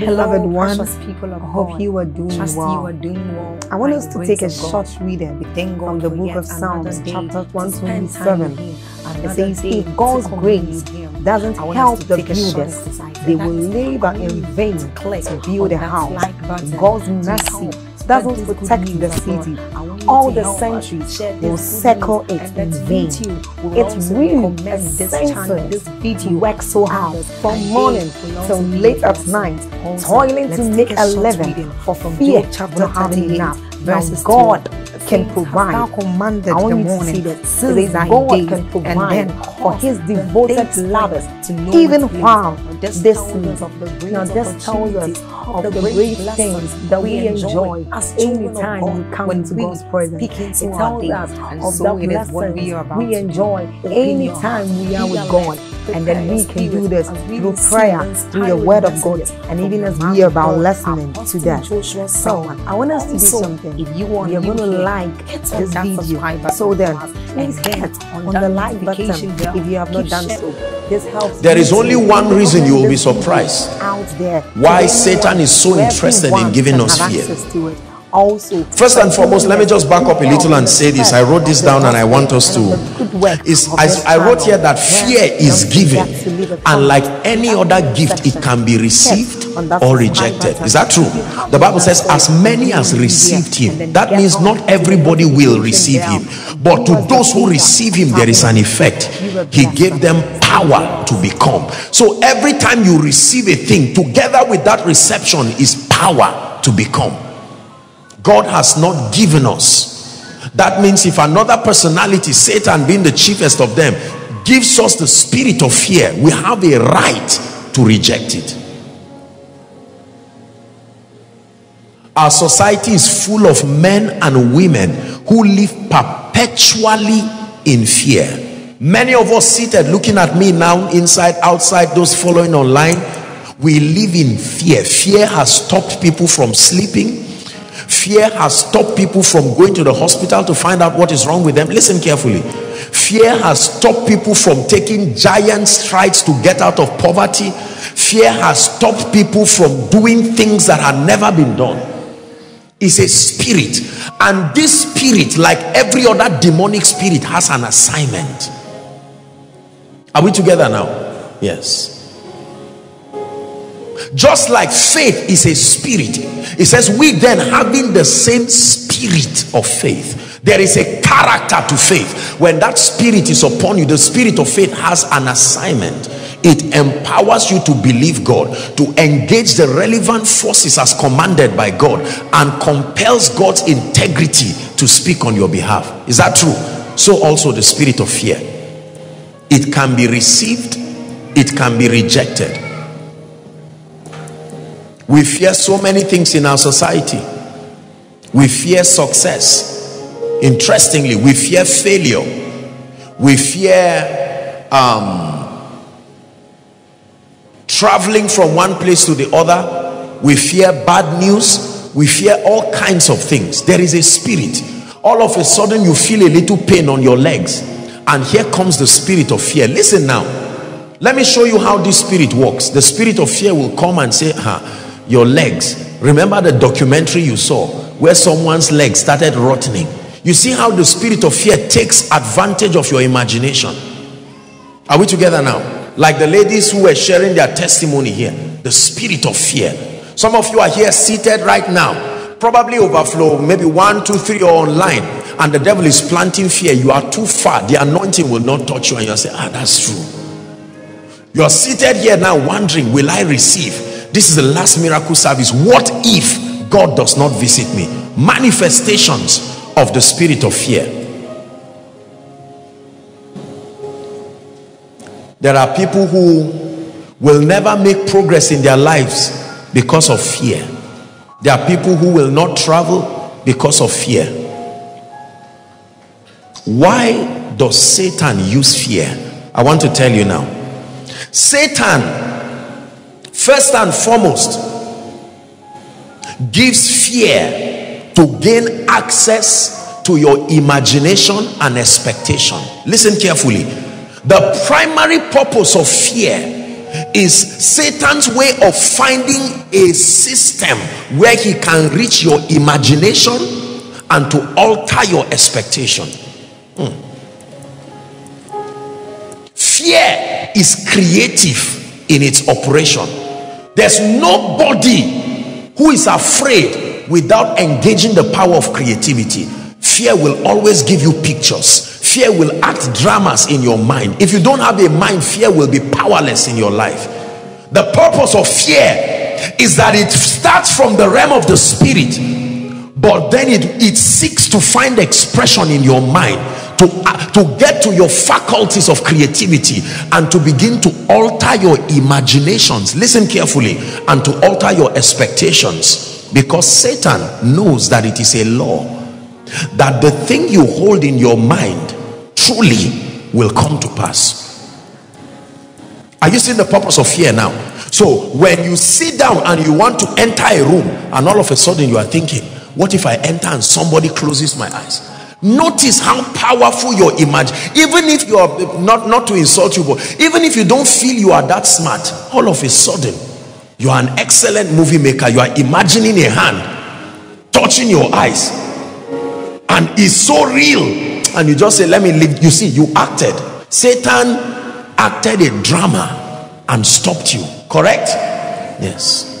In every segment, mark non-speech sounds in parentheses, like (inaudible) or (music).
beloved Hello, one. people of I hope God. you are doing Trust well. you are doing well. I want us to take a short reading We thank God from the book of Psalms, chapter to spend time 127. It says, If God's grace doesn't I want us help the builders, they will labor in vain to build a house. like God's mercy doesn't spread this good protect the news of God. city. I want you All the centuries will circle it in vain. It's really recommend this channel, essential this to work so hard from morning till late at night, toiling to make a living for from fear not having enough. Verses Now God 2. can provide. thou commanded I want the you to see that since thy God can and provide then for his devoted lovers, to know even while this this tells sleep. us of the great Now this tells us of the great blessings things that we enjoy of anytime we come into God's presence. It tells us And of the what we blessings are about we enjoy your anytime we are with God. And then we can do this through prayer, through the word of God, and even as we are about listening to that. So I want us to do Also, something. If you are You're new going to here, like hit this video. subscribe So then, please and hit on on the like button bell. if you have not Keep done sharing. so. This helps. There is only one reason you will be surprised out there. why Satan is so interested in giving can us have fear. Access to it. Also, First and foremost, let me just back up a little and say this. I wrote this down and I want us to. Is I, I wrote here that fear is given, and like any other gift, it can be received or rejected. Is that true? The Bible says, as many as received him. That means not everybody will receive him, but to those who receive him, there is an effect. He gave them power to become. So every time you receive a thing, together with that reception is power to become. God has not given us. That means if another personality, Satan being the chiefest of them, gives us the spirit of fear, we have a right to reject it. Our society is full of men and women who live perpetually in fear. Many of us seated looking at me now, inside, outside, those following online, we live in fear. Fear has stopped people from sleeping. Fear has stopped people from going to the hospital to find out what is wrong with them. Listen carefully. Fear has stopped people from taking giant strides to get out of poverty. Fear has stopped people from doing things that had never been done. It's a spirit, and this spirit, like every other demonic spirit, has an assignment. Are we together now? Yes. Just like faith is a spirit, it says, We then having the same spirit of faith, there is a character to faith. When that spirit is upon you, the spirit of faith has an assignment. It empowers you to believe God, to engage the relevant forces as commanded by God, and compels God's integrity to speak on your behalf. Is that true? So, also the spirit of fear. It can be received, it can be rejected. We fear so many things in our society. We fear success. Interestingly, we fear failure. We fear um, traveling from one place to the other. We fear bad news. We fear all kinds of things. There is a spirit. All of a sudden, you feel a little pain on your legs, and here comes the spirit of fear. Listen now. Let me show you how this spirit works. The spirit of fear will come and say, "Ha, your legs." Remember the documentary you saw where someone's legs started rotting. You see how the spirit of fear takes advantage of your imagination. Are we together now? Like the ladies who were sharing their testimony here, the spirit of fear. Some of you are here seated right now, probably overflow, maybe one, two, three, or online, and the devil is planting fear. You are too far, the anointing will not touch you, and you'll say, Ah, that's true. You're seated here now wondering, Will I receive? This is the last miracle service. What if God does not visit me? Manifestations of the spirit of fear. There are people who will never make progress in their lives because of fear. There are people who will not travel because of fear. Why does Satan use fear? I want to tell you now. Satan, first and foremost, gives fear to gain access to your imagination and expectation. Listen carefully. The primary purpose of fear is Satan's way of finding a system where he can reach your imagination and to alter your expectation. Hmm. Fear is creative in its operation. There's nobody who is afraid without engaging the power of creativity. Fear will always give you pictures. Fear will act dramas in your mind. If you don't have a mind fear will be powerless in your life. The purpose of fear is that it starts from the realm of the spirit but then it, it seeks to find expression in your mind to, uh, to get to your faculties of creativity and to begin to alter your imaginations. Listen carefully. And to alter your expectations. Because satan knows that it is a law. That the thing you hold in your mind truly will come to pass. Are you seeing the purpose of fear now? So when you sit down and you want to enter a room and all of a sudden you are thinking what if i enter and somebody closes my eyes notice how powerful your image even if you are not not to insult you but even if you don't feel you are that smart all of a sudden you are an excellent movie maker. You are imagining a hand touching your eyes. And it's so real. And you just say let me leave. You see you acted. Satan acted a drama and stopped you. Correct? Yes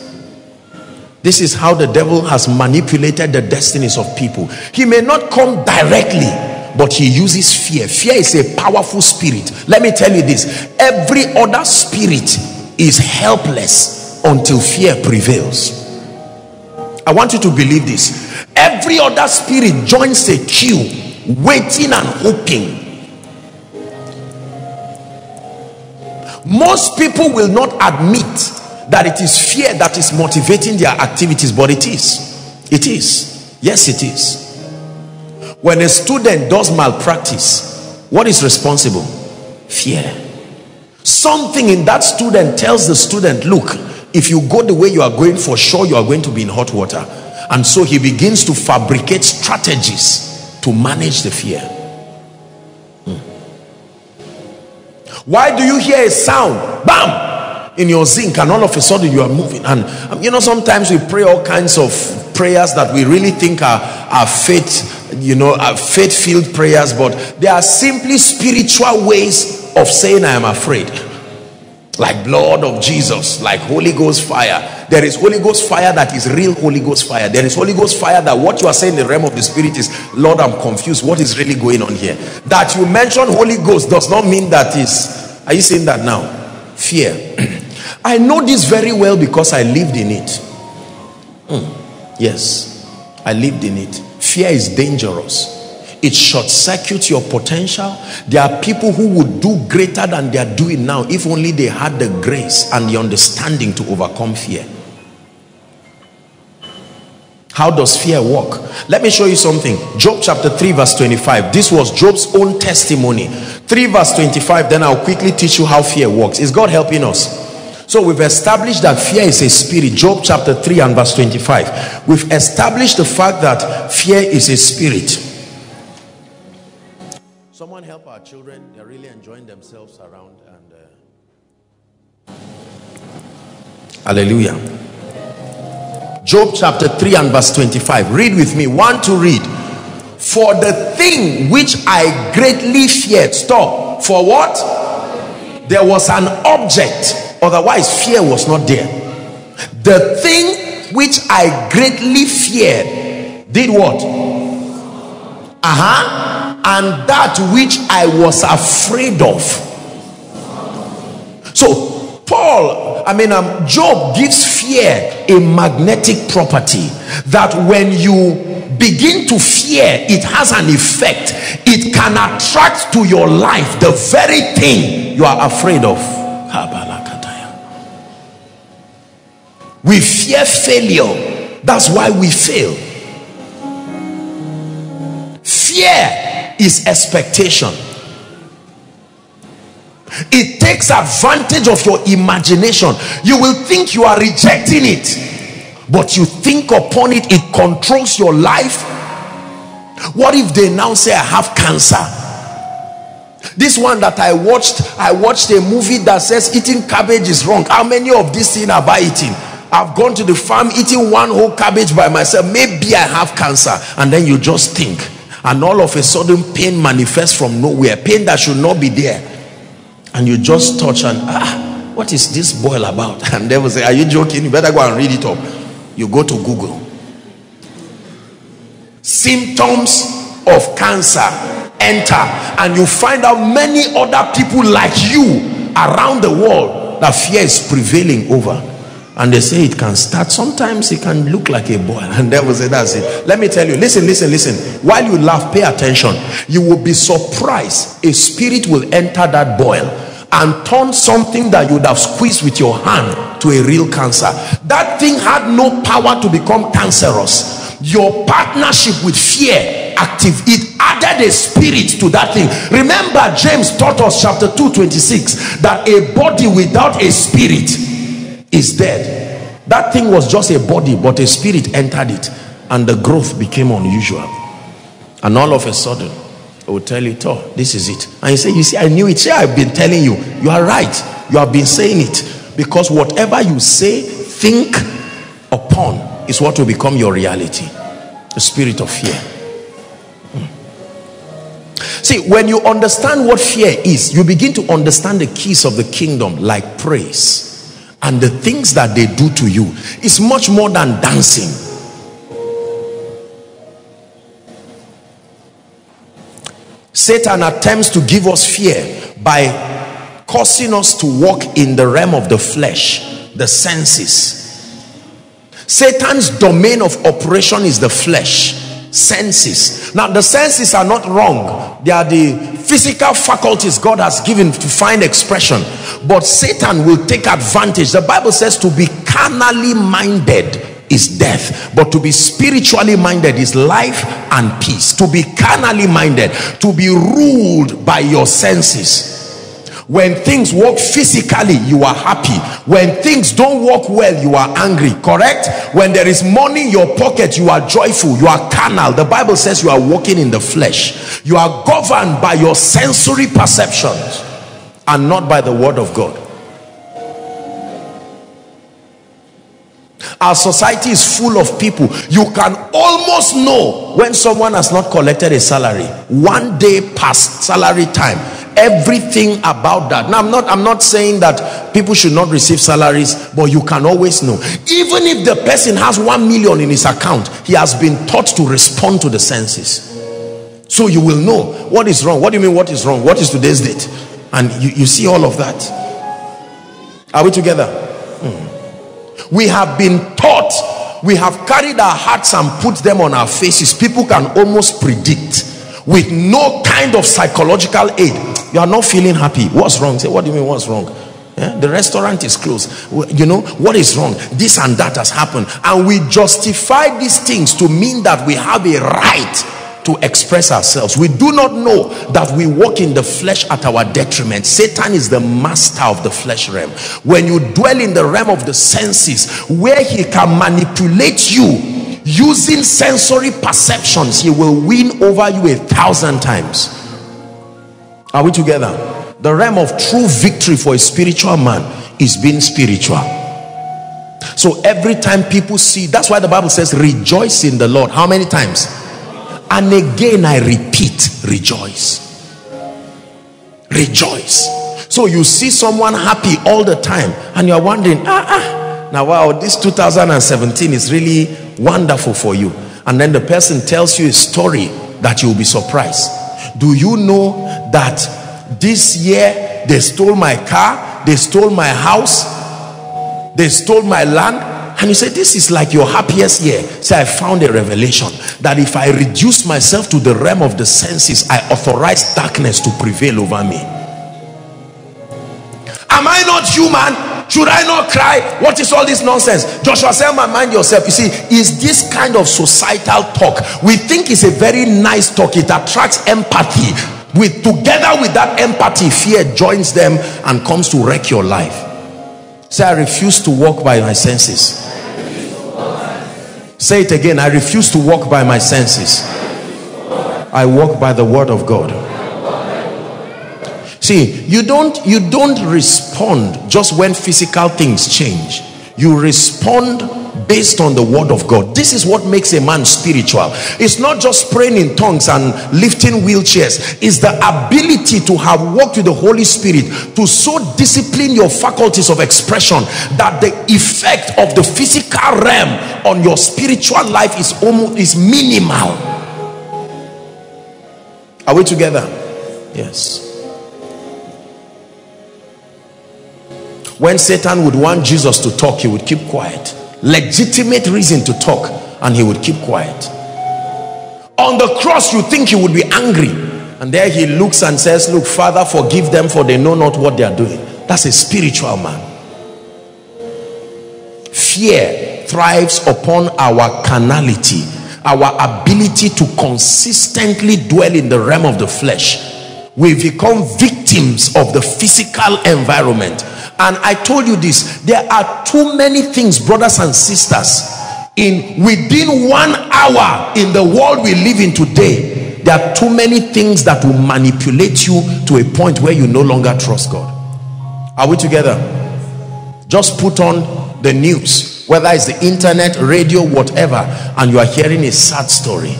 this is how the devil has manipulated the destinies of people. He may not come directly but he uses fear. Fear is a powerful spirit. Let me tell you this. Every other spirit is helpless until fear prevails. I want you to believe this. Every other spirit joins a queue waiting and hoping. Most people will not admit that it is fear that is motivating their activities but it is. It is. Yes it is. When a student does malpractice what is responsible? Fear. Something in that student tells the student look if you go the way you are going for sure you are going to be in hot water. And so he begins to fabricate strategies to manage the fear. Hmm. why do you hear a sound? Bam in your zinc and all of a sudden you are moving. And um, you know sometimes we pray all kinds of prayers that we really think are, are faith you know are faith-filled prayers but they are simply spiritual ways of saying i am afraid. Like blood of jesus like holy ghost fire. There is holy ghost fire that is real holy ghost fire. There is holy ghost fire that what you are saying in the realm of the spirit is lord i'm confused. What is really going on here? That you mention holy ghost does not mean that is are you saying that now? Fear (clears throat) i know this very well because i lived in it. Mm. yes. I lived in it. Fear is dangerous. It short circuits your potential. There are people who would do greater than they are doing now if only they had the grace and the understanding to overcome fear. How does fear work? Let me show you something. Job chapter 3 verse 25 this was job's own testimony. 3 verse 25 then i'll quickly teach you how fear works. Is god helping us so we've established that fear is a spirit job chapter 3 and verse 25 we've established the fact that fear is a spirit someone help our children they're really enjoying themselves around and uh... hallelujah Job chapter 3 and verse 25. Read with me. One to read. For the thing which I greatly feared. Stop. For what? There was an object. Otherwise, fear was not there. The thing which I greatly feared did what? Uh-huh. And that which I was afraid of. So, Paul, I mean, um, Job gives fear a magnetic property that when you begin to fear it has an effect it can attract to your life the very thing you are afraid of we fear failure. That's why we fail. Fear is expectation. It takes advantage of your imagination. You will think you are rejecting it but you think upon it. It controls your life. What if they now say i have cancer this one that i watched i watched a movie that says eating cabbage is wrong. How many of these things have i eaten i've gone to the farm eating one whole cabbage by myself. Maybe i have cancer. And then you just think. And all of a sudden pain manifests from nowhere. Pain that should not be there. And you just touch and ah what is this boil about? (laughs) And they will say are you joking? You better go and read it up. You go to google. Symptoms of cancer enter. And you find out many other people like you around the world that fear is prevailing over and they say it can start sometimes it can look like a boil and devil say that's it. Let me tell you listen listen listen. While you laugh pay attention. You will be surprised. A spirit will enter that boil and turn something that you would have squeezed with your hand to a real cancer. That thing had no power to become cancerous. Your partnership with fear active. It added a spirit to that thing. Remember james taught us chapter 2 26 that a body without a spirit is dead that thing was just a body but a spirit entered it and the growth became unusual and all of a sudden I will tell you, oh, this is it. And you say, you see, I knew it. Say, I've been telling you. You are right. You have been saying it. Because whatever you say, think upon is what will become your reality. The spirit of fear. Hmm. See, when you understand what fear is, you begin to understand the keys of the kingdom like praise and the things that they do to you. is much more than dancing Satan attempts to give us fear by causing us to walk in the realm of the flesh, the senses. Satan's domain of operation is the flesh, senses. Now, the senses are not wrong, they are the physical faculties God has given to find expression. But Satan will take advantage. The Bible says to be carnally minded is death but to be spiritually minded is life and peace to be carnally minded to be ruled by your senses when things work physically you are happy. When things don't work well you are angry correct? When there is money in your pocket you are joyful you are carnal. The bible says you are walking in the flesh. You are governed by your sensory perceptions and not by the word of god. Our society is full of people. You can almost know when someone has not collected a salary. One day past salary time everything about that. Now i'm not i'm not saying that people should not receive salaries but you can always know. Even if the person has one million in his account he has been taught to respond to the senses. So you will know what is wrong. What do you mean what is wrong? What is today's date? And you, you see all of that. Are we together? Hmm. We have been taught we have carried our hearts and put them on our faces. People can almost predict with no kind of psychological aid. You are not feeling happy. What's wrong? Say what do you mean what's wrong? Yeah? the restaurant is closed. You know what is wrong? This and that has happened. And we justify these things to mean that we have a right to express ourselves. We do not know that we walk in the flesh at our detriment. Satan is the master of the flesh realm. When you dwell in the realm of the senses where he can manipulate you using sensory perceptions he will win over you a thousand times. Are we together? The realm of true victory for a spiritual man is being spiritual. So every time people see that's why the bible says rejoice in the lord. How many times? And again i repeat rejoice. Rejoice. So you see someone happy all the time and you're wondering ah, ah now wow this 2017 is really wonderful for you. And then the person tells you a story that you'll be surprised. Do you know that this year they stole my car they stole my house they stole my land? And you say this is like your happiest year. Say i found a revelation that if i reduce myself to the realm of the senses i authorize darkness to prevail over me. Am i not human should i not cry? What is all this nonsense? Joshua selman mind yourself. You see is this kind of societal talk. We think it's a very nice talk. It attracts empathy. With together with that empathy fear joins them and comes to wreck your life. Say i refuse to walk by my senses. Say it again. I refuse to walk by my senses. I walk by the word of God. See you don't you don't respond just when physical things change you respond based on the word of God. This is what makes a man spiritual. It's not just praying in tongues and lifting wheelchairs. It's the ability to have worked with the Holy Spirit to so discipline your faculties of expression that the effect of the physical realm on your spiritual life is almost is minimal. Are we together? Yes. When Satan would want Jesus to talk, he would keep quiet. Legitimate reason to talk and he would keep quiet. On the cross you think he would be angry and there he looks and says look father forgive them for they know not what they are doing. That's a spiritual man. Fear thrives upon our carnality our ability to consistently dwell in the realm of the flesh. We become victims of the physical environment and i told you this there are too many things brothers and sisters in within one hour in the world we live in today there are too many things that will manipulate you to a point where you no longer trust god. Are we together? Just put on the news whether it's the internet radio whatever and you are hearing a sad story.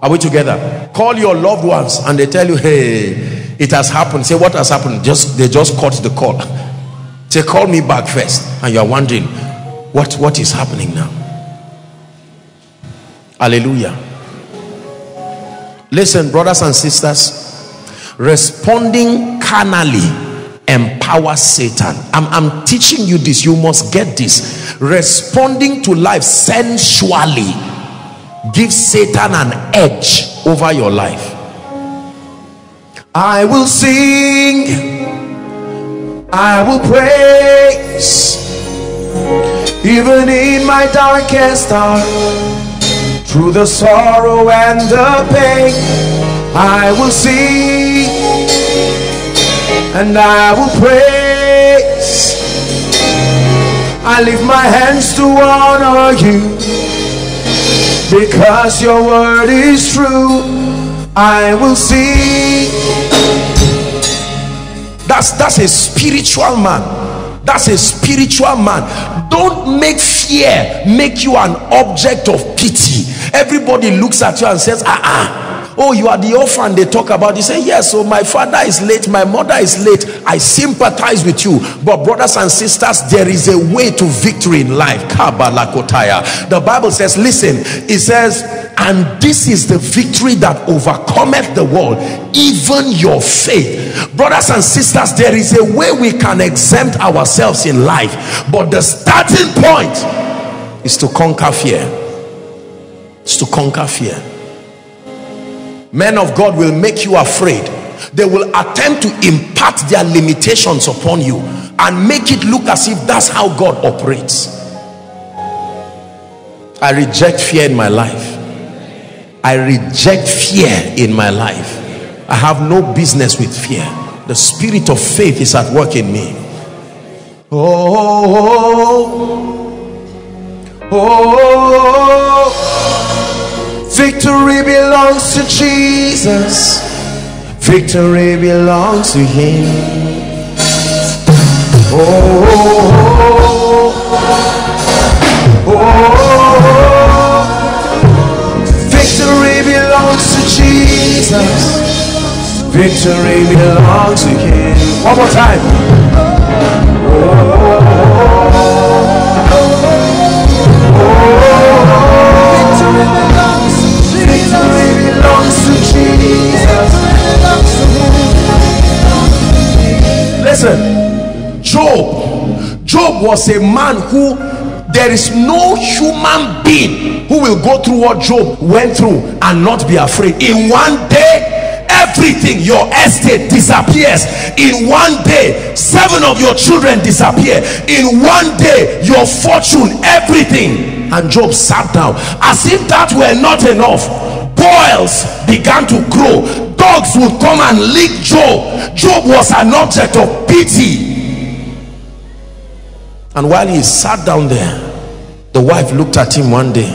Are we together? Call your loved ones and they tell you hey it has happened. Say what has happened? Just they just caught the call (laughs) Say, call me back first. And you're wondering, what, what is happening now? Hallelujah. Listen, brothers and sisters, responding carnally empowers Satan. I'm, I'm teaching you this. You must get this. Responding to life sensually gives Satan an edge over your life. I will sing I will praise even in my darkest hour. Through the sorrow and the pain I will sing and I will praise. I lift my hands to honor you because your word is true. I will sing that's that's a spiritual man. That's a spiritual man. Don't make fear make you an object of pity. Everybody looks at you and says ah ah oh you are the orphan they talk about you say yes so my father is late my mother is late. I sympathize with you. But brothers and sisters there is a way to victory in life. The bible says listen it says and this is the victory that overcometh the world even your faith. Brothers and sisters there is a way we can exempt ourselves in life. But the starting point is to conquer fear. Is to conquer fear men of God will make you afraid. They will attempt to impart their limitations upon you and make it look as if that's how God operates. I reject fear in my life. I reject fear in my life. I have no business with fear. The spirit of faith is at work in me. Oh oh, oh. oh. Victory belongs to Jesus. Victory belongs to him. Oh, oh, oh, oh. Victory belongs to Jesus. Victory belongs to him. One more time. Listen, Job, Job was a man who there is no human being who will go through what Job went through and not be afraid. In one day, everything, your estate disappears. In one day, seven of your children disappear. In one day, your fortune, everything. And Job sat down as if that were not enough. Boils began to grow dogs would come and lick Job. Job was an object of pity. And while he sat down there, the wife looked at him one day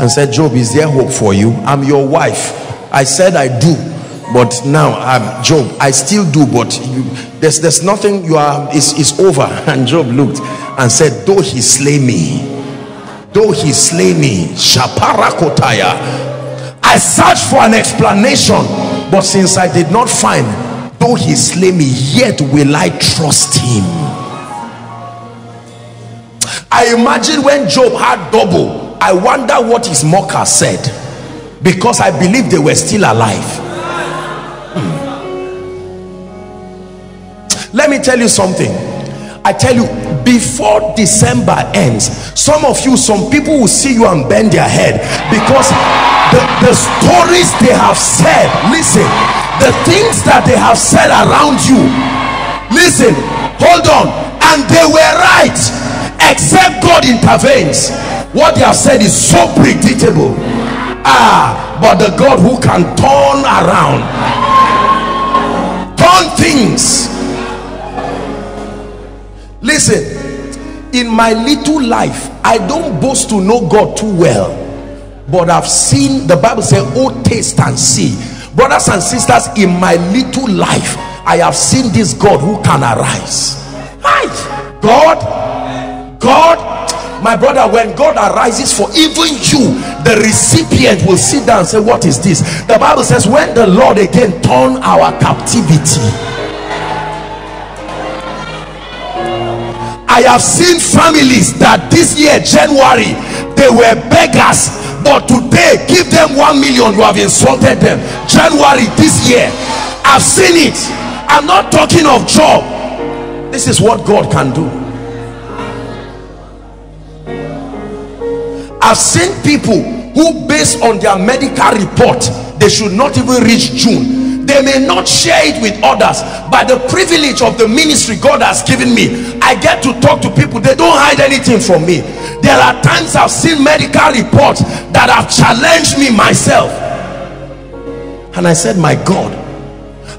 and said, Job, is there hope for you? I'm your wife. I said I do. but now i'm job i still do but you, there's there's nothing you are is is over (laughs) and job looked and said though he slay me though he slay me i searched for an explanation but since i did not find though he slay me yet will i trust him. I imagine when job had double i wonder what his mocker said because i believe they were still alive. Hmm. Let me tell you something. I tell you before december ends some of you some people will see you and bend their head because the, the stories they have said listen the things that they have said around you listen hold on and they were right except god intervenes. What they have said is so predictable. Ah but the god who can turn around turn things listen in my little life i don't boast to know god too well but i've seen the bible say oh taste and see. Brothers and sisters in my little life i have seen this god who can arise. Hi god god my brother when god arises for even you the recipient will sit down and say what is this? The bible says when the lord again turn our captivity I have seen families that this year January they were beggars but today give them one million you have insulted them. January this year I've seen it. I'm not talking of job. This is what God can do. I've seen people who based on their medical report they should not even reach June they may not share it with others. By the privilege of the ministry God has given me I get to talk to people. They don't hide anything from me. There are times I've seen medical reports that have challenged me myself. And I said my God.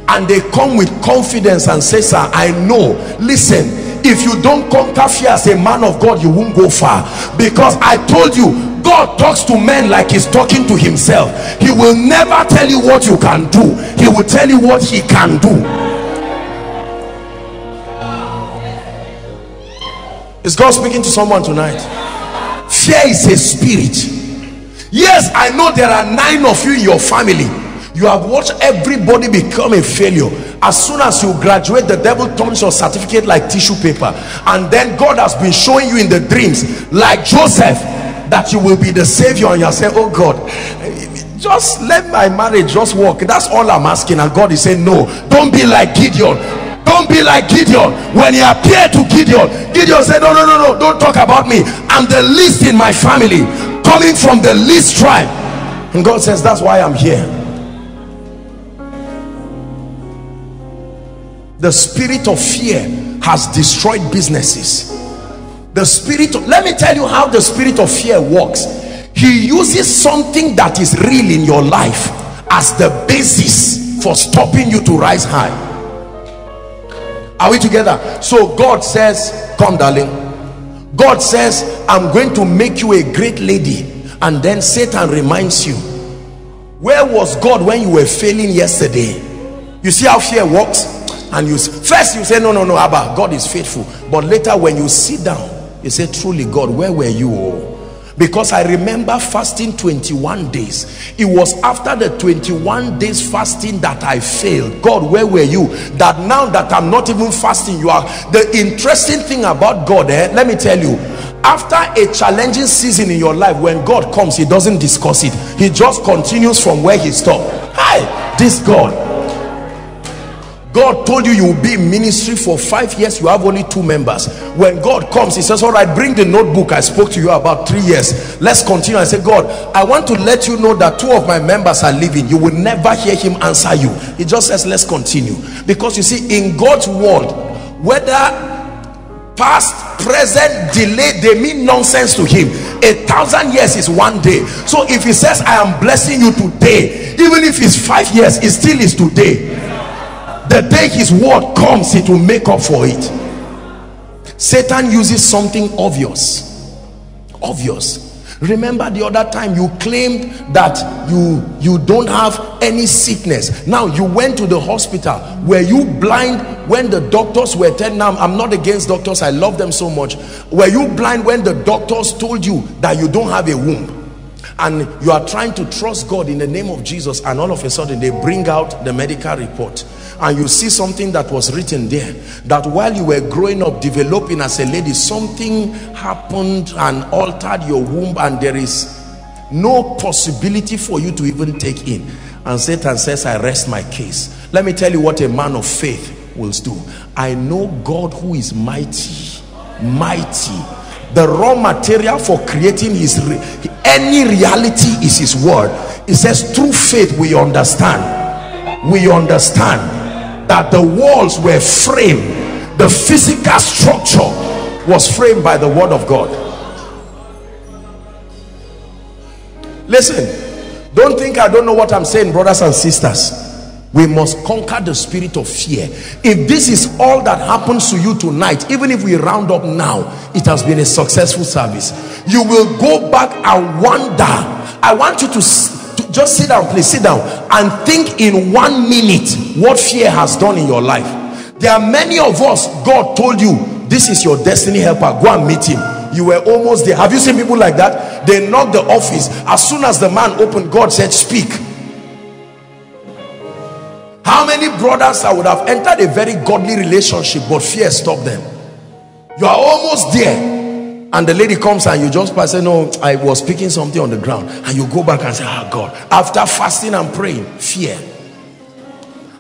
And they come with confidence and say sir I know. Listen if you don't conquer fear as a man of God you won't go far. Because I told you God talks to men like he's talking to himself. He will never tell you what you can do. He will tell you what he can do. Is God speaking to someone tonight? Fear is a spirit. Yes I know there are nine of you in your family. You have watched everybody become a failure. As soon as you graduate the devil turns your certificate like tissue paper. And then God has been showing you in the dreams like Joseph that you will be the savior and you're saying oh god just let my marriage just work. That's all i'm asking and god is saying no don't be like gideon. Don't be like gideon. When he appeared to gideon gideon said no no no no don't talk about me. I'm the least in my family coming from the least tribe. And god says that's why i'm here. The spirit of fear has destroyed businesses the spirit of, let me tell you how the spirit of fear works. He uses something that is real in your life as the basis for stopping you to rise high. Are we together? So god says come darling. God says i'm going to make you a great lady. And then satan reminds you where was god when you were failing yesterday? You see how fear works? And you first you say no no no abba god is faithful. But later when you sit down you say truly god where were you oh? because i remember fasting 21 days. It was after the 21 days fasting that i failed. God where were you? That now that i'm not even fasting you are the interesting thing about god eh, let me tell you. After a challenging season in your life when god comes he doesn't discuss it. He just continues from where he stopped. Hi this god God told you you will be in ministry for five years you have only two members. When God comes he says all right bring the notebook I spoke to you about three years. Let's continue. I say God I want to let you know that two of my members are leaving. You will never hear him answer you. He just says let's continue. Because you see in God's word whether past present delay they mean nonsense to him. A thousand years is one day. So if he says I am blessing you today even if it's five years it still is today the day his word comes it will make up for it. Satan uses something obvious. Obvious. Remember the other time you claimed that you you don't have any sickness. Now you went to the hospital. Were you blind when the doctors were telling now i'm not against doctors i love them so much. Were you blind when the doctors told you that you don't have a womb and you are trying to trust god in the name of jesus and all of a sudden they bring out the medical report. And you see something that was written there that while you were growing up developing as a lady something happened and altered your womb and there is no possibility for you to even take in. And satan says i rest my case. Let me tell you what a man of faith will do. I know god who is mighty mighty the raw material for creating his re any reality is his word. It says through faith we understand. We understand that the walls were framed. The physical structure was framed by the word of God. Listen don't think I don't know what I'm saying brothers and sisters we must conquer the spirit of fear. If this is all that happens to you tonight even if we round up now it has been a successful service. You will go back and wonder. I want you to just sit down please sit down and think in one minute what fear has done in your life. There are many of us god told you this is your destiny helper. Go and meet him. You were almost there. Have you seen people like that? They knocked the office. As soon as the man opened god said speak how many brothers I would have entered a very godly relationship but fear stopped them? You are almost there. And the lady comes and you just pass say no i was picking something on the ground. And you go back and say oh god. After fasting and praying fear.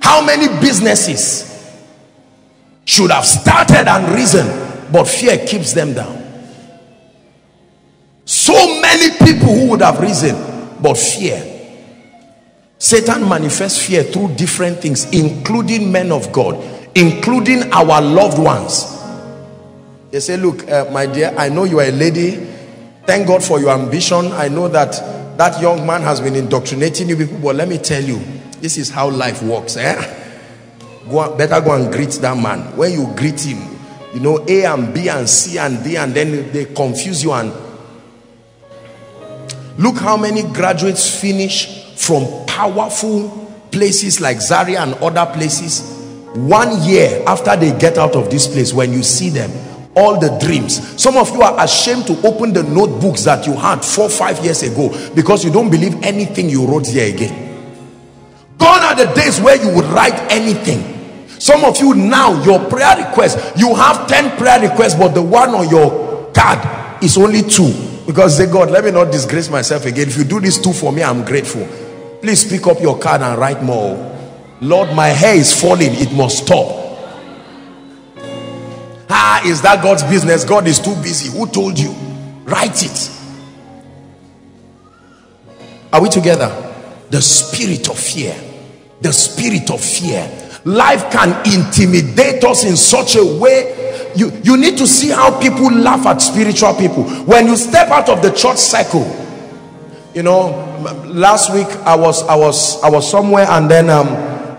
How many businesses should have started and risen but fear keeps them down? So many people who would have risen but fear satan manifests fear through different things including men of god including our loved ones they say, look, uh, my dear, I know you are a lady. Thank God for your ambition. I know that that young man has been indoctrinating you people, but let me tell you, this is how life works. Eh? Go, better go and greet that man. When you greet him, you know, A and B and C and D, and then they confuse you. And look how many graduates finish from powerful places like Zaria and other places. One year after they get out of this place, when you see them, all the dreams. Some of you are ashamed to open the notebooks that you had four five years ago because you don't believe anything you wrote there again. Gone are the days where you would write anything. Some of you now your prayer request you have 10 prayer requests but the one on your card is only two. Because say god let me not disgrace myself again. If you do this two for me i'm grateful please pick up your card and write more. Lord my hair is falling. It must stop. Ah is that god's business? God is too busy. Who told you? Write it. Are we together? The spirit of fear. The spirit of fear. Life can intimidate us in such a way. You you need to see how people laugh at spiritual people. When you step out of the church cycle you know last week i was i was i was somewhere and then um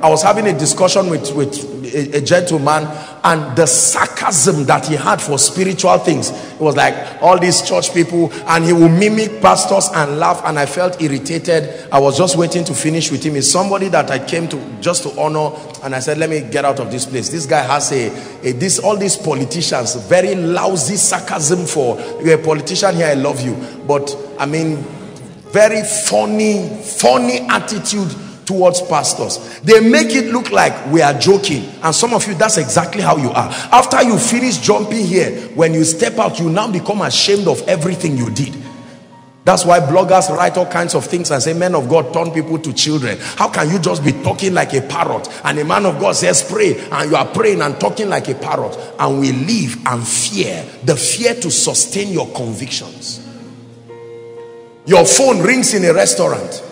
i was having a discussion with with a, a, gentleman and the sarcasm that he had for spiritual things. It was like all these church people and he will mimic pastors and laugh and i felt irritated. I was just waiting to finish with him. Is somebody that i came to just to honor and i said let me get out of this place. This guy has a, a this all these politicians very lousy sarcasm for you're a politician here i love you. But i mean very funny funny attitude towards pastors. They make it look like we are joking. And some of you that's exactly how you are. After you finish jumping here when you step out you now become ashamed of everything you did. That's why bloggers write all kinds of things and say men of God turn people to children. How can you just be talking like a parrot and a man of God says pray and you are praying and talking like a parrot? And we live and fear the fear to sustain your convictions your phone rings in a restaurant.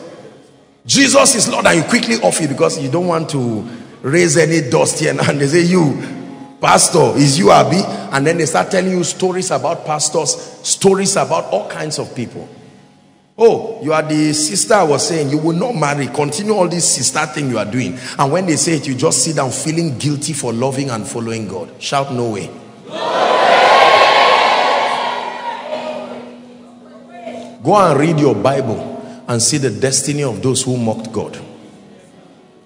Jesus is Lord and you quickly off it because you don't want to raise any dust here and (laughs) they say you pastor is you Abi? And then they start telling you stories about pastors stories about all kinds of people. Oh you are the sister I was saying. You will not marry. Continue all this sister thing you are doing. And when they say it you just sit down feeling guilty for loving and following God. Shout no way Go and read your Bible and see the destiny of those who mocked God.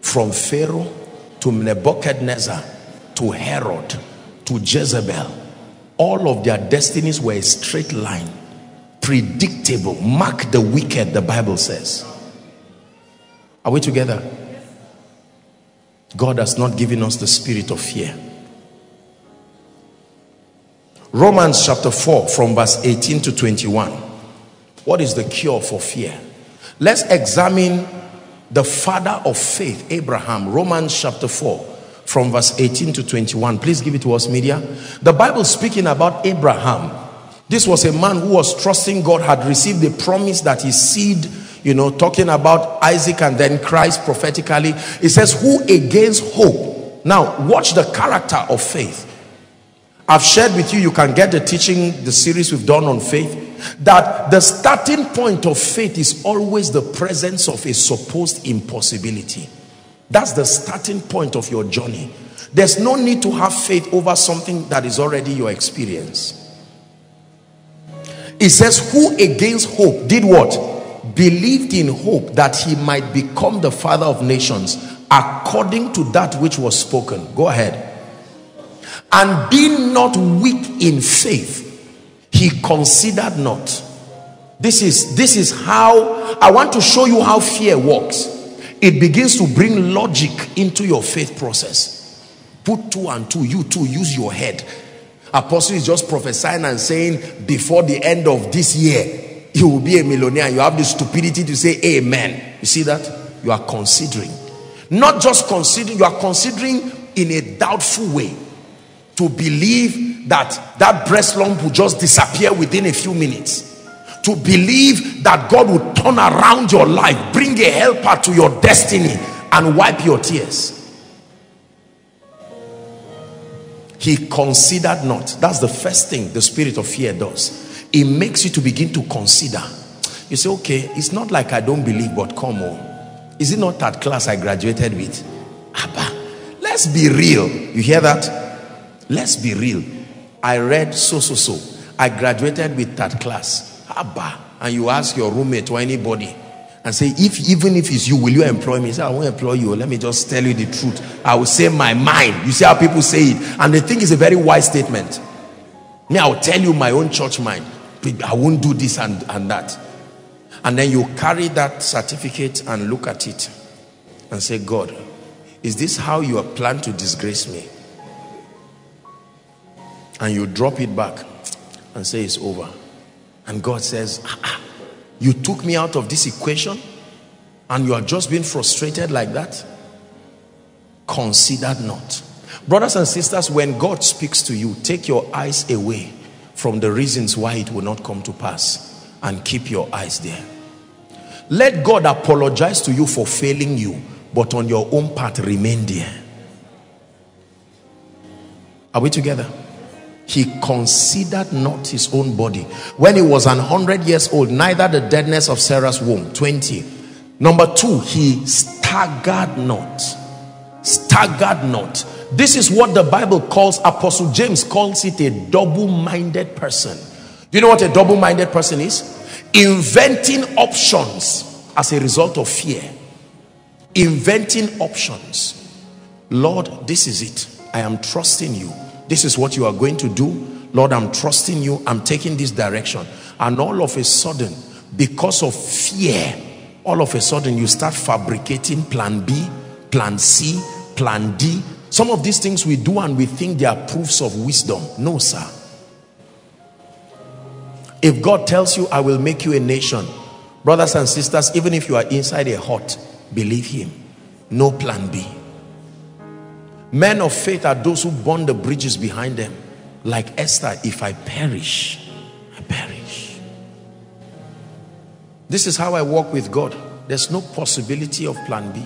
From Pharaoh to Nebuchadnezzar to Herod to Jezebel. All of their destinies were a straight line. Predictable. Mark the wicked, the Bible says. Are we together? God has not given us the spirit of fear. Romans chapter 4 from verse 18 to 21. What is the cure for fear? Let's examine the father of faith, Abraham. Romans chapter 4 from verse 18 to 21. Please give it to us, media. The Bible speaking about Abraham. This was a man who was trusting God, had received the promise that his seed you know, talking about Isaac and then Christ prophetically. It says, who against hope. Now, watch the character of faith. I've shared with you, you can get the teaching, the series we've done on faith, that the starting point of faith is always the presence of a supposed impossibility. That's the starting point of your journey. There's no need to have faith over something that is already your experience. It says, who against hope did what? believed in hope that he might become the father of nations according to that which was spoken. Go ahead. And being not weak in faith, he considered not. This is this is how I want to show you how fear works. It begins to bring logic into your faith process. Put two and two, you two use your head. Apostle is just prophesying and saying, before the end of this year, you will be a millionaire you have the stupidity to say amen you see that you are considering not just considering you are considering in a doubtful way to believe that that breast lump will just disappear within a few minutes. To believe that God will turn around your life bring a helper to your destiny and wipe your tears. He considered not. That's the first thing the spirit of fear does. It makes you to begin to consider. You say okay it's not like i don't believe but come on. Is it not that class i graduated with? Abba, let's be real. You hear that let's be real. I read so so so. I graduated with that class. Abba. and you ask your roommate or anybody and say if even if it's you will you employ me? Say i won't employ you. Let me just tell you the truth. I will say my mind. You see how people say it? And they think it's a very wise statement. Me i'll tell you my own church mind. I won't do this and, and that. And then you carry that certificate and look at it and say, God, is this how you are planned to disgrace me? And you drop it back and say it's over. And God says, ah, ah, you took me out of this equation and you are just being frustrated like that? Consider not. Brothers and sisters, when God speaks to you, take your eyes away from the reasons why it will not come to pass and keep your eyes there let God apologize to you for failing you but on your own part remain there are we together he considered not his own body when he was an hundred years old neither the deadness of Sarah's womb 20 number two he staggered not staggered not this is what the Bible calls, Apostle James calls it a double-minded person. Do you know what a double-minded person is? Inventing options as a result of fear. Inventing options. Lord, this is it. I am trusting you. This is what you are going to do. Lord, I'm trusting you. I'm taking this direction. And all of a sudden, because of fear, all of a sudden you start fabricating plan B, plan C, plan D, some of these things we do and we think they are proofs of wisdom. No, sir. If God tells you, I will make you a nation, brothers and sisters, even if you are inside a hut, believe him. No plan B. Men of faith are those who burn the bridges behind them. Like Esther, if I perish, I perish. This is how I walk with God. There's no possibility of plan B.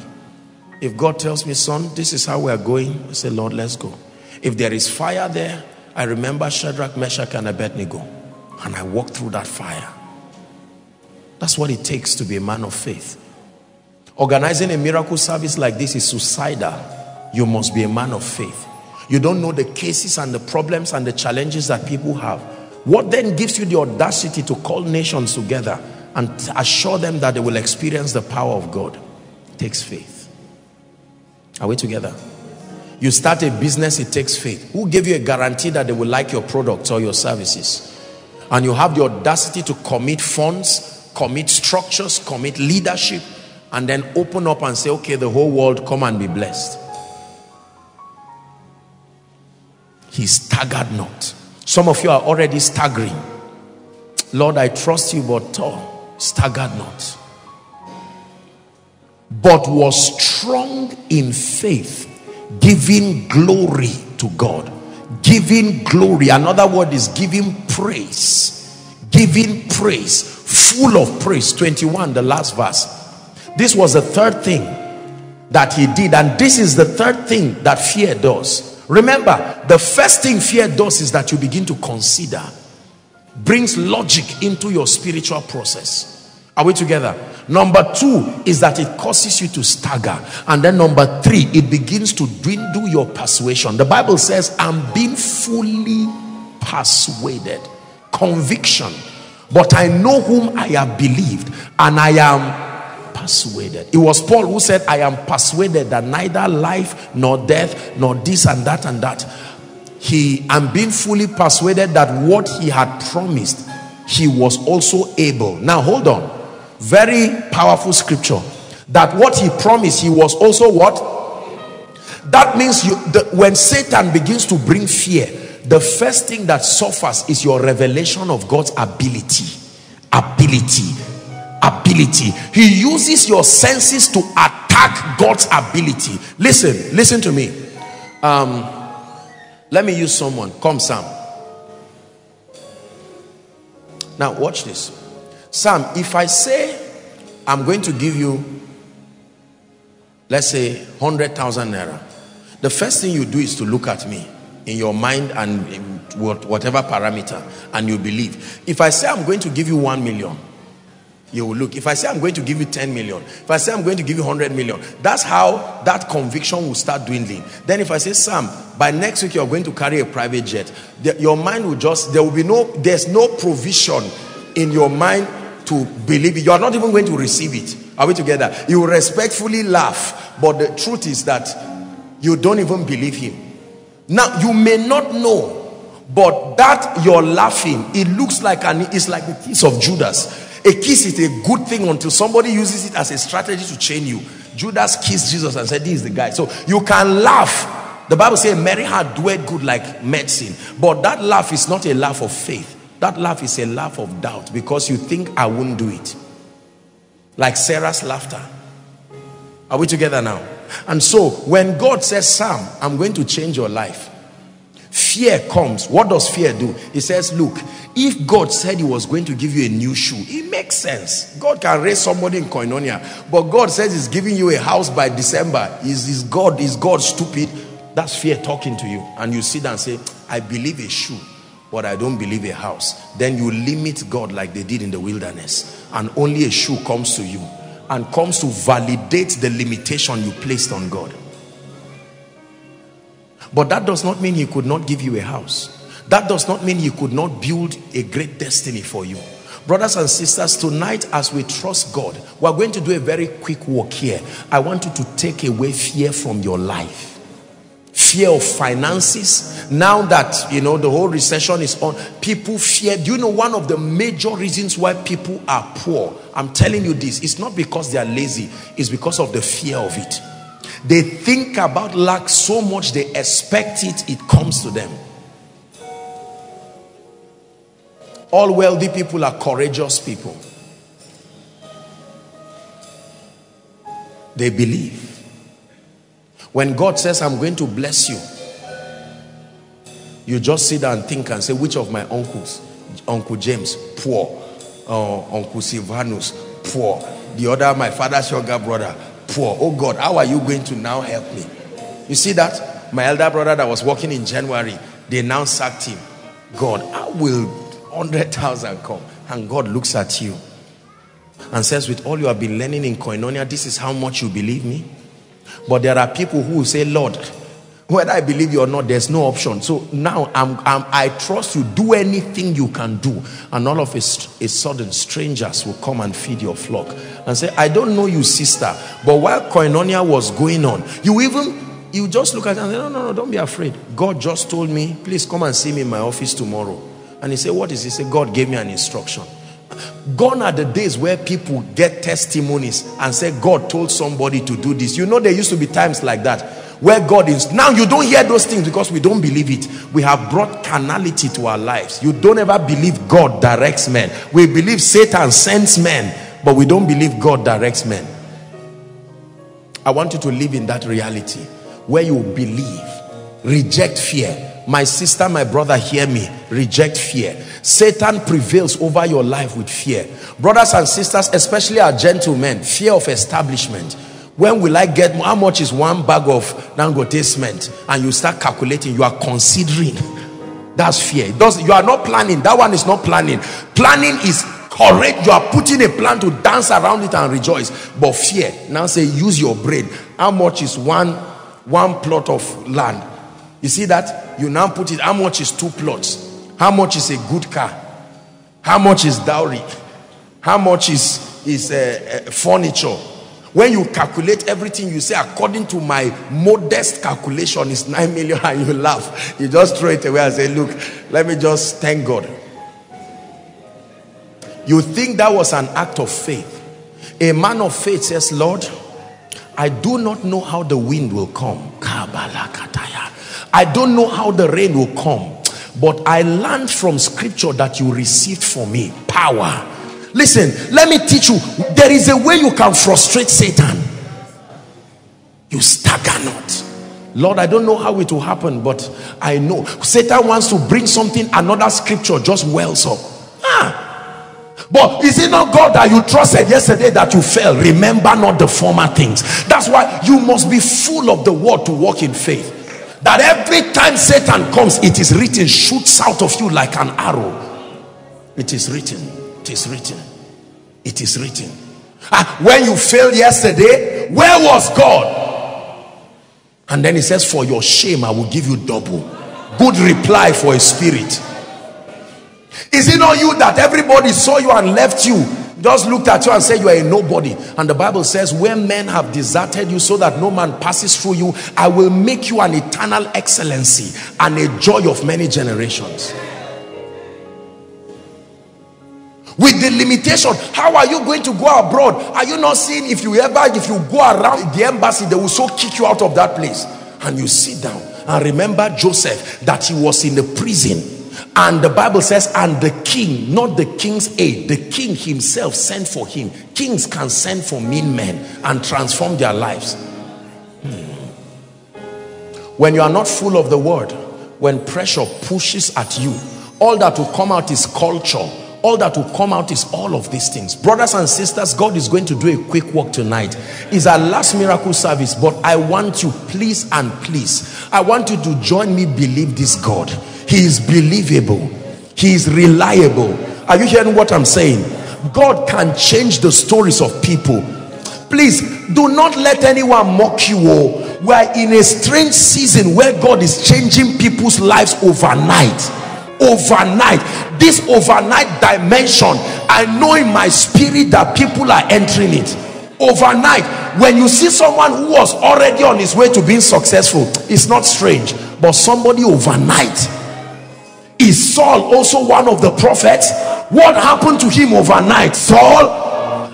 If God tells me, son, this is how we're going, I say, Lord, let's go. If there is fire there, I remember Shadrach, Meshach, and Abednego. And I walk through that fire. That's what it takes to be a man of faith. Organizing a miracle service like this is suicidal. You must be a man of faith. You don't know the cases and the problems and the challenges that people have. What then gives you the audacity to call nations together and assure them that they will experience the power of God. It takes faith. Are we together? You start a business, it takes faith. Who gave you a guarantee that they will like your products or your services? And you have the audacity to commit funds, commit structures, commit leadership, and then open up and say, okay, the whole world come and be blessed. He staggered not. Some of you are already staggering. Lord, I trust you, but oh, staggered not. But was strong in faith, giving glory to God. Giving glory. Another word is giving praise. Giving praise. Full of praise. 21, the last verse. This was the third thing that he did. And this is the third thing that fear does. Remember, the first thing fear does is that you begin to consider. Brings logic into your spiritual process. Are we together? Number two is that it causes you to stagger. And then number three, it begins to dwindle your persuasion. The Bible says, I'm being fully persuaded. Conviction. But I know whom I have believed and I am persuaded. It was Paul who said, I am persuaded that neither life nor death nor this and that and that. He I'm being fully persuaded that what he had promised, he was also able. Now hold on very powerful scripture that what he promised he was also what that means you the, when satan begins to bring fear the first thing that suffers is your revelation of god's ability ability ability. He uses your senses to attack god's ability. Listen listen to me. Um let me use someone. Come sam. Now watch this. Sam, if I say I'm going to give you, let's say 100,000 naira, the first thing you do is to look at me in your mind and whatever parameter and you believe. If I say I'm going to give you 1 million, you will look. If I say I'm going to give you 10 million, if I say I'm going to give you 100 million, that's how that conviction will start dwindling. Then if I say, Sam, by next week you're going to carry a private jet, the, your mind will just, there will be no, there's no provision in your mind to believe it. You are not even going to receive it. Are we together? You will respectfully laugh. But the truth is that you don't even believe him. Now, you may not know, but that you're laughing, it looks like an it's like the kiss of Judas. A kiss is a good thing until somebody uses it as a strategy to chain you. Judas kissed Jesus and said, This is the guy. So you can laugh. The Bible says, Mary had dwelt good like medicine. But that laugh is not a laugh of faith. That laugh is a laugh of doubt because you think I won't do it. Like Sarah's laughter. Are we together now? And so when God says, Sam, I'm going to change your life. Fear comes. What does fear do? He says, look, if God said he was going to give you a new shoe, it makes sense. God can raise somebody in koinonia. But God says he's giving you a house by December. Is, is God, is God stupid? That's fear talking to you. And you sit and say, I believe a shoe but I don't believe a house. Then you limit God like they did in the wilderness. And only a shoe comes to you and comes to validate the limitation you placed on God. But that does not mean he could not give you a house. That does not mean he could not build a great destiny for you. Brothers and sisters, tonight as we trust God, we're going to do a very quick walk here. I want you to take away fear from your life. Fear of finances. Now that you know the whole recession is on people fear. Do you know one of the major reasons why people are poor? I'm telling you this. It's not because they are lazy. It's because of the fear of it. They think about lack so much they expect it it comes to them all wealthy people are courageous people they believe when God says, I'm going to bless you, you just sit down and think and say, which of my uncles? Uncle James, poor. Uh, Uncle Silvanus, poor. The other, my father's younger brother, poor. Oh God, how are you going to now help me? You see that? My elder brother that was working in January, they now sacked him. God, how will 100,000 come? And God looks at you and says, with all you have been learning in Koinonia, this is how much you believe me? But there are people who say, Lord, whether I believe you or not, there's no option. So now I'm, I'm, i trust you. Do anything you can do. And all of a, a sudden, strangers will come and feed your flock and say, I don't know you, sister. But while koinonia was going on, you even you just look at and say, No, no, no, don't be afraid. God just told me, please come and see me in my office tomorrow. And he said, What is he? He said, God gave me an instruction. Gone are the days where people get testimonies and say, God told somebody to do this. You know, there used to be times like that where God is. Now you don't hear those things because we don't believe it. We have brought carnality to our lives. You don't ever believe God directs men. We believe Satan sends men, but we don't believe God directs men. I want you to live in that reality where you believe. Reject fear. My sister, my brother, hear me. Reject fear. Satan prevails over your life with fear. Brothers and sisters, especially our gentlemen, fear of establishment. When will I get how much is one bag of Dangote cement? And you start calculating you are considering. That's fear. Does you are not planning. That one is not planning. Planning is correct you are putting a plan to dance around it and rejoice. But fear now say use your brain. How much is one one plot of land you see that? You now put it how much is two plots? How much is a good car? How much is dowry? How much is is uh, uh, furniture? When you calculate everything you say according to my modest calculation is 9 million (laughs) and you laugh. You just throw it away and say look let me just thank god. You think that was an act of faith? A man of faith says lord i do not know how the wind will come i don't know how the rain will come but i learned from scripture that you received for me power Listen, let me teach you. There is a way you can frustrate Satan. You stagger not. Lord, I don't know how it will happen, but I know. Satan wants to bring something, another scripture just wells up. Ah. But is it not God that you trusted yesterday that you fell? Remember not the former things. That's why you must be full of the word to walk in faith. That every time Satan comes, it is written, shoots out of you like an arrow. It is written. It is written. It is written. Ah, when you failed yesterday, where was God? And then he says, For your shame, I will give you double. Good reply for a spirit. Is it not you that everybody saw you and left you? Just looked at you and said you are a nobody. And the Bible says, When men have deserted you so that no man passes through you, I will make you an eternal excellency and a joy of many generations. with the limitation how are you going to go abroad are you not seeing if you ever if you go around the embassy they will so kick you out of that place and you sit down and remember joseph that he was in the prison and the bible says and the king not the king's aid the king himself sent for him. Kings can send for mean men and transform their lives. Hmm. when you are not full of the word when pressure pushes at you all that will come out is culture all that will come out is all of these things. Brothers and sisters god is going to do a quick work tonight. It's our last miracle service but i want you please and please i want you to join me believe this god. He is believable. He is reliable. Are you hearing what i'm saying? God can change the stories of people. Please do not let anyone mock you oh. We're in a strange season where god is changing people's lives overnight overnight. This overnight dimension i know in my spirit that people are entering it. Overnight when you see someone who was already on his way to being successful it's not strange but somebody overnight. Is Saul also one of the prophets? What happened to him overnight? Saul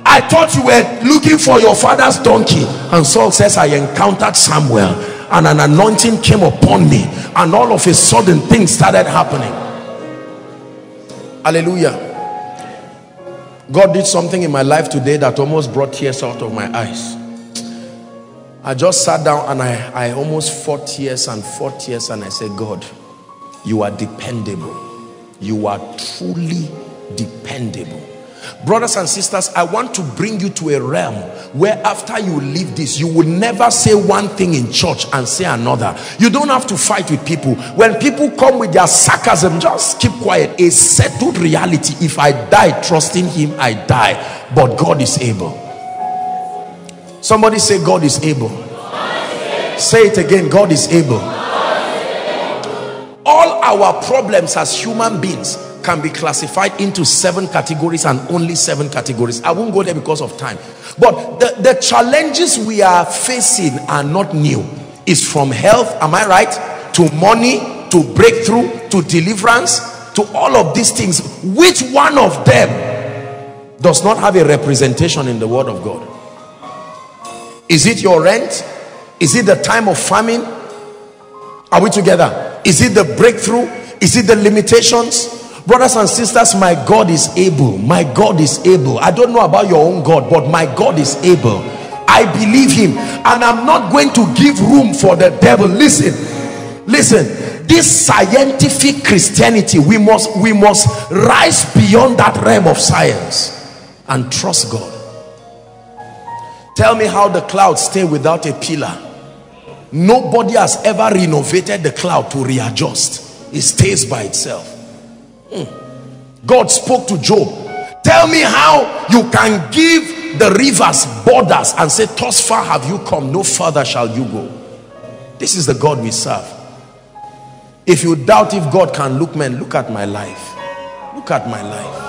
I thought you were looking for your father's donkey. And Saul says I encountered Samuel and an anointing came upon me and all of a sudden things started happening Hallelujah. God did something in my life today that almost brought tears out of my eyes. I just sat down and I, I almost fought tears and fought tears and I said, God, you are dependable. You are truly dependable brothers and sisters i want to bring you to a realm where after you leave this you will never say one thing in church and say another. You don't have to fight with people. When people come with their sarcasm just keep quiet. A settled reality if i die trusting him i die. But god is able. Somebody say god is able. Say it again god is able. All our problems as human beings can be classified into seven categories and only seven categories. I won't go there because of time. But the, the challenges we are facing are not new. It's from health, am I right? To money, to breakthrough, to deliverance, to all of these things. Which one of them does not have a representation in the word of God? Is it your rent? Is it the time of famine? Are we together? Is it the breakthrough? Is it the limitations? Brothers and sisters, my God is able. My God is able. I don't know about your own God, but my God is able. I believe him. And I'm not going to give room for the devil. Listen, listen. This scientific Christianity, we must, we must rise beyond that realm of science and trust God. Tell me how the clouds stay without a pillar. Nobody has ever renovated the cloud to readjust. It stays by itself. God spoke to Job. Tell me how you can give the rivers borders and say, Thus far have you come, no further shall you go. This is the God we serve. If you doubt if God can look, men, look at my life. Look at my life.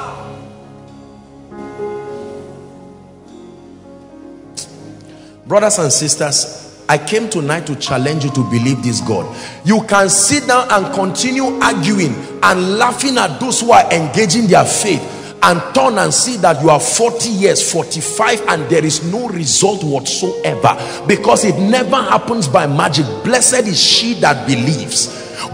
Brothers and sisters, I came tonight to challenge you to believe this God. You can sit down and continue arguing and laughing at those who are engaging their faith and turn and see that you are 40 years 45 and there is no result whatsoever because it never happens by magic blessed is she that believes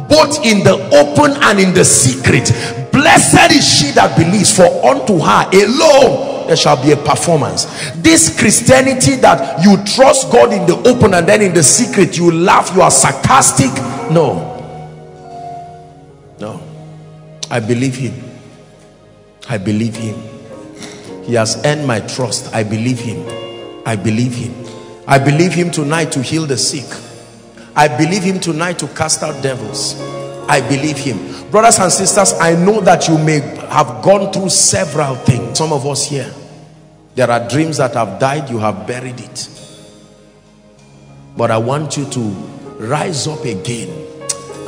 both in the open and in the secret blessed is she that believes for unto her alone there shall be a performance. This christianity that you trust god in the open and then in the secret you laugh you are sarcastic. No. No. I believe him. I believe him. He has earned my trust. I believe him. I believe him. I believe him tonight to heal the sick. I believe him tonight to cast out devils. I believe him. Brothers and sisters i know that you may have gone through several things some of us here there are dreams that have died you have buried it. But i want you to rise up again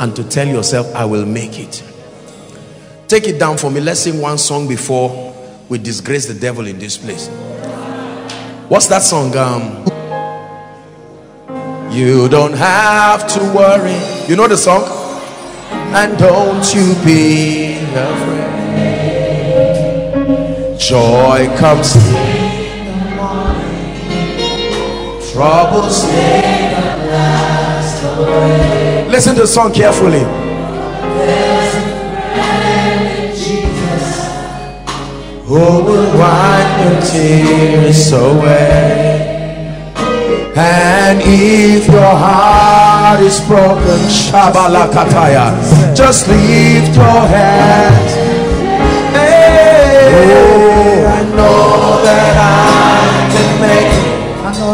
and to tell yourself i will make it. Take it down for me. Let's sing one song before we disgrace the devil in this place. What's that song? Um you don't have to worry. You know the song? And don't you be afraid. Joy comes troubles never last away listen to the song carefully. Who will wipe your tears away and if your heart is broken Shabalakataya just lift your hands. Hey, I know that I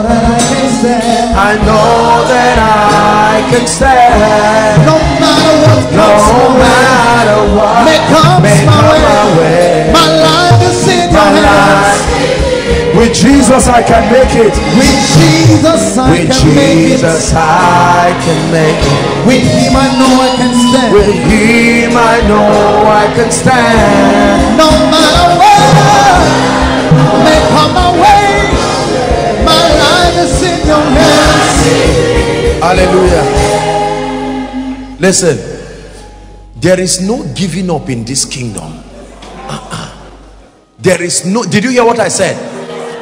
that I can stand. I know that I can stand No matter what no comes my way, matter what may comes may my way. my way My life is in my your hands. with Jesus I can make it With Jesus I with can make it. Jesus I can make it With Him I know I can stand. with him I know I can stand No matter what may come my way, my in your hands. hallelujah. Listen there is no giving up in this kingdom. Uh-uh. there is no did you hear what I said?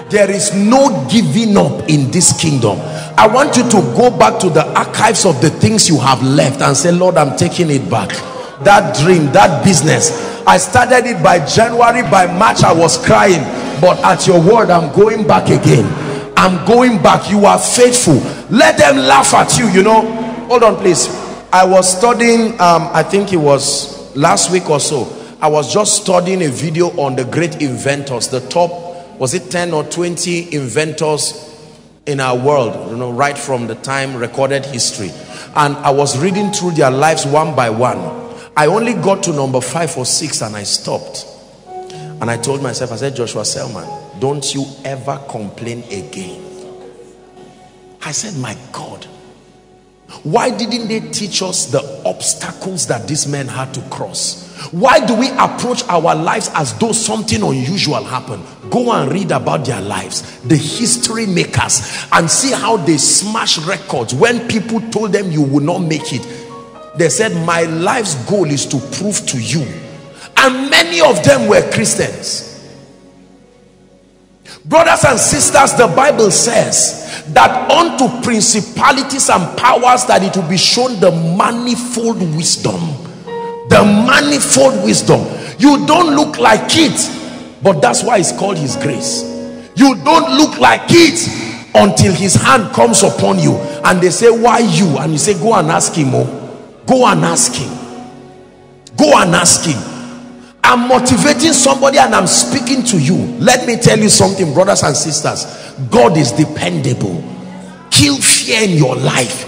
There is no giving up in this kingdom. I want you to go back to the archives of the things you have left and say Lord I'm taking it back. That dream that business. I started it by January by March I was crying. But at your word I'm going back again I'm going back. You are faithful. Let them laugh at you you know. Hold on please. I was studying um, I think it was last week or so. I was just studying a video on the great inventors the top was it 10 or 20 inventors in our world you know right from the time recorded history. And I was reading through their lives one by one. I only got to number five or six and I stopped. And I told myself I said Joshua Selman don't you ever complain again I said my God Why didn't they teach us the obstacles that these men had to cross? Why do we approach our lives as though something unusual happened? Go and read about their lives, the history makers, and see how they smash records. When people told them you will not make it, they said, My life's goal is to prove to you. And many of them were Christians. Brothers and sisters, the Bible says that unto principalities and powers that it will be shown the manifold wisdom. The manifold wisdom. You don't look like it, but that's why it's called his grace. You don't look like it until his hand comes upon you and they say, Why you? And you say, Go and ask him. Oh, go and ask him. Go and ask him I'm motivating somebody and I'm speaking to you. Let me tell you something, brothers and sisters. God is dependable. Kill fear in your life.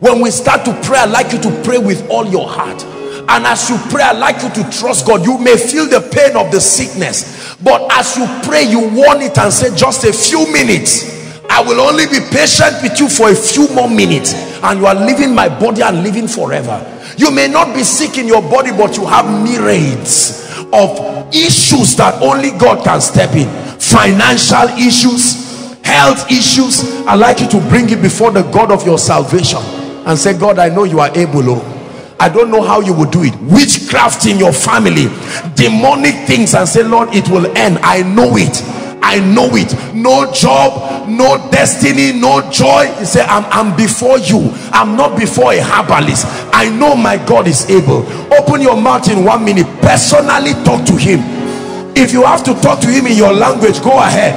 When we start to pray, I'd like you to pray with all your heart. And as you pray, I'd like you to trust God. You may feel the pain of the sickness, but as you pray, you warn it and say, just a few minutes. I will only be patient with you for a few more minutes, and you are leaving my body and living forever. You may not be sick in your body, but you have myriads of issues that only God can step in. Financial issues health issues. I like you to bring it before the God of your salvation and say God I know you are able oh. I don't know how you will do it. Witchcraft in your family demonic things and say Lord it will end. I know it I know it. No job no destiny no joy. He said I'm, I'm before you. I'm not before a herbalist. I know my God is able. Open your mouth in one minute. Personally talk to him. If you have to talk to him in your language go ahead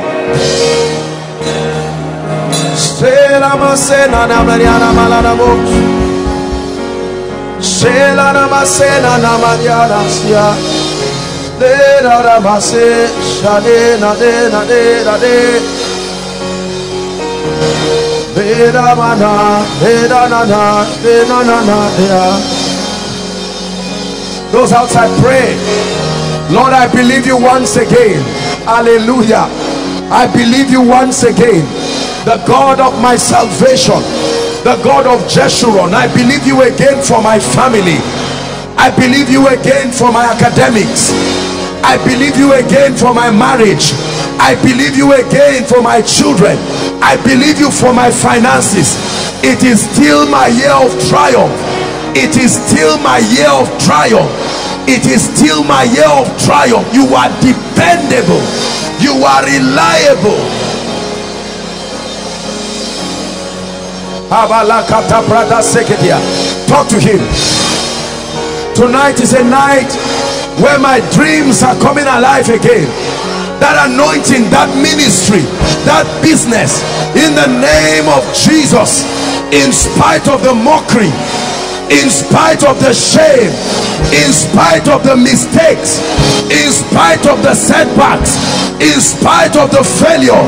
de se sha de na de na de de de ma na de da na na de na na na ya those outside pray. Lord I believe you once again. Hallelujah. I believe you once again. The God of my salvation the God of Jeshurun I believe you again for my family. I believe you again for my academics I believe you again for my marriage. I believe you again for my children. I believe you for my finances. It is still my year of triumph. It is still my year of triumph. It is still my year of triumph. You are dependable. You are reliable. Talk to him. Tonight is a night where my dreams are coming alive again. That anointing that ministry that business in the name of jesus in spite of the mockery in spite of the shame in spite of the mistakes in spite of the setbacks in spite of the failure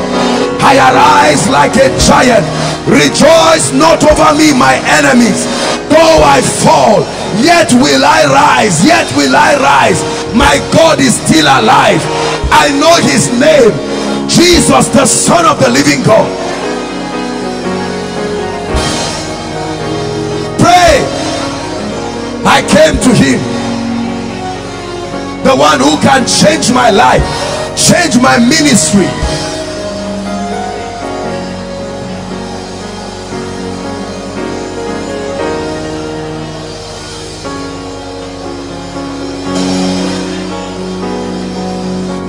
i arise like a giant. Rejoice not over me my enemies though i fall yet will I rise yet will I rise my God is still alive. I know his name. Jesus the son of the living God. Pray. I came to him. The one who can change my life change my ministry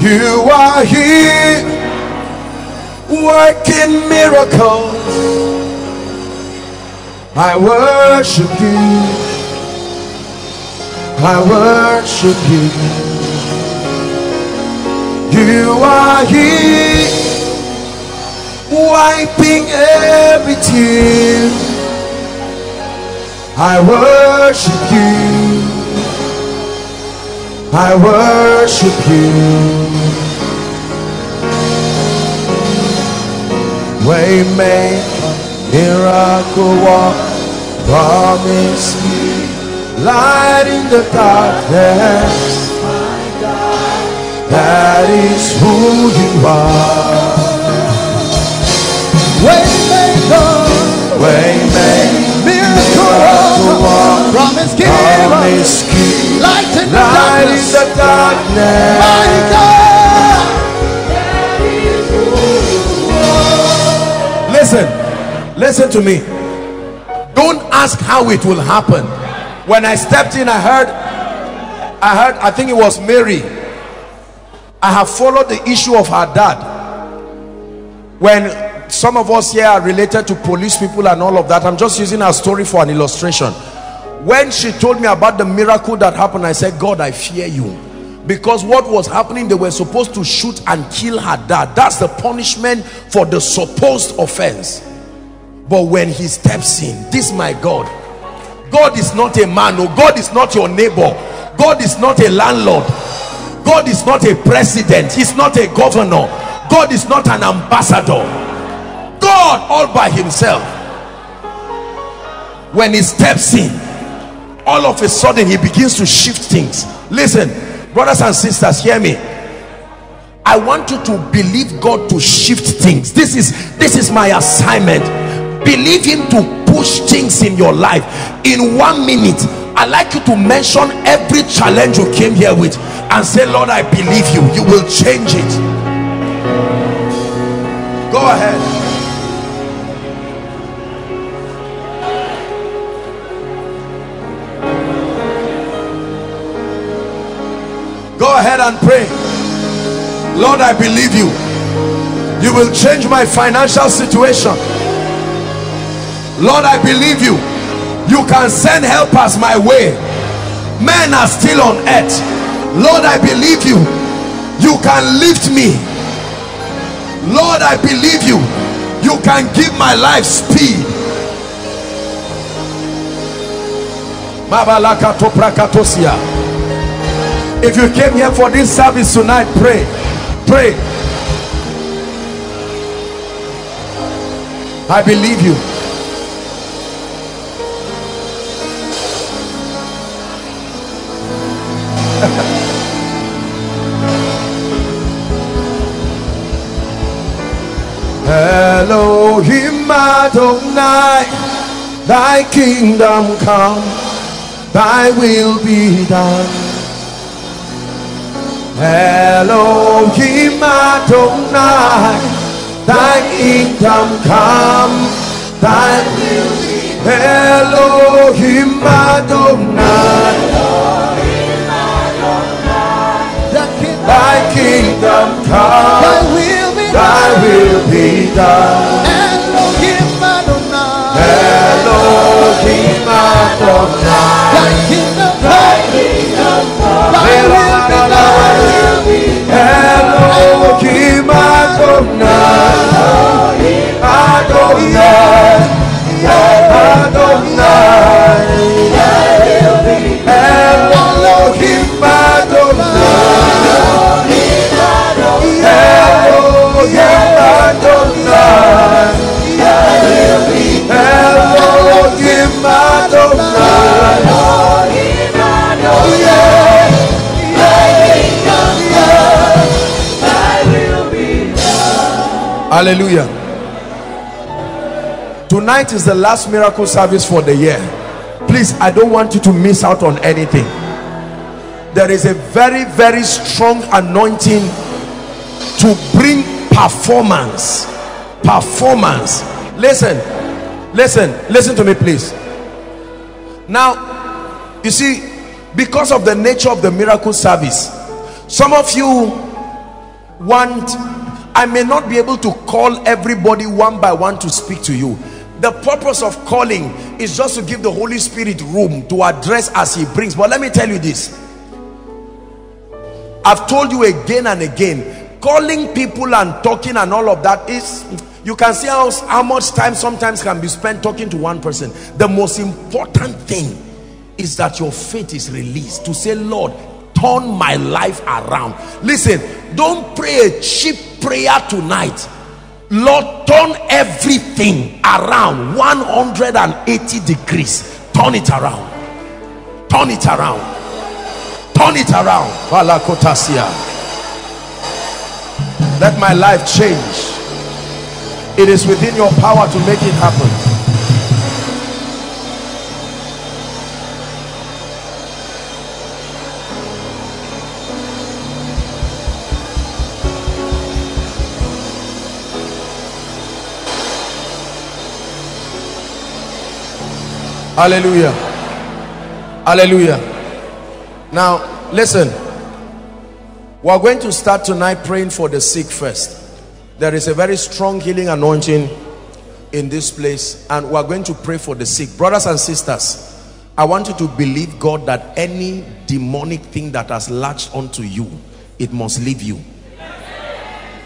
You are here working miracles. I worship you. I worship you. You are here wiping every tear. I worship you. I worship you. Waymaker, miracle walk, promise me light in the darkness. That is who you are. Waymaker, miracle Promise keeper. Promise. Light in the Light darkness. In the darkness. My God. Listen. Listen to me. Don't ask how it will happen. When I stepped in, I heard, I heard, I think it was Mary. I have followed the issue of her dad. When some of us here are related to police people and all of that, I'm just using her story for an illustration when she told me about the miracle that happened, I said, God, I fear you. Because what was happening they were supposed to shoot and kill her dad. That's the punishment for the supposed offense. But when he steps in this my god god is not a man no god is not your neighbor. God is not a landlord. God is not a president. He's not a governor. God is not an ambassador. God all by himself. When he steps in all of a sudden he begins to shift things. Listen brothers and sisters hear me. I want you to believe god to shift things. This is this is my assignment. Believe him to push things in your life. In one minute i like you to mention every challenge you came here with and say lord i believe you. You will change it. Go ahead and pray. Lord i believe you. You will change my financial situation. Lord i believe you. You can send helpers my way. Men are still on earth. Lord i believe you. You can lift me. Lord i believe you. You can give my life speed. Mabalakato prakatosia. If you came here for this service tonight, pray. Pray. I believe you. (laughs) Elohim Adonai, thy kingdom come, thy will be done. Elohim Adonai, thy kingdom come, thy will be Elohim Adonai, thy kingdom come, thy will be thy will be done. Elohim Adonai, Elohim Adonai, thy kingdom Adonai, Adonai, Adonai, Elohim Adonai, Elohim Adonai, Elohim Adonai. Hallelujah. Tonight is the last miracle service for the year. Please, I don't want you to miss out on anything. There is a very, very strong anointing to bring performance. Performance. Listen, listen, listen to me, please. Now, you see, because of the nature of the miracle service, some of you want I may not be able to call everybody one by one to speak to you. The purpose of calling is just to give the Holy Spirit room to address as he brings. But let me tell you this. I've told you again and again, calling people and talking and all of that is, you can see how, how much time sometimes can be spent talking to one person. The most important thing is that your faith is released to say, Lord, turn my life around. Listen, don't pray a cheap prayer tonight. Lord, turn everything around 180 degrees. Turn it around. Turn it around. Turn it around. Let my life change. It is within your power to make it happen. Hallelujah. Hallelujah. Now, listen. We're going to start tonight praying for the sick first. There is a very strong healing anointing in this place, and we're going to pray for the sick. Brothers and sisters, I want you to believe God that any demonic thing that has latched onto you, it must leave you.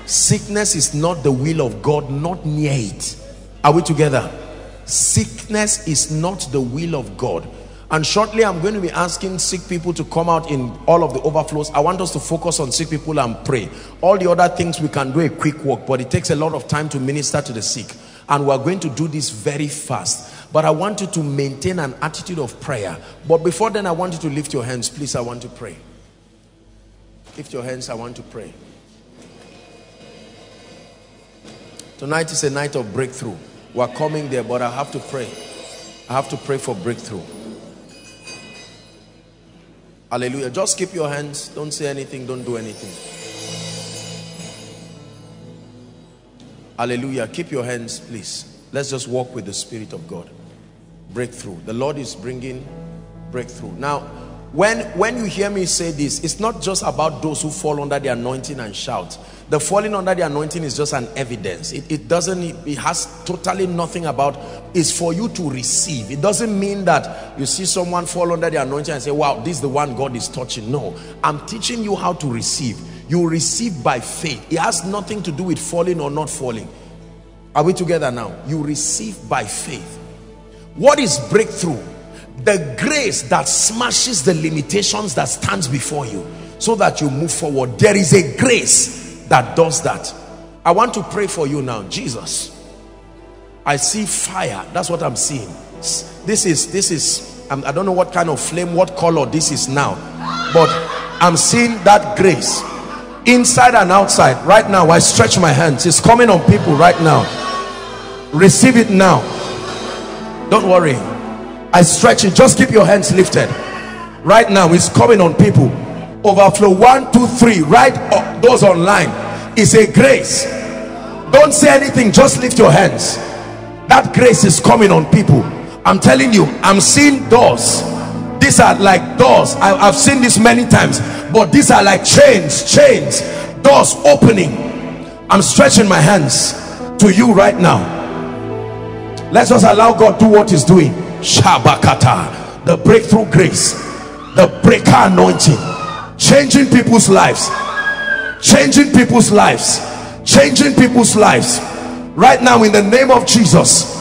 Sickness is not the will of God, not near it. Are we together? Sickness is not the will of God. And shortly, I'm going to be asking sick people to come out in all of the overflows. I want us to focus on sick people and pray. All the other things, we can do a quick walk, but it takes a lot of time to minister to the sick. And we're going to do this very fast but I want you to maintain an attitude of prayer. But before then, I want you to lift your hands. Please, I want to pray. Lift your hands, I want to pray. Tonight is a night of breakthrough. We're coming there, but I have to pray. I have to pray for breakthrough. Hallelujah. Just keep your hands. Don't say anything. Don't do anything. Hallelujah. Keep your hands, please. Let's just walk with the Spirit of God. Breakthrough. The Lord is bringing breakthrough. Now, when, when you hear me say this, it's not just about those who fall under the anointing and shout. The falling under the anointing is just an evidence. It, it doesn't, it has totally nothing about, it's for you to receive. It doesn't mean that you see someone fall under the anointing and say, wow, this is the one God is touching. No, I'm teaching you how to receive. You receive by faith. It has nothing to do with falling or not falling. Are we together now? You receive by faith. What is breakthrough? The grace that smashes the limitations that stands before you so that you move forward. There is a grace that does that. I want to pray for you now. Jesus, I see fire. That's what I'm seeing. This is, this is, I don't know what kind of flame, what color this is now. But I'm seeing that grace inside and outside. Right now, I stretch my hands. It's coming on people right now receive it now don't worry i stretch it just keep your hands lifted right now it's coming on people overflow. One two three. Right uh, those online. Is a grace. Don't say anything. Just lift your hands. That grace is coming on people. I'm telling you i'm seeing doors. These are like doors. I, have seen this many times but these are like chains chains doors opening. I'm stretching my hands to you right now. Let's just allow God do what he's doing. Shabakata. The breakthrough grace. The breaker anointing changing people's lives changing people's lives changing people's lives right now in the name of Jesus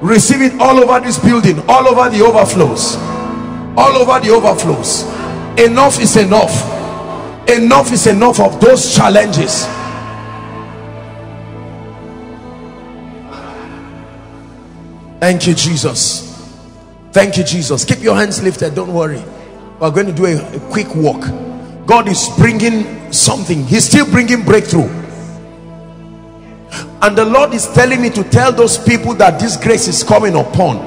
receive it all over this building all over the overflows all over the overflows enough is enough enough is enough of those challenges Thank you, Jesus. Thank you, Jesus. Keep your hands lifted. Don't worry. We're going to do a, a quick walk. God is bringing something. He's still bringing breakthrough. And the Lord is telling me to tell those people that this grace is coming upon.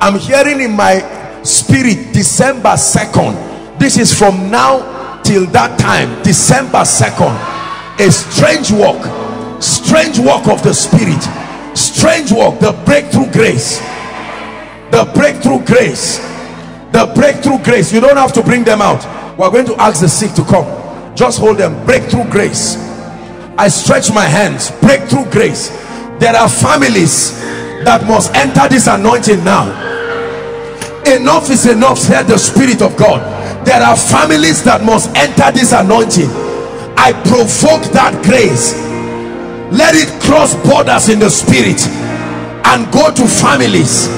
I'm hearing in my spirit December 2nd. This is from now till that time. December 2nd. A strange walk. Strange walk of the spirit strange walk. the breakthrough grace the breakthrough grace the breakthrough grace. You don't have to bring them out. We're going to ask the sick to come. Just hold them. Breakthrough grace. I stretch my hands. Breakthrough grace. There are families that must enter this anointing now. Enough is enough. Said the spirit of god. There are families that must enter this anointing. I provoke that grace. Let it cross borders in the spirit and go to families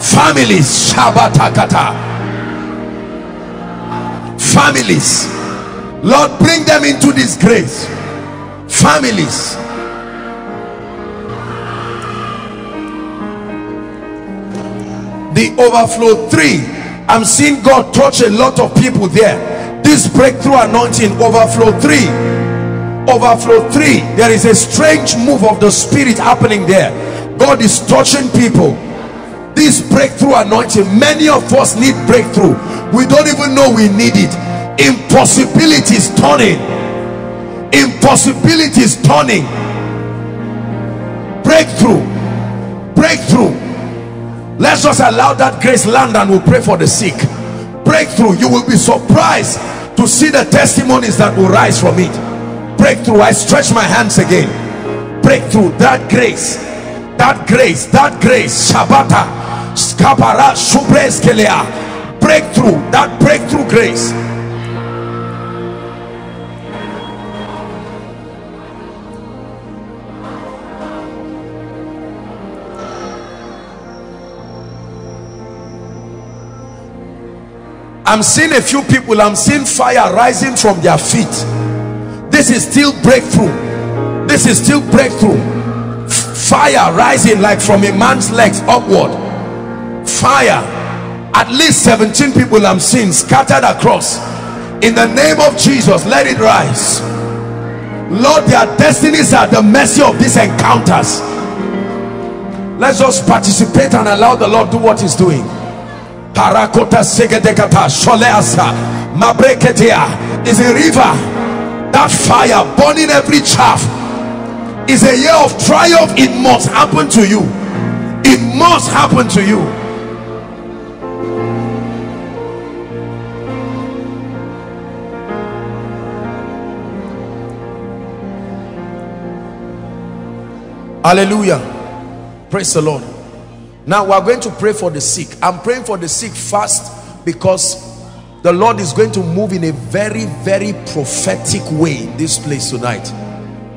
families shabatakata. Families. Lord bring them into this grace. Families. The overflow three. I'm seeing god touch a lot of people there. This breakthrough anointing overflow three. Overflow three. There is a strange move of the spirit happening there. God is touching people this breakthrough anointing. Many of us need breakthrough. We don't even know we need it. Impossibilities turning. Impossibilities turning. Breakthrough. Breakthrough. Let's just allow that grace land and we'll pray for the sick. Breakthrough. You will be surprised to see the testimonies that will rise from it. Breakthrough. I stretch my hands again. Breakthrough. That grace. That grace. That grace. Shabata breakthrough that breakthrough grace. I'm seeing a few people I'm seeing fire rising from their feet. This is still breakthrough. This is still breakthrough. Fire rising like from a man's legs upward fire. At least 17 people I'm seeing scattered across. In the name of Jesus let it rise. Lord their destinies are the mercy of these encounters. Let's just participate and allow the Lord do what he's doing. Parakota sholeasa is a river. That fire burning every chaff. Is a year of triumph. It must happen to you. It must happen to you hallelujah. Praise the lord. Now we are going to pray for the sick. I'm praying for the sick fast because the lord is going to move in a very very prophetic way in this place tonight.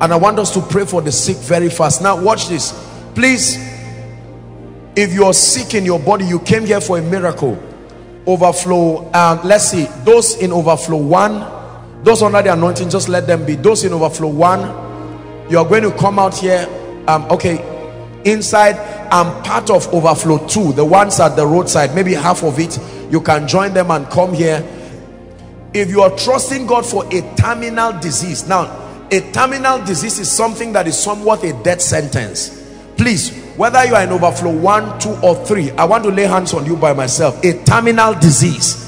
And i want us to pray for the sick very fast. Now watch this. Please if you're sick in your body you came here for a miracle. Overflow and let's see those in overflow one. Those under the anointing just let them be. Those in overflow one. You are going to come out here um okay inside i'm part of overflow two. The ones at the roadside maybe half of it you can join them and come here. If you are trusting god for a terminal disease now a terminal disease is something that is somewhat a death sentence. Please whether you are in overflow one two or three i want to lay hands on you by myself. A terminal disease.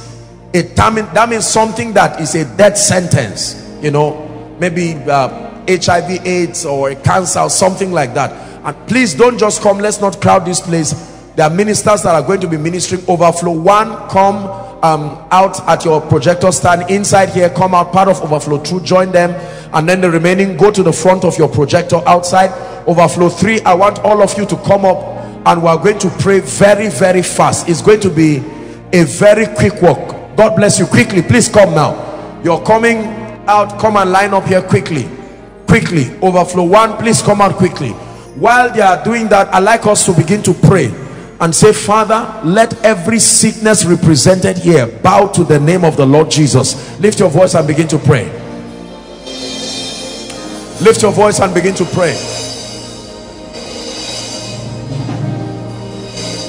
A termin that means something that is a death sentence you know. Maybe uh, hiv aids or a cancer or something like that. And please don't just come let's not crowd this place. There are ministers that are going to be ministering overflow. One come um, out at your projector stand. Inside here come out part of overflow two join them. And then the remaining go to the front of your projector outside. Overflow three i want all of you to come up. And we're going to pray very very fast. It's going to be a very quick walk god bless you quickly. Please come now. You're coming out. Come and line up here quickly quickly. Overflow. One please come out quickly. While they are doing that i like us to begin to pray and say father let every sickness represented here bow to the name of the lord jesus. Lift your voice and begin to pray. Lift your voice and begin to pray.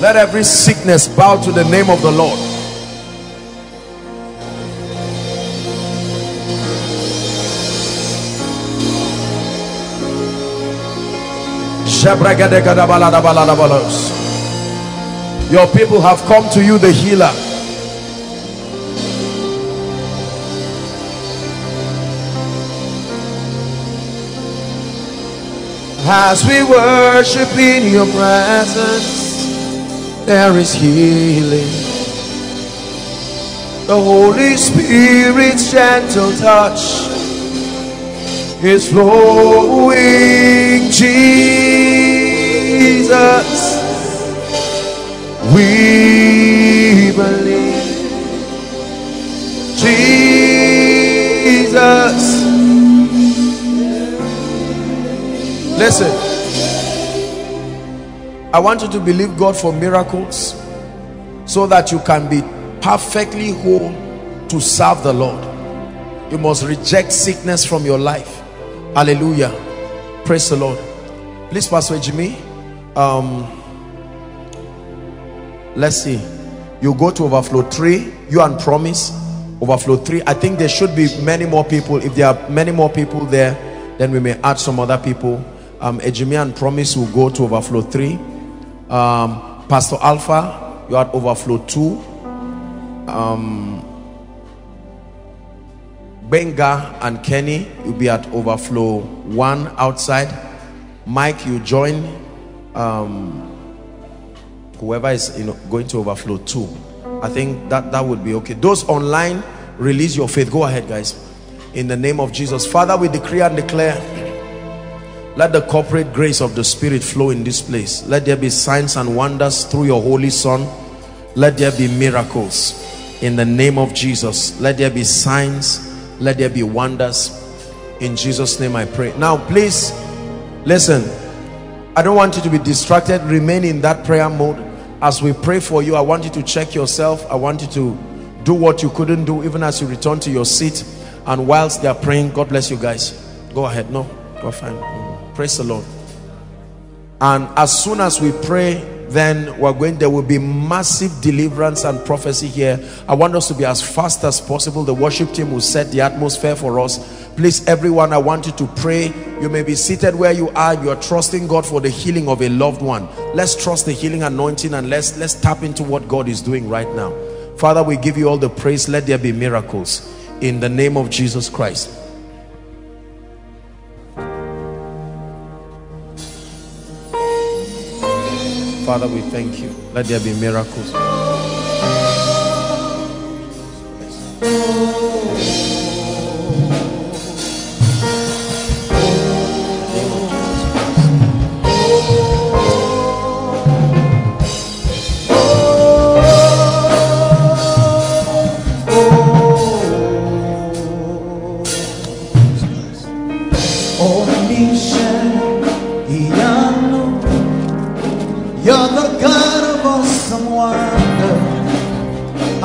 Let every sickness bow to the name of the lord Your people have come to you, the healer. As we worship in your presence, there is healing. The Holy Spirit's gentle touch is flowing, Jesus. We believe, Jesus. Listen, I want you to believe God for miracles so that you can be perfectly whole to serve the Lord. You must reject sickness from your life. Hallelujah. Praise the Lord. Please, Pastor Jimmy. Um, let's see. You go to overflow three. You and promise overflow three. I think there should be many more people. If there are many more people there, then we may add some other people. Um, Ejimi and promise will go to overflow three. Um, Pastor Alpha, you at overflow two. Um, Benga and Kenny, you'll be at overflow one outside. Mike, you join. Um, whoever is going to overflow too i think that that would be okay. Those online release your faith. Go ahead guys. In the name of jesus. Father we decree and declare let the corporate grace of the spirit flow in this place. Let there be signs and wonders through your holy son. Let there be miracles. In the name of jesus let there be signs let there be wonders. In jesus name i pray. Now please listen. I don't want you to be distracted. Remain in that prayer mode. As we pray for you i want you to check yourself. I want you to do what you couldn't do even as you return to your seat. And whilst they are praying god bless you guys. Go ahead. No go fine. Mhm. praise the lord. And as soon as we pray then we're going there will be massive deliverance and prophecy here. I want us to be as fast as possible. The worship team will set the atmosphere for us. Please everyone i want you to pray. You may be seated where you are. You are trusting god for the healing of a loved one. Let's trust the healing anointing and let's let's tap into what god is doing right now. Father we give you all the praise. Let there be miracles. In the name of jesus christ Father, we thank you. Let there be miracles.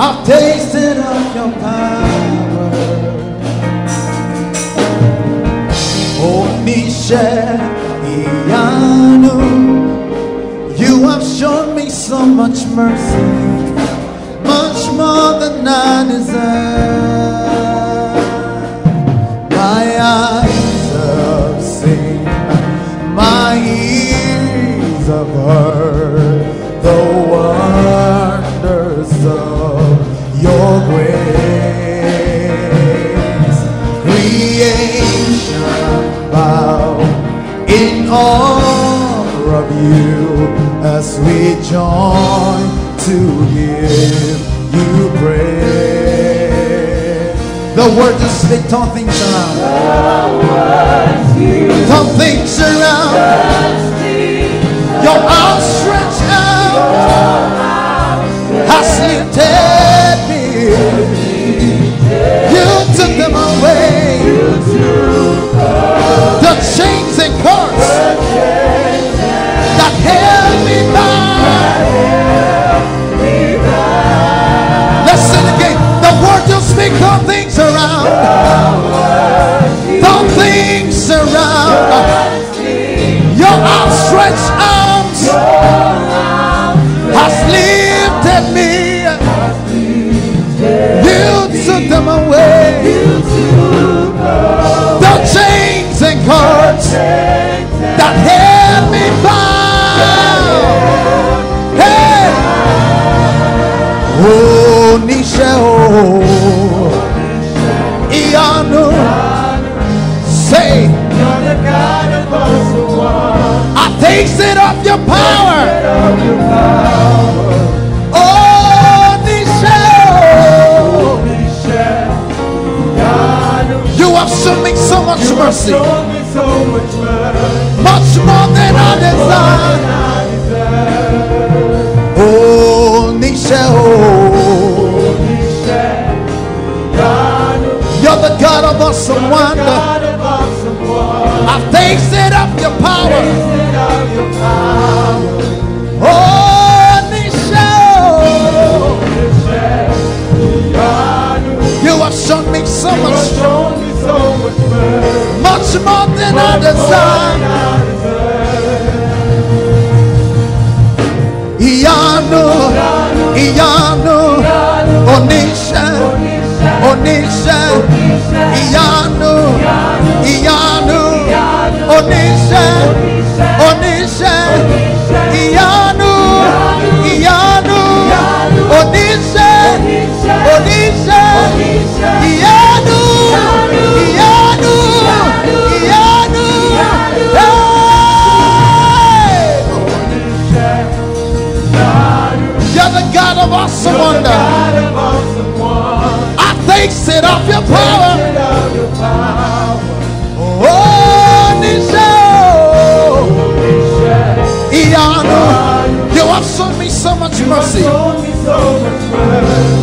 I've tasted of your power. Oh, Omniscientiano, You have shown me so much mercy, much more than I deserve. My eyes have seen, my ears have heard of. Creation bow in awe of you as we join to give you praise. The word to speak, turn things around. Turn things around. Your arms stretched out has lifted The chains and cords that held me back. Let's sing again. The word things around. Things around. Your outstretched arms has lifted me. You took them away. That held me bound. Hey. Oh, Nisha, oh, Iano, say, I tasted of your power. Oh, Nisha, oh, you have shown me so much mercy, much more much more than I deserve. Oh, Nisha, oh, you're the God of awesome wonder. I've tasted of your power. Than I deserve. Iano, Iano, Onisha, Onisha, Iano, Wakes it off your power. Oh, Nisho. Iano. You have shown me so much mercy.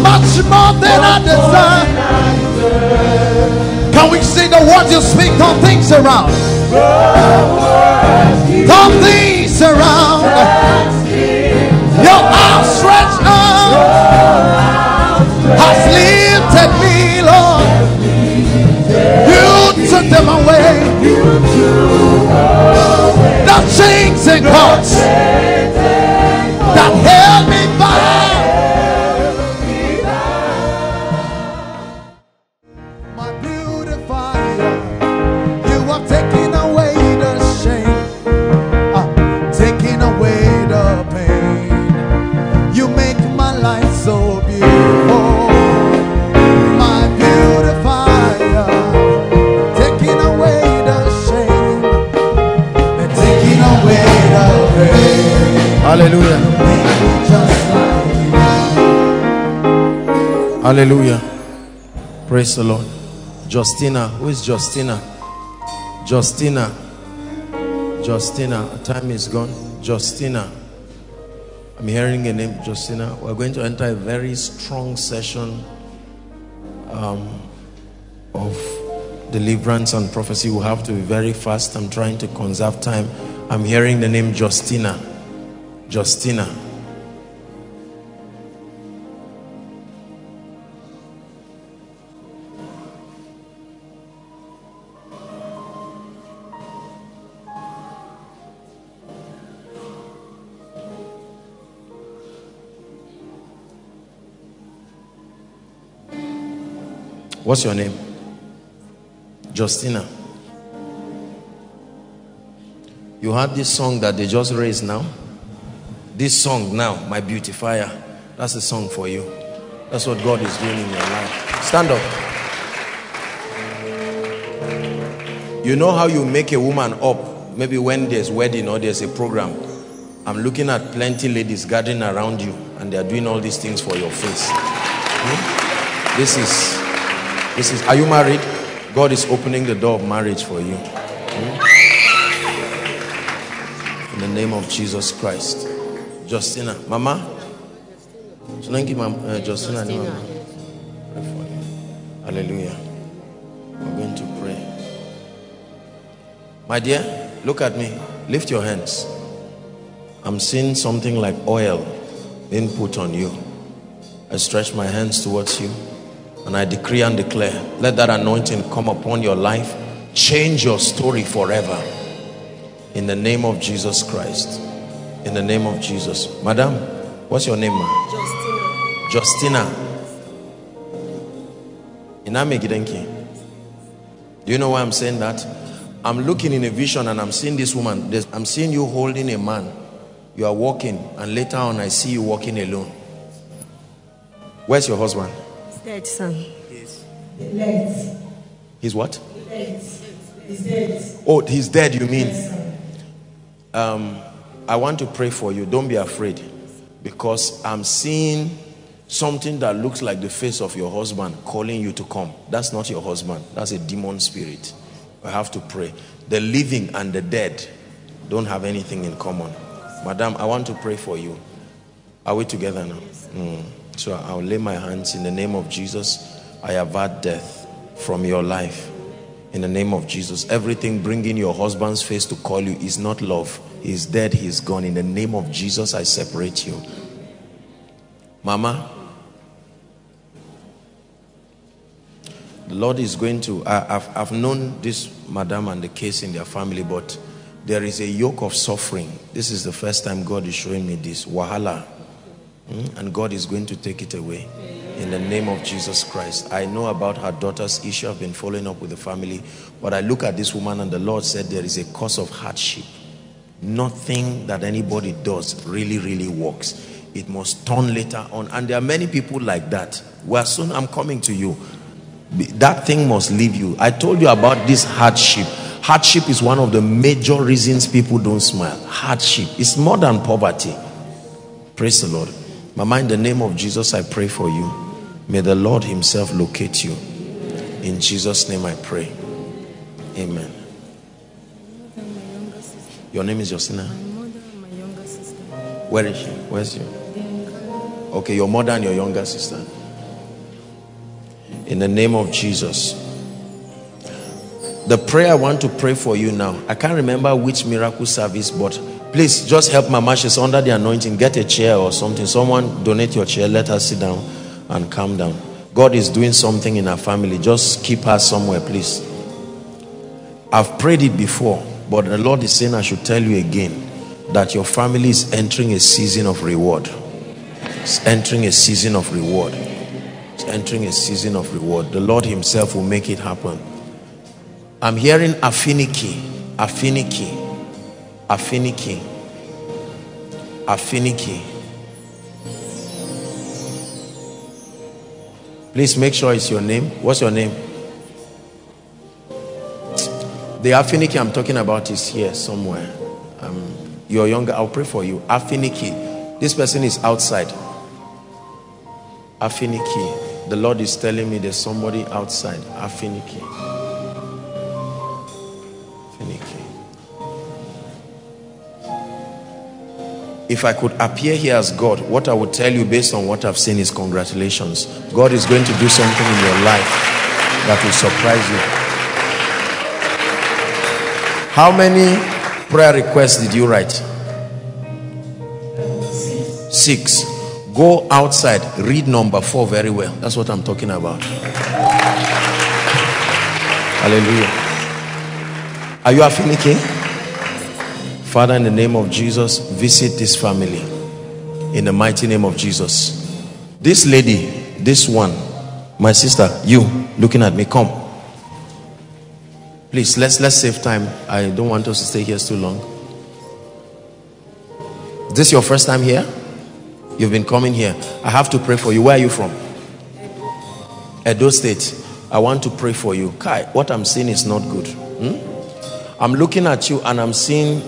Much more than I deserve. Can we say the words you speak? Turn things around. Turn things around. Your outstretched You took them away. The chains and cords that held Hallelujah. Praise the Lord. Justina. Who is Justina? Justina. Justina. Time is gone. Justina. I'm hearing a name, Justina. We're going to enter a very strong session um, of deliverance and prophecy. We'll have to be very fast. I'm trying to conserve time. I'm hearing the name Justina. Justina. What's your name? Justina. You had this song that they just raised now. This song now, My Beautifier. That's a song for you. That's what God is doing in your life. Stand up. You know how you make a woman up, maybe when there's wedding or there's a program. I'm looking at plenty ladies gathering around you and they're doing all these things for your face. Hmm? This is this is, are you married? God is opening the door of marriage for you. Hmm? In the name of Jesus Christ. Justina. Mama? Sunanki mam, uh, Justina. mama. Pray for you. Hallelujah. We're going to pray. My dear, look at me. Lift your hands. I'm seeing something like oil being put on you. I stretch my hands towards you. And I decree and declare, let that anointing come upon your life. Change your story forever. In the name of Jesus Christ. In the name of Jesus. Madam, what's your name, ma? Justina. Iname Gidenki. Do you know why I'm saying that? I'm looking in a vision and I'm seeing this woman. I'm seeing you holding a man. You are walking, and later on, I see you walking alone. Where's your husband? Dead son. He's what? Dead. He's dead. Oh, he's dead, you mean? Um, I want to pray for you. Don't be afraid. Because I'm seeing something that looks like the face of your husband calling you to come. That's not your husband, that's a demon spirit. I have to pray. The living and the dead don't have anything in common. Madam, I want to pray for you. Are we together now? Mm. So I'll lay my hands in the name of Jesus. I avert death from your life. In the name of Jesus. Everything bringing your husband's face to call you is not love. He's dead, he's gone. In the name of Jesus, I separate you. Mama, the Lord is going to. I, I've, I've known this madam and the case in their family, but there is a yoke of suffering. This is the first time God is showing me this. Wahala. Mm, And God is going to take it away. In the name of Jesus Christ. I know about her daughter's issue. I've been following up with the family. But I look at this woman and the Lord said there is a cause of hardship. Nothing that anybody does really, really works. It must turn later on. And there are many people like that. Well, soon I'm coming to you. That thing must leave you. I told you about this hardship. Hardship is one of the major reasons people don't smile. Hardship. It's more than poverty. Praise the Lord. Mama, in the name of Jesus, I pray for you. May the Lord Himself locate you. In Jesus' name I pray. Amen. My younger sister. Your name is Justina. My mother and my younger sister. Where is she? Where's you? Okay, your mother and your younger sister. In the name of Jesus. the prayer I want to pray for you now. I can't remember which miracle service, but please just help Mama. She's under the anointing. Get a chair or something. Someone donate your chair. Let her sit down and calm down. God is doing something in her family. Just keep her somewhere, please. I've prayed it before, but the Lord is saying I should tell you again that your family is entering a season of reward. It's entering a season of reward. It's entering a season of reward. The Lord Himself will make it happen. I'm hearing affinity, affinity, affinity, affinity. Please make sure it's your name. What's your name? The affinity I'm talking about is here somewhere. Um, you're younger. I'll pray for you. Affinity. This person is outside. Affinity. The Lord is telling me there's somebody outside. Affinity. If I could appear here as God, what I would tell you based on what I've seen is congratulations. God is going to do something in your life that will surprise you. How many prayer requests did you write? Six. Go outside, read number four very well. That's what I'm talking about. Hallelujah. Are you affinity? Father, in the name of Jesus, visit this family. In the mighty name of Jesus. This lady, this one, my sister, you looking at me, come. Please, let's let's save time. I don't want us to stay here too long. Is this your first time here? You've been coming here. I have to pray for you. Where are you from? Edo State. I want to pray for you. Kai, what I'm seeing is not good. Hmm? I'm looking at you and I'm seeing,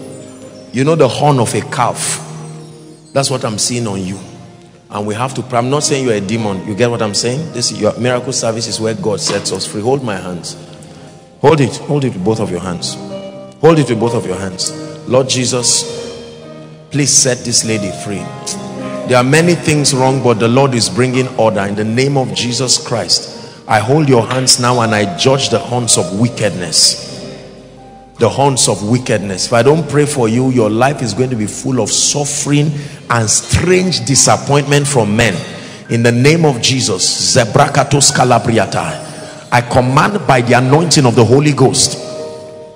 you know, the horn of a calf. That's what I'm seeing on you. And we have to pray. I'm not saying you're a demon. You get what I'm saying? This is your miracle service is where God sets us free. Hold my hands. Hold it. Hold it with both of your hands. Hold it with both of your hands. Lord Jesus, please set this lady free. There are many things wrong, but the Lord is bringing order in the name of Jesus Christ. I hold your hands now and I judge the horns of wickedness. The horns of wickedness. If I don't pray for you, your life is going to be full of suffering and strange disappointment from men. In the name of Jesus, Zebrakatos Calabriata. I command by the anointing of the Holy Ghost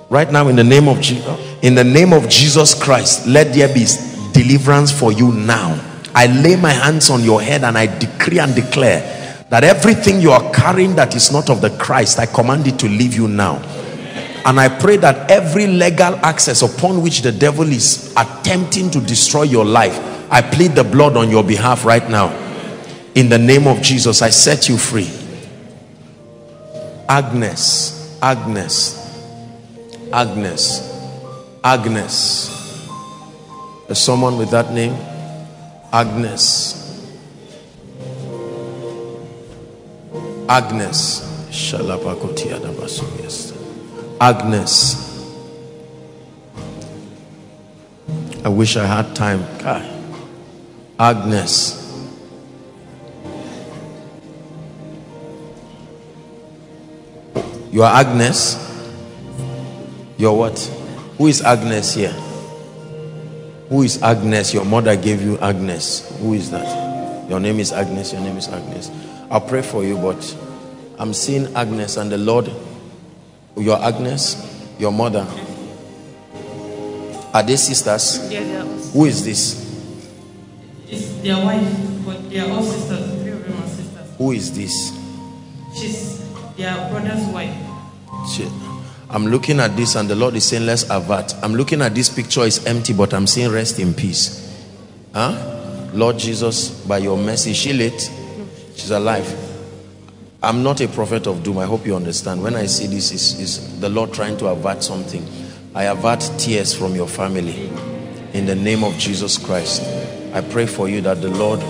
right now in the name of Jesus in the name of Jesus Christ let there be deliverance for you now I lay my hands on your head and I decree and declare that everything you are carrying that is not of the Christ I command it to leave you now and I pray that every legal access upon which the devil is attempting to destroy your life I plead the blood on your behalf right now in the name of Jesus I set you free Agnes, Agnes, Agnes, Agnes. There's someone with that name? Agnes. Agnes. Agnes. I wish I had time. Agnes. You are Agnes. You're what? Who is Agnes here? Who is Agnes? Your mother gave you Agnes. Who is that? Your name is Agnes. Your name is Agnes. I'll pray for you, but I'm seeing Agnes and the Lord. Your Agnes, your mother. Are they sisters? Yeah, they are, Who is this? it's their wife, but they are all sisters. Three of them are sisters. Who is this? She's their brother's wife. Shit. I'm looking at this and the Lord is saying, let's avert. I'm looking at this picture, it's empty, but I'm saying rest in peace. Huh? Lord Jesus, by your mercy, she late? She's alive. I'm not a prophet of doom. I hope you understand. When I see this, is is the Lord trying to avert something. I avert tears from your family. In the name of Jesus Christ. I pray for you that the Lord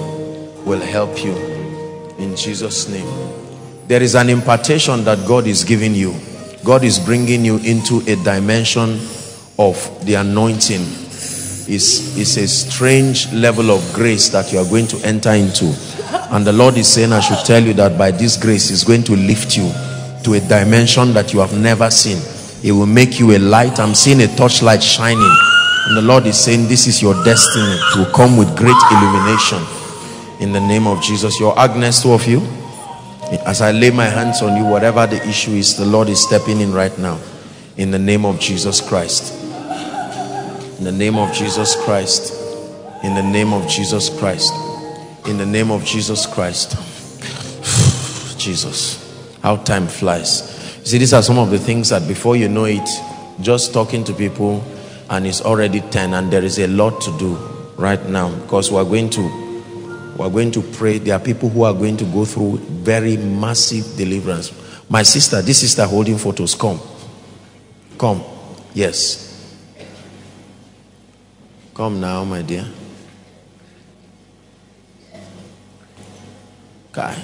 will help you. In Jesus' name. There is an impartation that God is giving you. God is bringing you into a dimension of the anointing. It's, it's a strange level of grace that you are going to enter into. And the Lord is saying, I should tell you that by this grace, He's going to lift you to a dimension that you have never seen. He will make you a light. I'm seeing a torchlight shining. And the Lord is saying, This is your destiny. It will come with great illumination. In the name of Jesus. Your Agnes, two of you. As I lay my hands on you, whatever the issue is, the Lord is stepping in right now. In the name of Jesus Christ. In the name of Jesus Christ. In the name of Jesus Christ. In the name of Jesus Christ. (sighs) Jesus. How time flies. You see, these are some of the things that before you know it, just talking to people and it's already 10 and there is a lot to do right now because we're going to we're going to pray there are people who are going to go through very massive deliverance my sister this sister holding photos come come yes come now my dear guy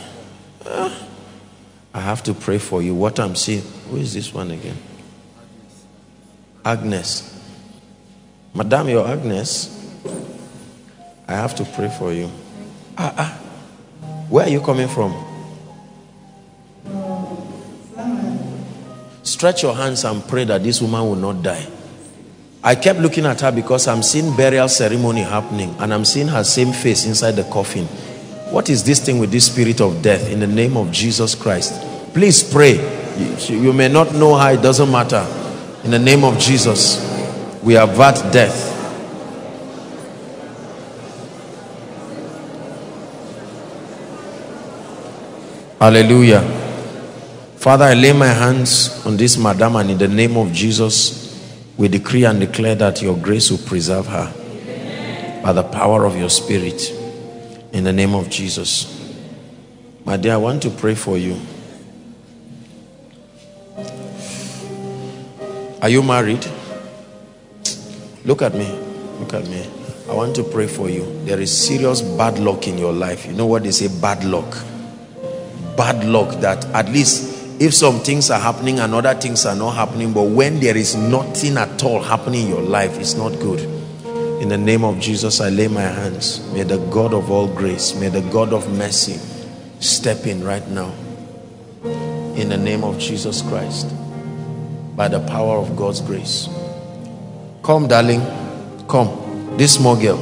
ah, i have to pray for you what i'm seeing who is this one again agnes Madam, your Agnes, I have to pray for you. Ah, ah. Where are you coming from? Stretch your hands and pray that this woman will not die. I kept looking at her because I'm seeing burial ceremony happening and I'm seeing her same face inside the coffin. What is this thing with this spirit of death in the name of Jesus Christ? Please pray. You, you may not know how, it doesn't matter. In the name of Jesus we avert death. Hallelujah. Father, I lay my hands on this madam and in the name of Jesus, we decree and declare that your grace will preserve her by the power of your spirit in the name of Jesus. My dear, I want to pray for you. Are you married? Look at me. Look at me. I want to pray for you. There is serious bad luck in your life. You know what they say? Bad luck. Bad luck that at least if some things are happening and other things are not happening, but when there is nothing at all happening in your life, it's not good. In the name of Jesus, I lay my hands. May the God of all grace, may the God of mercy step in right now. In the name of Jesus Christ, by the power of God's grace. Come, darling. Come. This small girl.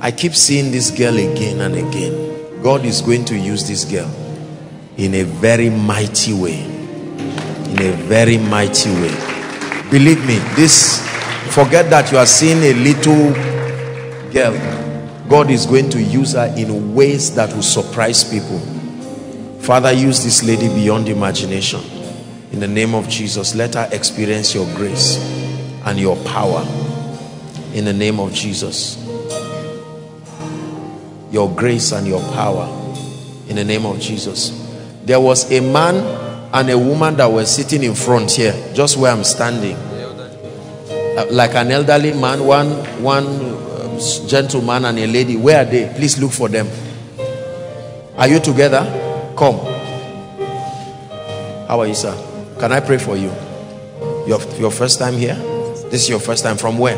I keep seeing this girl again and again. God is going to use this girl in a very mighty way. In a very mighty way. Believe me, this, forget that you are seeing a little girl. God is going to use her in ways that will surprise people. Father, use this lady beyond imagination. In the name of Jesus let her experience your grace and your power. In the name of Jesus your grace and your power. In the name of Jesus. There was a man and a woman that were sitting in front here just where I'm standing like an elderly man one one uh, gentleman and a lady where are they please look for them are you together come how are you sir can I pray for you? Your, your first time here? This is your first time. From where?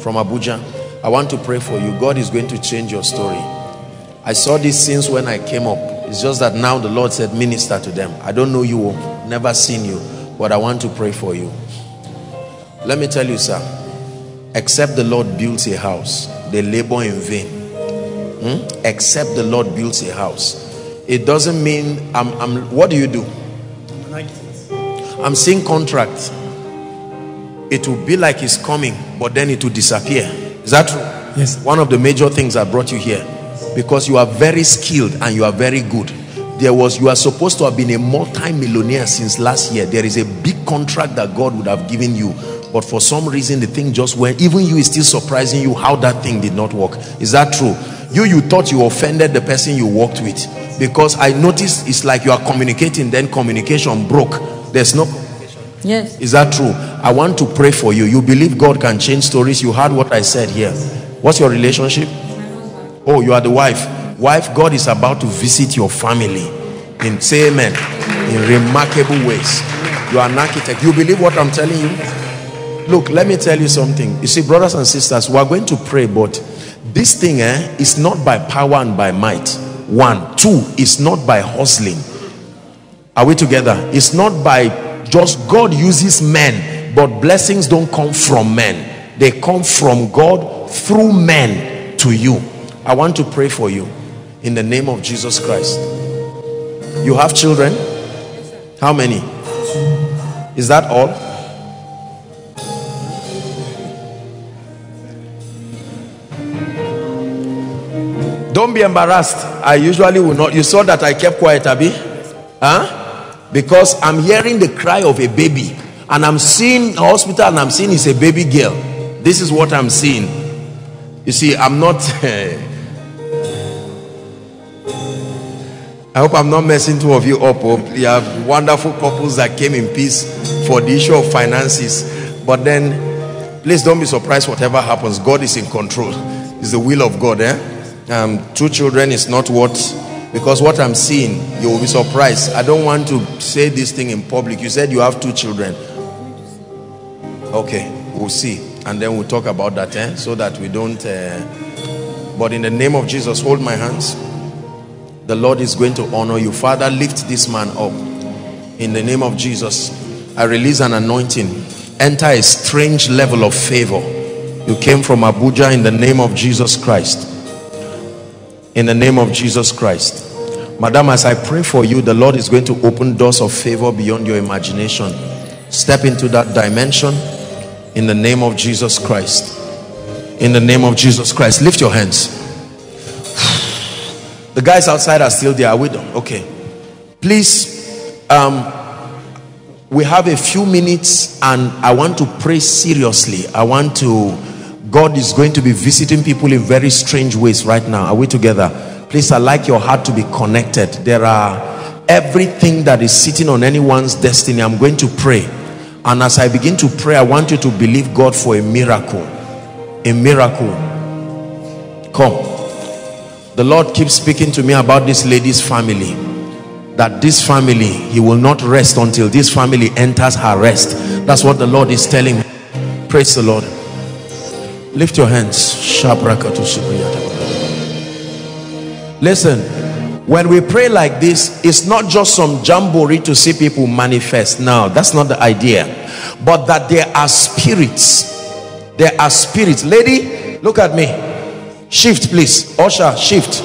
From Abuja. I want to pray for you. God is going to change your story. I saw this since when I came up. It's just that now the Lord said, minister to them. I don't know you, never seen you, but I want to pray for you. Let me tell you, sir, except the Lord builds a house, they labor in vain. Hmm? Except the Lord builds a house. It doesn't mean, I'm, I'm, what do you do? I'm seeing contract. It will be like it's coming, but then it will disappear. Is that true? Yes. One of the major things that brought you here. Because you are very skilled and you are very good. There was, you are supposed to have been a multi-millionaire since last year. There is a big contract that God would have given you. But for some reason, the thing just went. Even you is still surprising you how that thing did not work. Is that true? You, you thought you offended the person you worked with. Because I noticed it's like you are communicating, then communication broke there's no Yes. Is that true? I want to pray for you. You believe God can change stories. You heard what I said here. What's your relationship? Oh, you are the wife. Wife, God is about to visit your family. In say amen. In remarkable ways. You are an architect. You believe what I'm telling you? Look, let me tell you something. You see, brothers and sisters, we are going to pray, but this thing eh, is not by power and by might. One. Two, it's not by hustling Are we together? It's not by just God uses men, but blessings don't come from men. They come from God through men to you. I want to pray for you in the name of Jesus Christ. You have children? How many? Is that all? Don't be embarrassed. I usually will not. You saw that I kept quiet, Abby? Huh? Because I'm hearing the cry of a baby. And I'm seeing a hospital and I'm seeing it's a baby girl. This is what I'm seeing. You see, I'm not... (laughs) I hope I'm not messing two of you up. Oh. You have wonderful couples that came in peace for the issue of finances. But then, please don't be surprised whatever happens. God is in control. It's the will of God. Eh? Um, two children is not what because what I'm seeing you will be surprised. I don't want to say this thing in public. You said you have two children. Okay we'll see. And then we'll talk about that eh? so that we don't uh... but in the name of Jesus hold my hands. The Lord is going to honor you. Father lift this man up. In the name of Jesus I release an anointing. Enter a strange level of favor. You came from Abuja in the name of Jesus Christ in the name of Jesus Christ. Madam, as I pray for you, the Lord is going to open doors of favor beyond your imagination. Step into that dimension in the name of Jesus Christ. In the name of Jesus Christ. Lift your hands. (sighs) The guys outside are still there. Are we done? Okay. Please, um, we have a few minutes and I want to pray seriously. I want to God is going to be visiting people in very strange ways right now. Are we together? Please, I like your heart to be connected. There are everything that is sitting on anyone's destiny. I'm going to pray. And as I begin to pray, I want you to believe God for a miracle. A miracle. Come. The Lord keeps speaking to me about this lady's family. That this family, he will not rest until this family enters her rest. That's what the Lord is telling me. Praise the Lord. Lift your hands. Listen, when we pray like this, it's not just some jamboree to see people manifest. Now, that's not the idea. But that there are spirits. There are spirits. Lady, look at me. Shift, please. Usher, shift.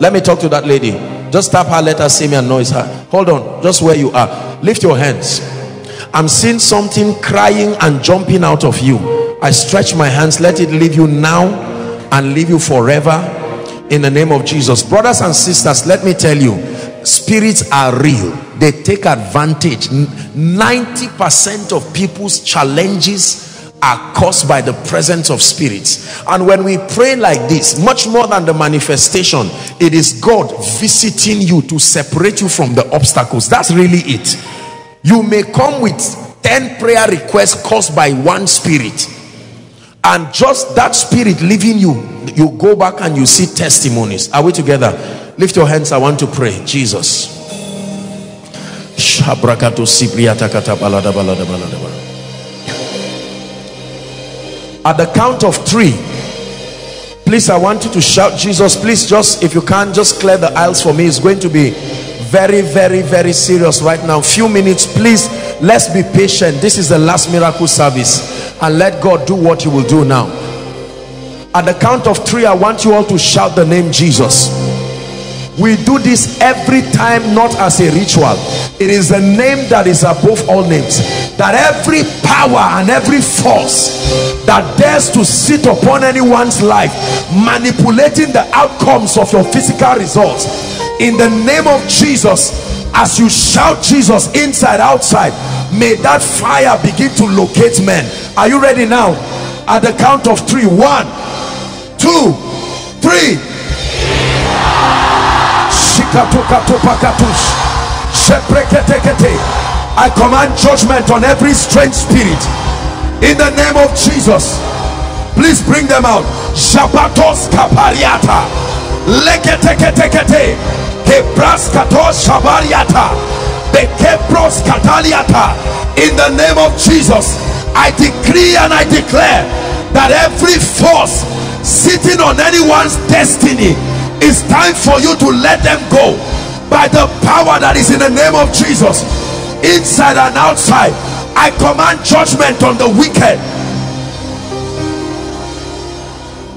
Let me talk to that lady. Just tap her, let her see me and noise her. Hold on, just where you are. Lift your hands. I'm seeing something crying and jumping out of you I stretch my hands. Let it leave you now and leave you forever in the name of Jesus. Brothers and sisters let me tell you spirits are real. They take advantage. 90 percent of people's challenges are caused by the presence of spirits. And when we pray like this much more than the manifestation it is God visiting you to separate you from the obstacles. That's really it. You may come with 10 prayer requests caused by one spirit and just that spirit leaving you you go back and you see testimonies. Are we together? Lift your hands. I want to pray. Jesus. At the count of three please i want you to shout jesus please just if you can just clear the aisles for me. It's going to be very very very serious right now. Few minutes please let's be patient. This is the last miracle service. And let God do what he will do now. At the count of three I want you all to shout the name Jesus. We do this every time not as a ritual. It is the name that is above all names. That every power and every force that dares to sit upon anyone's life manipulating the outcomes of your physical results in the name of Jesus as you shout Jesus inside outside may that fire begin to locate men. Are you ready now? At the count of three. One two three. I command judgment on every strange spirit. In the name of Jesus please bring them out. Shabatos kapariata. Leketeketekete in the name of Jesus I decree and I declare that every force sitting on anyone's destiny it's time for you to let them go by the power that is in the name of Jesus. Inside and outside I command judgment on the wicked.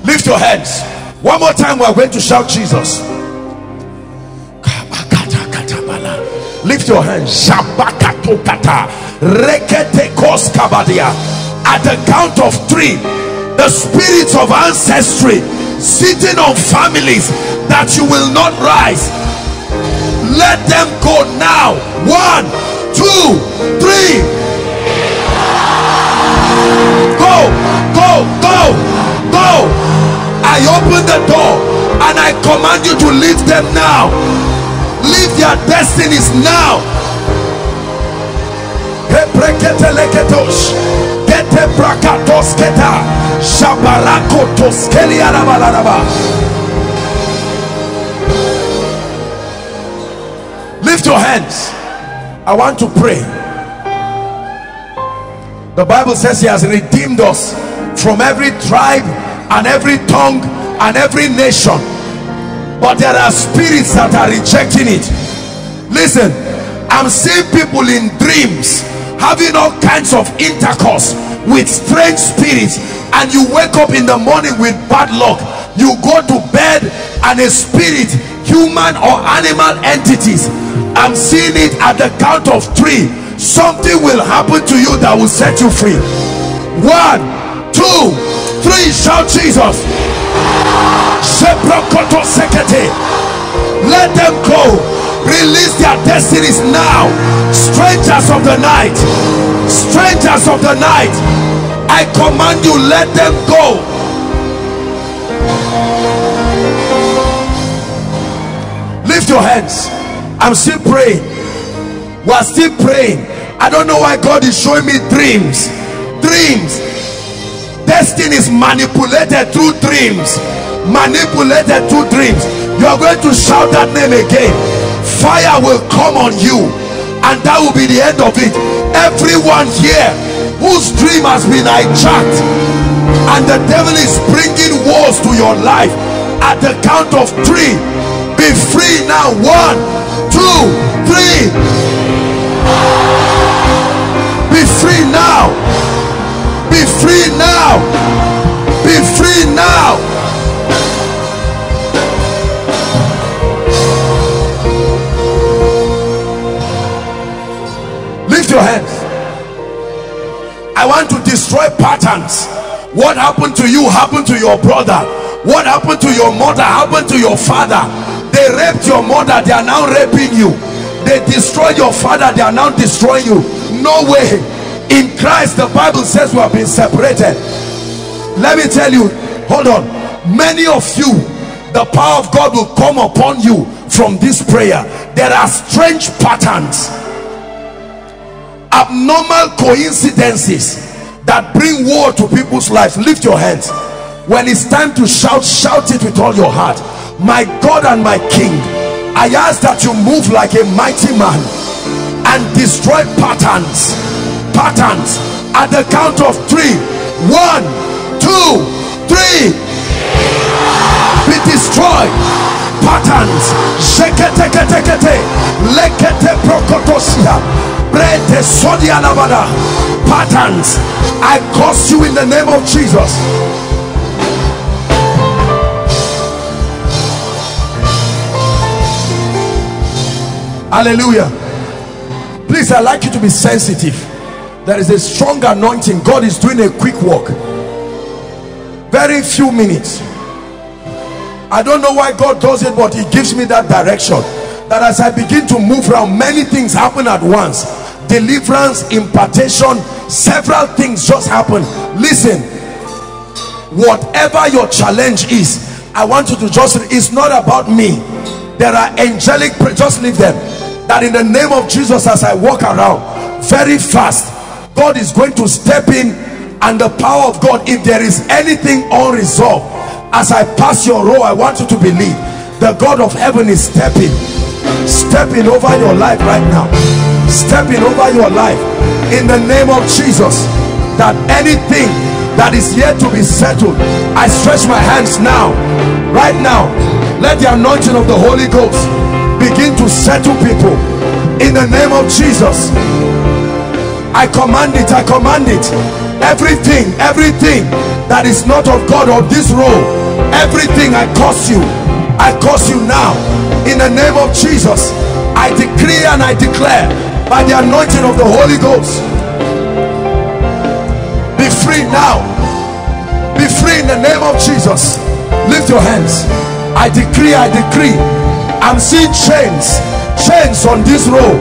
Lift your hands. One more time we're going to shout Jesus lift your hands. At the count of three the spirits of ancestry sitting on families that you will not rise. Let them go now. One two three. Go go go go. I open the door and i command you to leave them now leave their destinies now. Lift your hands. I want to pray. The bible says he has redeemed us from every tribe and every tongue and every nation but there are spirits that are rejecting it. Listen i'm seeing people in dreams having all kinds of intercourse with strange spirits and you wake up in the morning with bad luck. You go to bed and a spirit human or animal entities i'm seeing it at the count of three. Something will happen to you that will set you free. One two three shout jesus let them go. Release their destinies now. Strangers of the night. Strangers of the night. I command you let them go. Lift your hands. I'm still praying. We're still praying. I don't know why god is showing me dreams. Dreams destiny is manipulated through dreams. Manipulated through dreams. You are going to shout that name again. Fire will come on you and that will be the end of it. Everyone here whose dream has been hijacked and the devil is bringing wars to your life at the count of three. Be free now. One two three. Be free now be free now. Be free now. Lift your hands. I want to destroy patterns. What happened to you happened to your brother. What happened to your mother happened to your father. They raped your mother. They are now raping you. They destroyed your father. They are now destroying you. No way in christ the bible says we have been separated. Let me tell you hold on. Many of you the power of god will come upon you from this prayer. There are strange patterns abnormal coincidences that bring war to people's lives. Lift your hands. When it's time to shout shout it with all your heart. My god and my king i ask that you move like a mighty man and destroy patterns patterns at the count of three. One two three. Be destroyed. Patterns. Sheketeketekete lekete prokotosia. Brete sodianabada patterns. I curse you in the name of jesus. Hallelujah. Please i'd like you to be sensitive there is a strong anointing. God is doing a quick work. Very few minutes. I don't know why god does it but he gives me that direction. That as i begin to move around many things happen at once. Deliverance impartation several things just happen. Listen whatever your challenge is i want you to just it's not about me. There are angelic just leave them. That in the name of jesus as i walk around very fast god is going to step in and the power of god if there is anything unresolved as i pass your row i want you to believe. The god of heaven is stepping. Stepping over your life right now. Stepping over your life in the name of jesus. That anything that is yet to be settled i stretch my hands now. Right now let the anointing of the holy ghost begin to settle people. In the name of Jesus I command it I command it. Everything everything that is not of God or this role everything I curse you I curse you now. In the name of Jesus I decree and I declare by the anointing of the Holy Ghost be free now. Be free in the name of Jesus. Lift your hands. I decree I decree. I'm seeing chains chains on this road.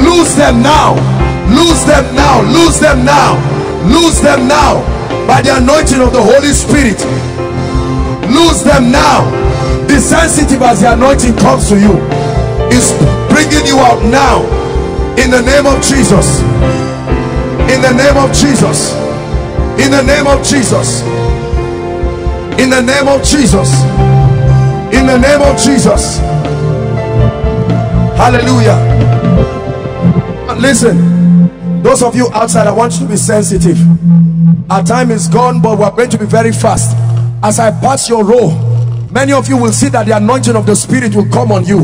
Lose them now lose them now lose them now lose them now by the anointing of the Holy Spirit. Lose them now. Be sensitive as the anointing comes to you is bringing you out now in the name of Jesus. In the name of Jesus. In the name of Jesus. In the name of Jesus. In the name of Jesus. Hallelujah. Listen those of you outside I want you to be sensitive. Our time is gone but we're going to be very fast. As I pass your row many of you will see that the anointing of the spirit will come on you.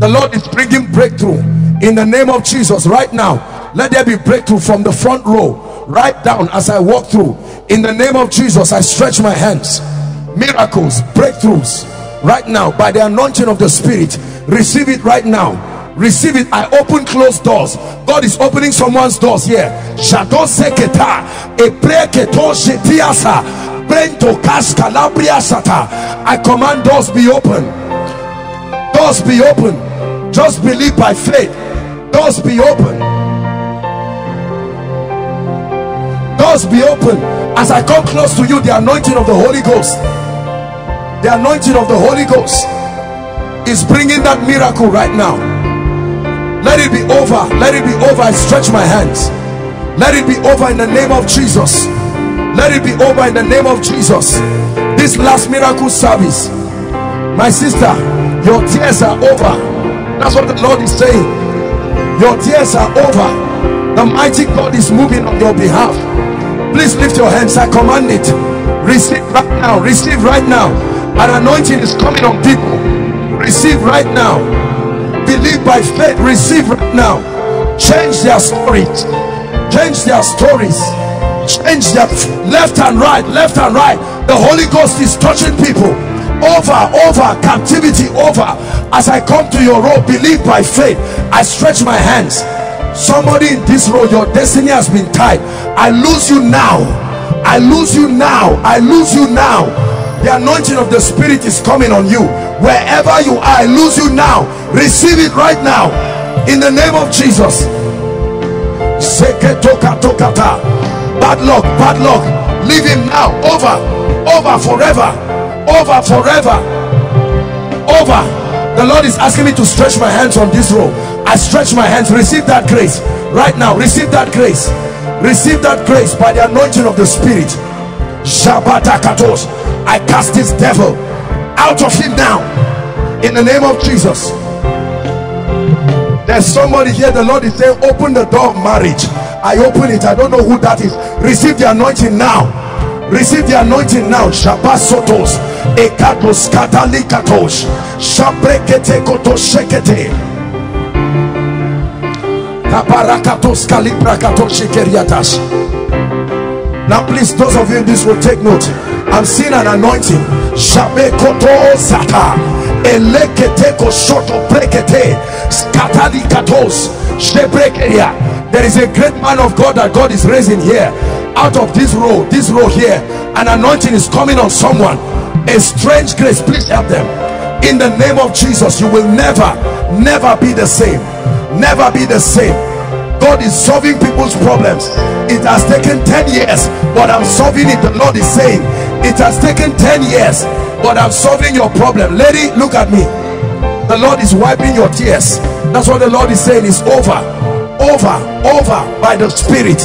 The Lord is bringing breakthrough. In the name of Jesus right now let there be breakthrough from the front row right down as I walk through. In the name of Jesus I stretch my hands. Miracles breakthroughs right now by the anointing of the spirit receive it right now receive it. I open closed doors. God is opening someone's doors here. I command doors be open. Doors be open. Just believe by faith. Doors be open. Doors be open. As i come close to you the anointing of the holy ghost. The anointing of the holy ghost is bringing that miracle right now let it be over. Let it be over. I stretch my hands. Let it be over in the name of jesus. Let it be over in the name of jesus. This last miracle service my sister your tears are over. That's what the lord is saying. Your tears are over. The mighty god is moving on your behalf. Please lift your hands. I command it. Receive right now. Receive right now. An anointing is coming on people. Receive right now by faith receive right now. Change their stories. Change their stories. Change their left and right left and right. The holy ghost is touching people. Over over captivity over. As i come to your road believe by faith. I stretch my hands. Somebody in this road your destiny has been tied. I lose you now. I lose you now. I lose you now. The anointing of the spirit is coming on you wherever you are i lose you now. Receive it right now. In the name of jesus. Bad luck bad luck. Leave him now. Over. Over forever. Over forever. Over. The lord is asking me to stretch my hands on this rope i stretch my hands. Receive that grace. Right now receive that grace. Receive that grace by the anointing of the spirit. I cast this devil out of him now. In the name of Jesus. There's somebody here the Lord is saying open the door of marriage. I open it. I don't know who that is. Receive the anointing now. Receive the anointing now. Shabasotos. Ekatos katalikatos shabrekete kotoshekete kaparakatos kalibrakatos shikeriatas now please those of you in this will take note i'm seeing an anointing. Shabekoto zata eleketeko shoto brekete skatalikatos. Shebrekeria. There is a great man of god that god is raising here. Out of this row, this row here an anointing is coming on someone. A strange grace please help them. In the name of jesus you will never never be the same. Never be the same. God is solving people's problems. It has taken 10 years but I'm solving it. The Lord is saying it has taken 10 years but I'm solving your problem. Lady look at me. The Lord is wiping your tears. That's what the Lord is saying is over over over by the spirit.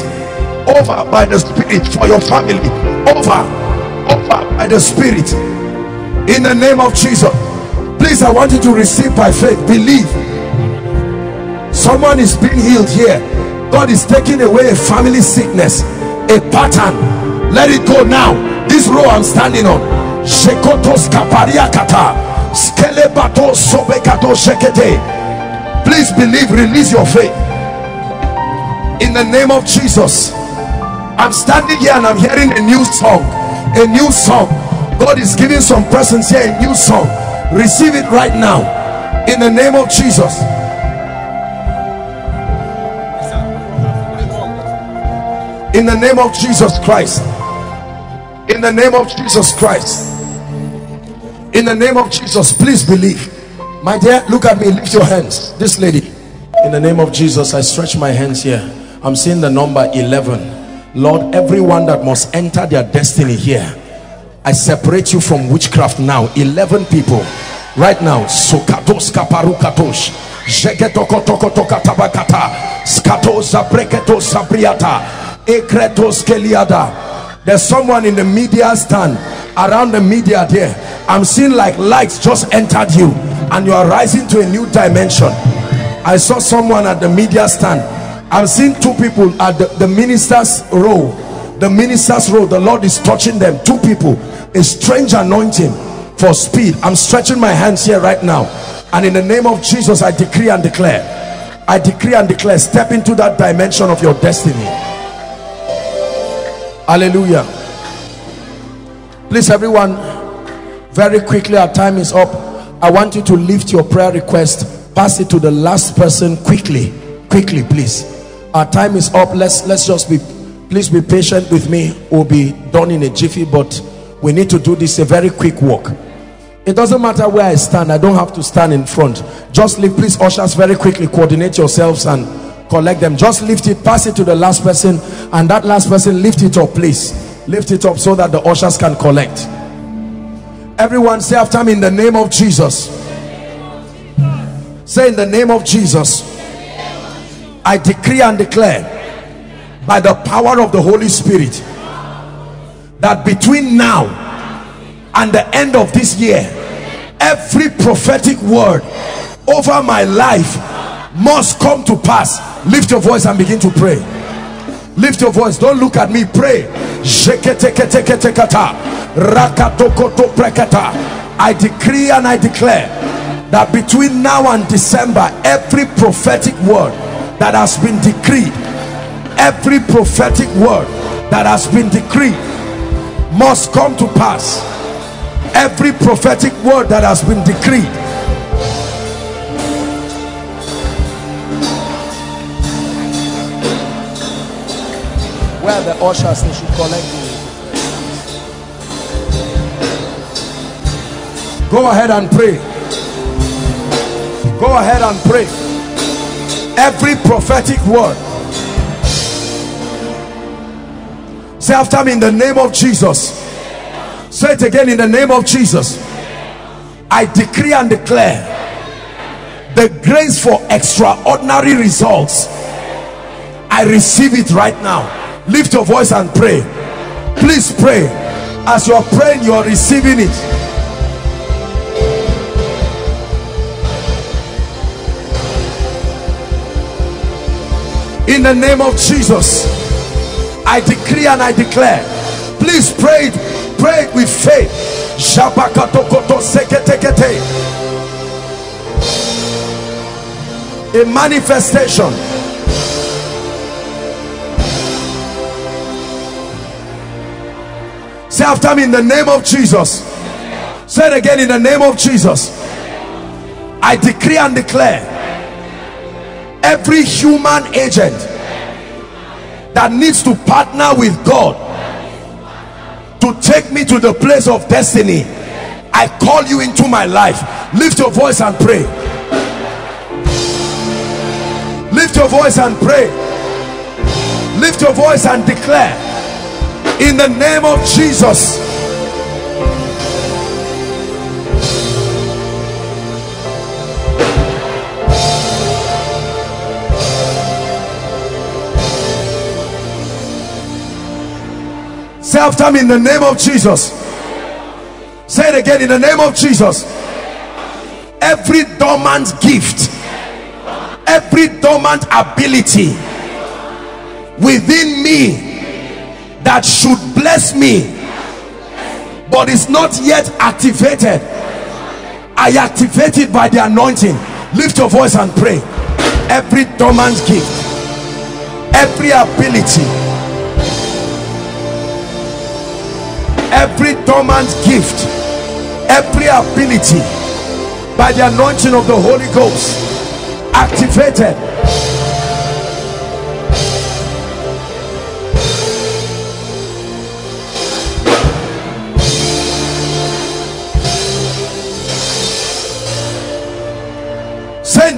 Over by the spirit for your family. Over over by the spirit. In the name of Jesus. Please I want you to receive by faith. Believe. Someone is being healed here. God is taking away a family sickness a pattern. Let it go now this row i'm standing on. Shekotos kapariakata skelebato please believe release your faith. In the name of jesus. I'm standing here and i'm hearing a new song. A new song. God is giving some persons here a new song. Receive it right now. In the name of jesus. In the name of jesus christ in the name of jesus christ. In the name of jesus please believe. My dear look at me lift your hands. This lady. In the name of jesus i stretch my hands here. I'm seeing the number 11 lord everyone that must enter their destiny here i separate you from witchcraft now. 11 people right now. Sokatos kaparukatosh jeketokotokotokatabakata skatos zabreketos sabriata. Ekretos keliada there's someone in the media stand around the media there. I'm seeing like lights just entered you and you are rising to a new dimension. I saw someone at the media stand. I'm seeing two people at the, the minister's row. The minister's row the lord is touching them. Two people a strange anointing for speed. I'm stretching my hands here right now and in the name of jesus i decree and declare. I decree and declare step into that dimension of your destiny hallelujah. Please everyone very quickly our time is up. I want you to lift your prayer request. Pass it to the last person quickly. Quickly please. Our time is up. Let's let's just be please be patient with me. We'll be done in a jiffy but we need to do this a very quick walk. It doesn't matter where i stand. I don't have to stand in front. Just leave please ushers very quickly. Coordinate yourselves and collect them. Just lift it pass it to the last person and that last person lift it up please. Lift it up so that the ushers can collect. Everyone say after me in the name of jesus. Say in the name of jesus. I decree and declare by the power of the holy spirit that between now and the end of this year every prophetic word over my life must come to pass. Lift your voice and begin to pray. Lift your voice. Don't look at me. Pray. I decree and i declare that between now and december every prophetic word that has been decreed every prophetic word that has been decreed must come to pass. Every prophetic word that has been decreed the ushers they should collect go ahead and pray. Go ahead and pray. Every prophetic word. Say after me in the name of jesus. Say it again in the name of jesus. I decree and declare the grace for extraordinary results. I receive it right now lift your voice and pray. Please pray. As you're praying you're receiving it. In the name of jesus i decree and i declare. Please pray it. Pray it with faith. A manifestation say after me in the name of jesus. Say it again in the name of jesus. I decree and declare every human agent that needs to partner with god to take me to the place of destiny i call you into my life. Lift your voice and pray. Lift your voice and pray. Lift your voice and declare in the name of jesus. Say after me in the name of jesus. Say it again in the name of jesus. Every dormant gift every dormant ability within me that should bless me but is not yet activated. I activate it by the anointing. Lift your voice and pray. Every dormant gift every ability every dormant gift every ability by the anointing of the Holy Ghost activated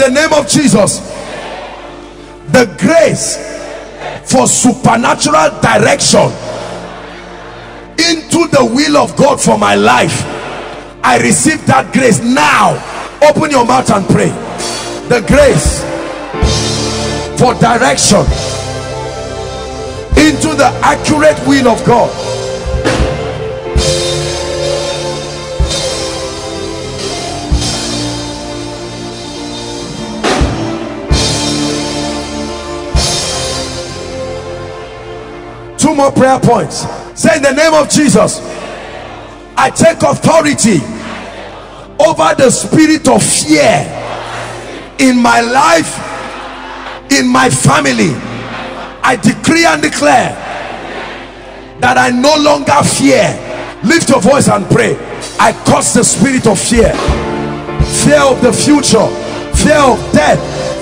the name of Jesus. The grace for supernatural direction into the will of God for my life. I receive that grace now. Open your mouth and pray. The grace for direction into the accurate will of God more prayer points. Say in the name of jesus i take authority over the spirit of fear in my life in my family. I decree and declare that i no longer fear. Lift your voice and pray. I cause the spirit of fear. Fear of the future. Fear of death.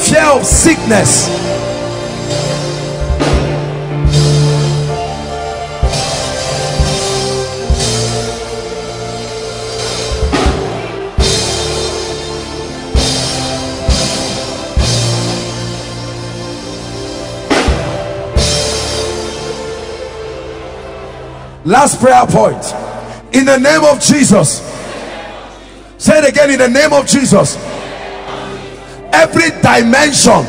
Fear of sickness last prayer point. In the name of jesus. Say it again in the name of jesus. Every dimension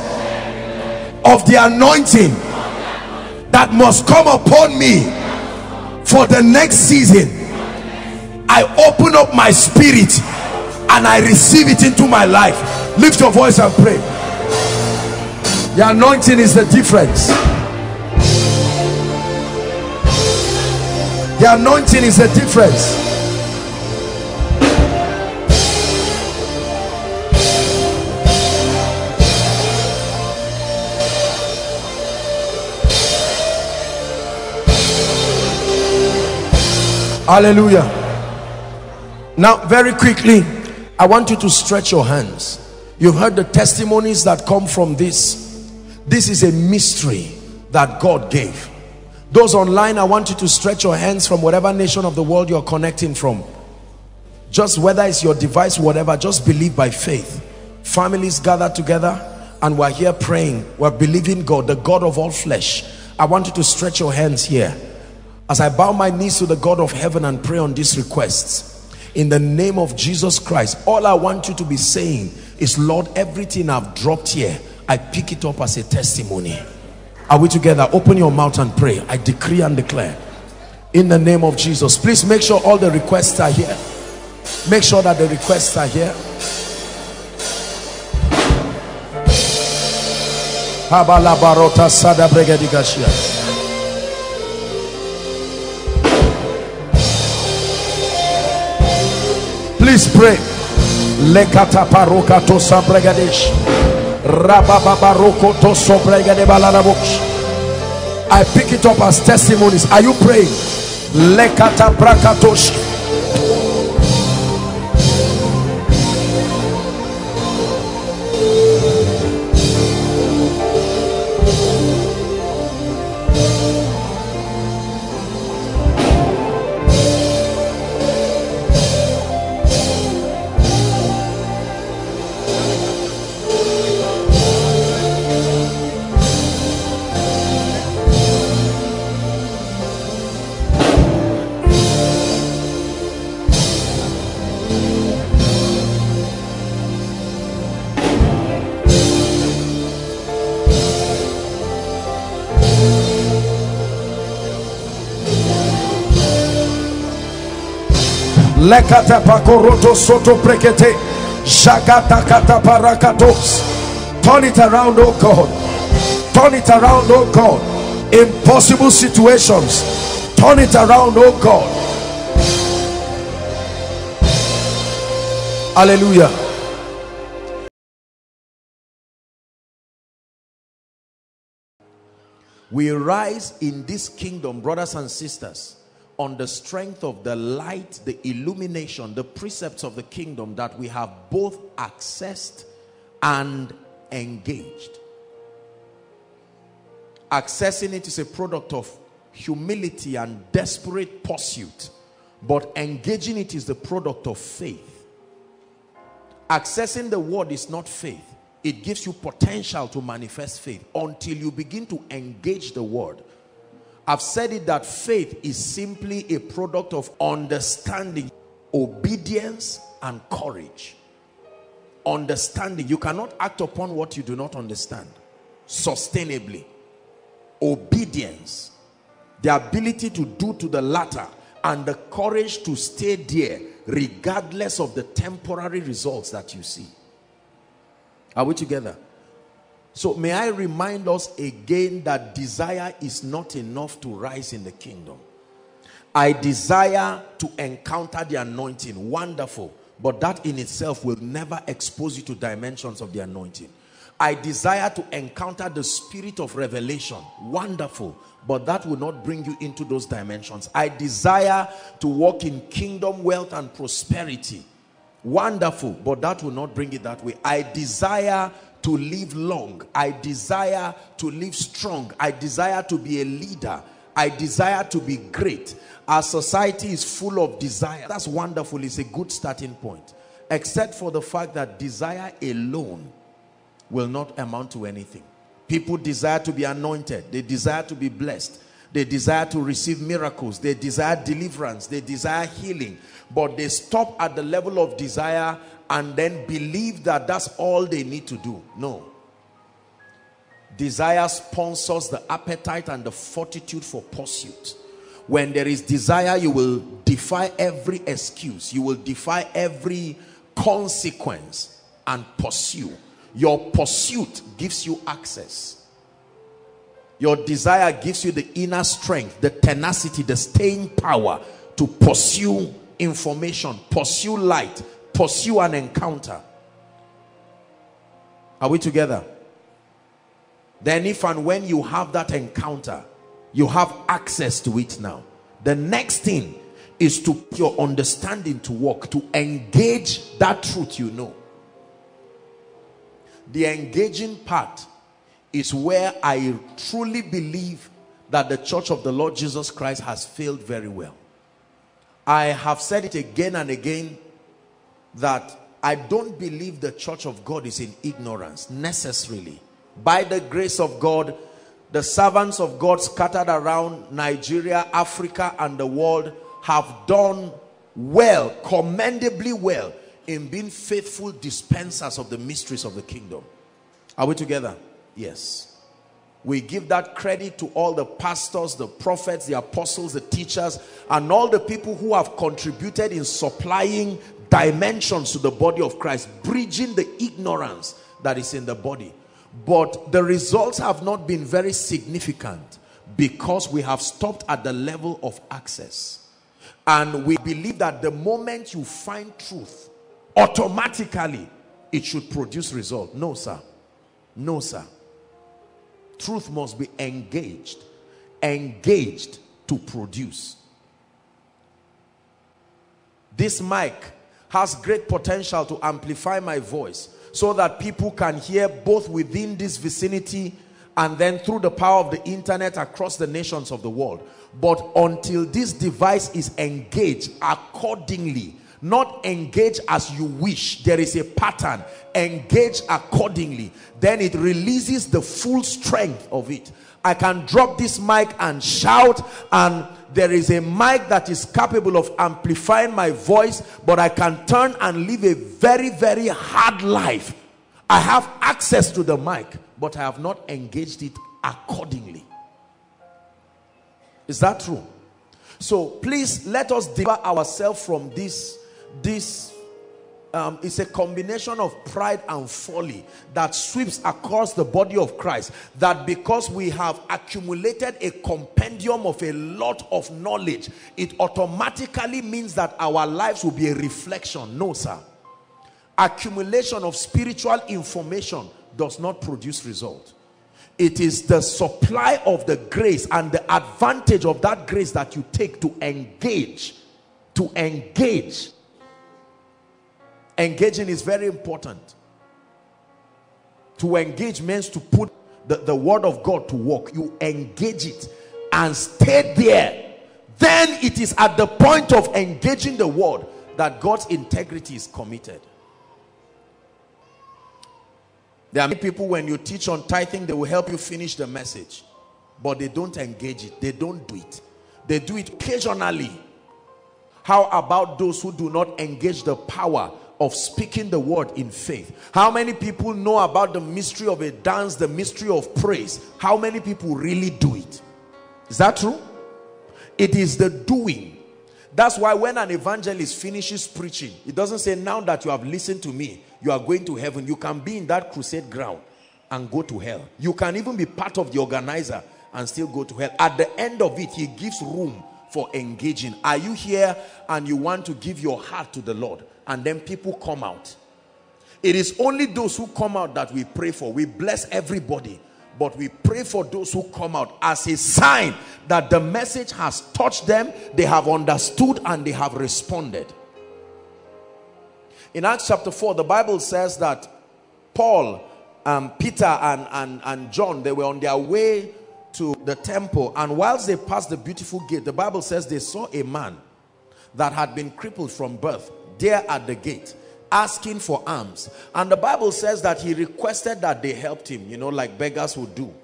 of the anointing that must come upon me for the next season i open up my spirit and i receive it into my life. Lift your voice and pray. The anointing is the difference the anointing is the difference. Hallelujah. Now very quickly i want you to stretch your hands. You've heard the testimonies that come from this. This is a mystery that god gave those online i want you to stretch your hands from whatever nation of the world you're connecting from. Just whether it's your device whatever just believe by faith. Families gather together and we're here praying. We're believing god the god of all flesh. I want you to stretch your hands here. As i bow my knees to the god of heaven and pray on these requests in the name of jesus christ all i want you to be saying is lord everything i've dropped here i pick it up as a testimony are we together? Open your mouth and pray. I decree and declare. In the name of jesus. Please make sure all the requests are here. Make sure that the requests are here. Please pray. Lekata paroka to I pick it up as testimonies. Are you praying lekata pakoroto soto prekete. Shakata kata parakatos turn it around oh god. Turn it around oh god. Impossible situations. Turn it around oh god. Hallelujah. We rise in this kingdom brothers and sisters on the strength of the light, the illumination, the precepts of the kingdom that we have both accessed and engaged. Accessing it is a product of humility and desperate pursuit, but engaging it is the product of faith. Accessing the word is not faith, it gives you potential to manifest faith until you begin to engage the word. I've said it that faith is simply a product of understanding, obedience, and courage. Understanding. You cannot act upon what you do not understand sustainably obedience, the ability to do to the latter, and the courage to stay there regardless of the temporary results that you see. Are we together? So may I remind us again that desire is not enough to rise in the kingdom. I desire to encounter the anointing. Wonderful. But that in itself will never expose you to dimensions of the anointing. I desire to encounter the spirit of revelation. Wonderful. But that will not bring you into those dimensions. I desire to walk in kingdom wealth and prosperity. Wonderful. But that will not bring it that way. I desire to live long. I desire to live strong. I desire to be a leader. I desire to be great. Our society is full of desire. That's wonderful. It's a good starting point. Except for the fact that desire alone will not amount to anything. People desire to be anointed. They desire to be blessed. They desire to receive miracles. They desire deliverance. They desire healing. But they stop at the level of desire and then believe that that's all they need to do. No. Desire sponsors the appetite and the fortitude for pursuit. When there is desire, you will defy every excuse. You will defy every consequence and pursue your pursuit gives you access. Your desire gives you the inner strength, the tenacity, the staying power to pursue information, pursue light, pursue an encounter. Are we together? Then if and when you have that encounter, you have access to it now. The next thing is to put your understanding to work, to engage that truth you know. The engaging part is where I truly believe that the church of the Lord Jesus Christ has failed very well. I have said it again and again that I don't believe the church of God is in ignorance necessarily. By the grace of God, the servants of God scattered around Nigeria, Africa, and the world have done well, commendably well in being faithful dispensers of the mysteries of the kingdom. Are we together? Yes. We give that credit to all the pastors, the prophets, the apostles, the teachers, and all the people who have contributed in supplying dimensions to the body of Christ, bridging the ignorance that is in the body. But the results have not been very significant because we have stopped at the level of access. And we believe that the moment you find truth, automatically it should produce result. No, sir. No, sir. Truth must be engaged. Engaged to produce. This mic has great potential to amplify my voice so that people can hear both within this vicinity and then through the power of the internet across the nations of the world. But until this device is engaged accordingly not engage as you wish. There is a pattern. Engage accordingly. Then it releases the full strength of it. I can drop this mic and shout and there is a mic that is capable of amplifying my voice but i can turn and live a very very hard life. I have access to the mic but i have not engaged it accordingly. Is that true? So please let us deliver ourselves from this this um, is a combination of pride and folly that sweeps across the body of Christ. That because we have accumulated a compendium of a lot of knowledge, it automatically means that our lives will be a reflection. No, sir. Accumulation of spiritual information does not produce result. it is the supply of the grace and the advantage of that grace that you take to engage to engage engaging is very important to engage means to put the, the word of God to work you engage it and stay there then it is at the point of engaging the word that God's integrity is committed there are many people when you teach on tithing, they will help you finish the message. But they don't engage it. They don't do it. They do it occasionally. How about those who do not engage the power of speaking the word in faith? How many people know about the mystery of a dance, the mystery of praise? How many people really do it? Is that true? It is the doing. That's why when an evangelist finishes preaching, it doesn't say, now that you have listened to me, you are going to heaven. You can be in that crusade ground and go to hell. You can even be part of the organizer and still go to hell. At the end of it, he gives room for engaging. Are you here and you want to give your heart to the Lord? And then people come out. It is only those who come out that we pray for. We bless everybody. But we pray for those who come out as a sign that the message has touched them, they have understood and they have responded. In Acts chapter 4, the Bible says that Paul, um, Peter and, and, and John, they were on their way to the temple. And whilst they passed the beautiful gate, the Bible says they saw a man that had been crippled from birth there at the gate asking for alms and the bible says that he requested that they helped him you know like beggars would do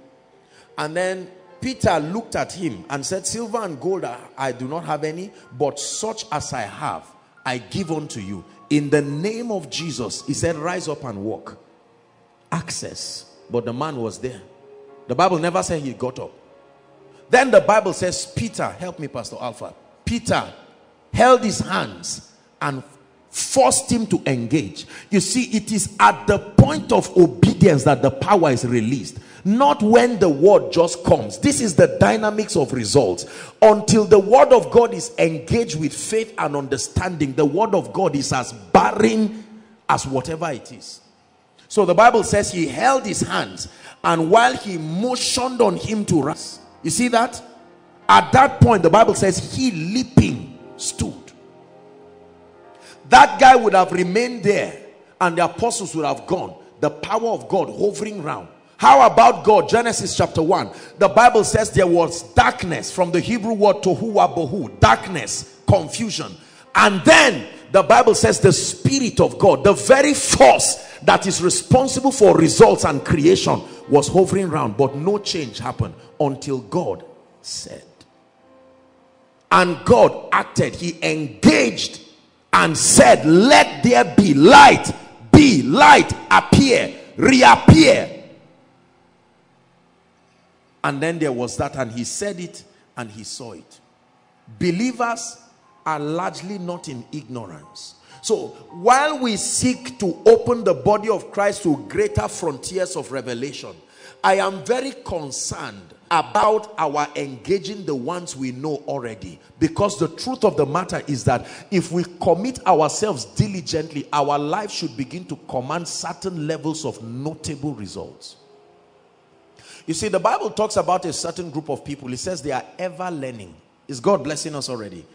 and then peter looked at him and said silver and gold I, do not have any but such as i have i give unto you in the name of Jesus, he said, rise up and walk. Access. But the man was there. The Bible never said he got up. Then the Bible says, Peter, help me, Pastor Alpha. Peter held his hands and forced him to engage. You see, it is at the point of obedience that the power is released not when the word just comes. This is the dynamics of results. Until the word of god is engaged with faith and understanding the word of god is as barren as whatever it is. So the bible says he held his hands and while he motioned on him to rise you see that? At that point the bible says he leaping stood that guy would have remained there and the apostles would have gone the power of god hovering round how about God? Genesis chapter 1. The Bible says there was darkness from the Hebrew word tohu bohu. Darkness, confusion. And then the Bible says the Spirit of God, the very force that is responsible for results and creation was hovering around. But no change happened until God said. And God acted. He engaged and said, let there be light. Be light. Appear. Reappear and then there was that and he said it and he saw it. Believers are largely not in ignorance. So while we seek to open the body of Christ to greater frontiers of revelation, I am very concerned about our engaging the ones we know already because the truth of the matter is that if we commit ourselves diligently our life should begin to command certain levels of notable results you see, the Bible talks about a certain group of people. It says they are ever learning. Is God blessing us already?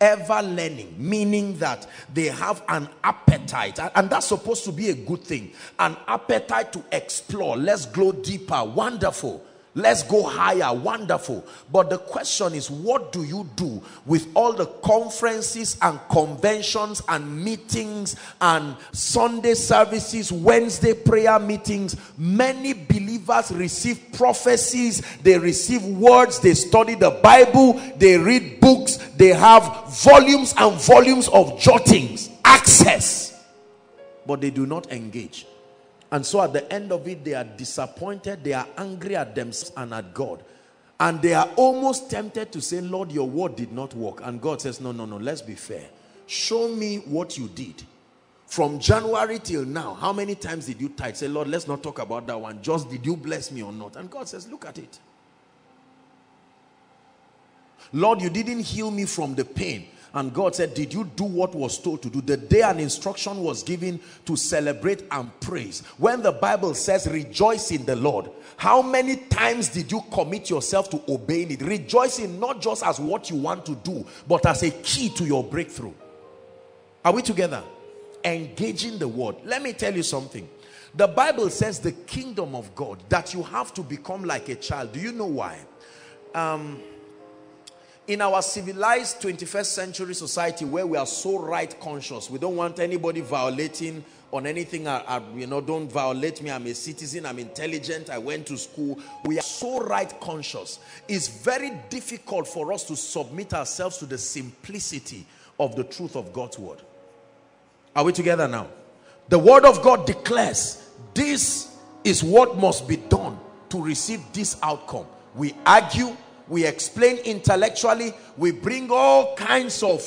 Ever learning, meaning that they have an appetite, and that's supposed to be a good thing. An appetite to explore. Let's go deeper. Wonderful. Let's go higher. Wonderful. But the question is, what do you do with all the conferences and conventions and meetings and Sunday services, Wednesday prayer meetings? Many believers receive prophecies, they receive words, they study the Bible, they read books, they have volumes and volumes of jottings, access, but they do not engage. And so at the end of it, they are disappointed, they are angry at themselves and at God. And they are almost tempted to say, Lord, your word did not work. And God says, no, no, no, let's be fair. Show me what you did. From January till now, how many times did you tithe? Say, Lord, let's not talk about that one. Just did you bless me or not? And God says, look at it. Lord, you didn't heal me from the pain. And God said, did you do what was told to do? The day an instruction was given to celebrate and praise. When the Bible says rejoice in the Lord, how many times did you commit yourself to obeying it? Rejoicing not just as what you want to do, but as a key to your breakthrough. Are we together? Engaging the word. Let me tell you something. The Bible says the kingdom of God, that you have to become like a child. Do you know why? Um, in our civilized 21st century society where we are so right conscious we don't want anybody violating on anything. I, I, you know don't violate me. I'm a citizen. I'm intelligent. I went to school. We are so right conscious. It's very difficult for us to submit ourselves to the simplicity of the truth of god's word. Are we together now? The word of god declares this is what must be done to receive this outcome. We argue we explain intellectually, we bring all kinds of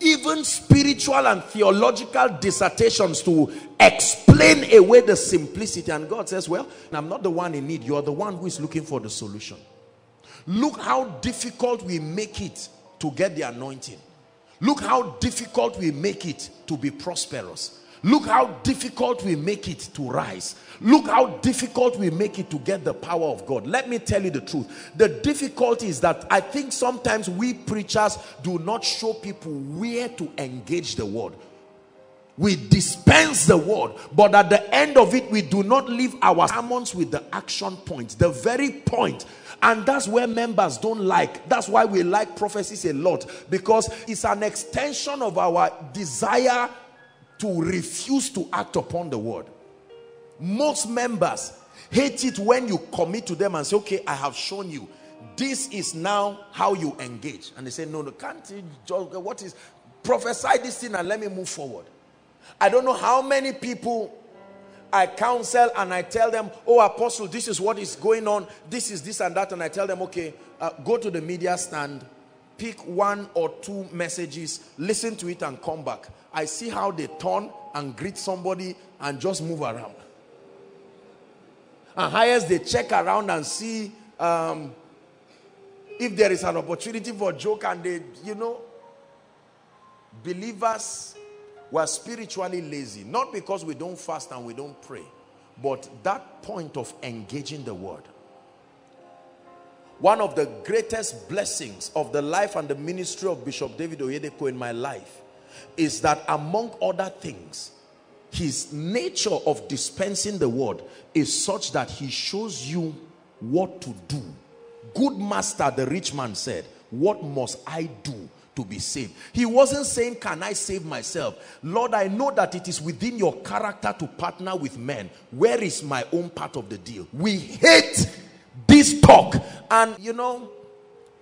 even spiritual and theological dissertations to explain away the simplicity. And God says, well, I'm not the one in need. You're the one who is looking for the solution. Look how difficult we make it to get the anointing. Look how difficult we make it to be prosperous. Look how difficult we make it to rise. Look how difficult we make it to get the power of God. Let me tell you the truth. The difficulty is that I think sometimes we preachers do not show people where to engage the word. We dispense the word, but at the end of it, we do not leave our sermons with the action point, the very point and that's where members don't like that's why we like prophecies a lot because it's an extension of our desire to refuse to act upon the word. Most members hate it when you commit to them and say, okay, I have shown you. This is now how you engage. And they say, no, no, can't you just, what is, prophesy this thing and let me move forward. I don't know how many people I counsel and I tell them, oh, apostle, this is what is going on. This is this and that. And I tell them, okay, uh, go to the media stand, pick one or two messages, listen to it and come back. I see how they turn and greet somebody and just move around. And highest they check around and see um, if there is an opportunity for joke and they, you know, believers were spiritually lazy. Not because we don't fast and we don't pray, but that point of engaging the word. One of the greatest blessings of the life and the ministry of Bishop David Oyedepo in my life is that among other things, his nature of dispensing the word is such that he shows you what to do. Good master, the rich man said, what must I do to be saved? He wasn't saying, can I save myself? Lord, I know that it is within your character to partner with men. Where is my own part of the deal? We hate this talk. And you know,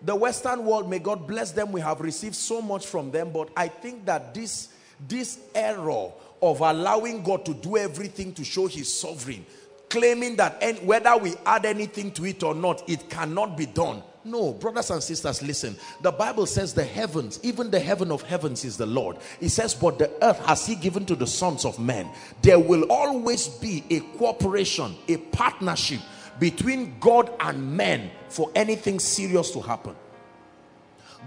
the Western world, may God bless them, we have received so much from them, but I think that this, this error of allowing God to do everything to show his sovereign, claiming that any, whether we add anything to it or not, it cannot be done. No, brothers and sisters, listen. The Bible says the heavens, even the heaven of heavens is the Lord. It says, but the earth has he given to the sons of men. There will always be a cooperation, a partnership between God and men for anything serious to happen.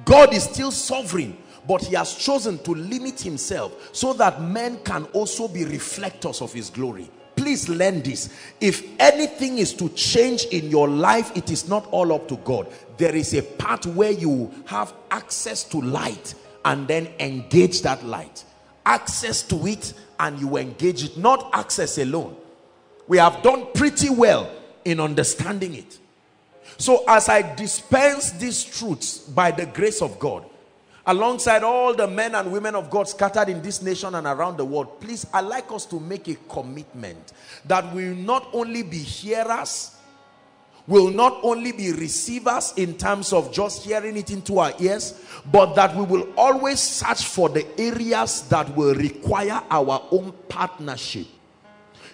God is still sovereign, but he has chosen to limit himself so that men can also be reflectors of his glory. Please learn this. If anything is to change in your life, it is not all up to God. There is a part where you have access to light and then engage that light. Access to it and you engage it, not access alone. We have done pretty well in understanding it. So as I dispense these truths by the grace of God, alongside all the men and women of God scattered in this nation and around the world, please, i like us to make a commitment that we will not only be hearers, will not only be receivers in terms of just hearing it into our ears, but that we will always search for the areas that will require our own partnership.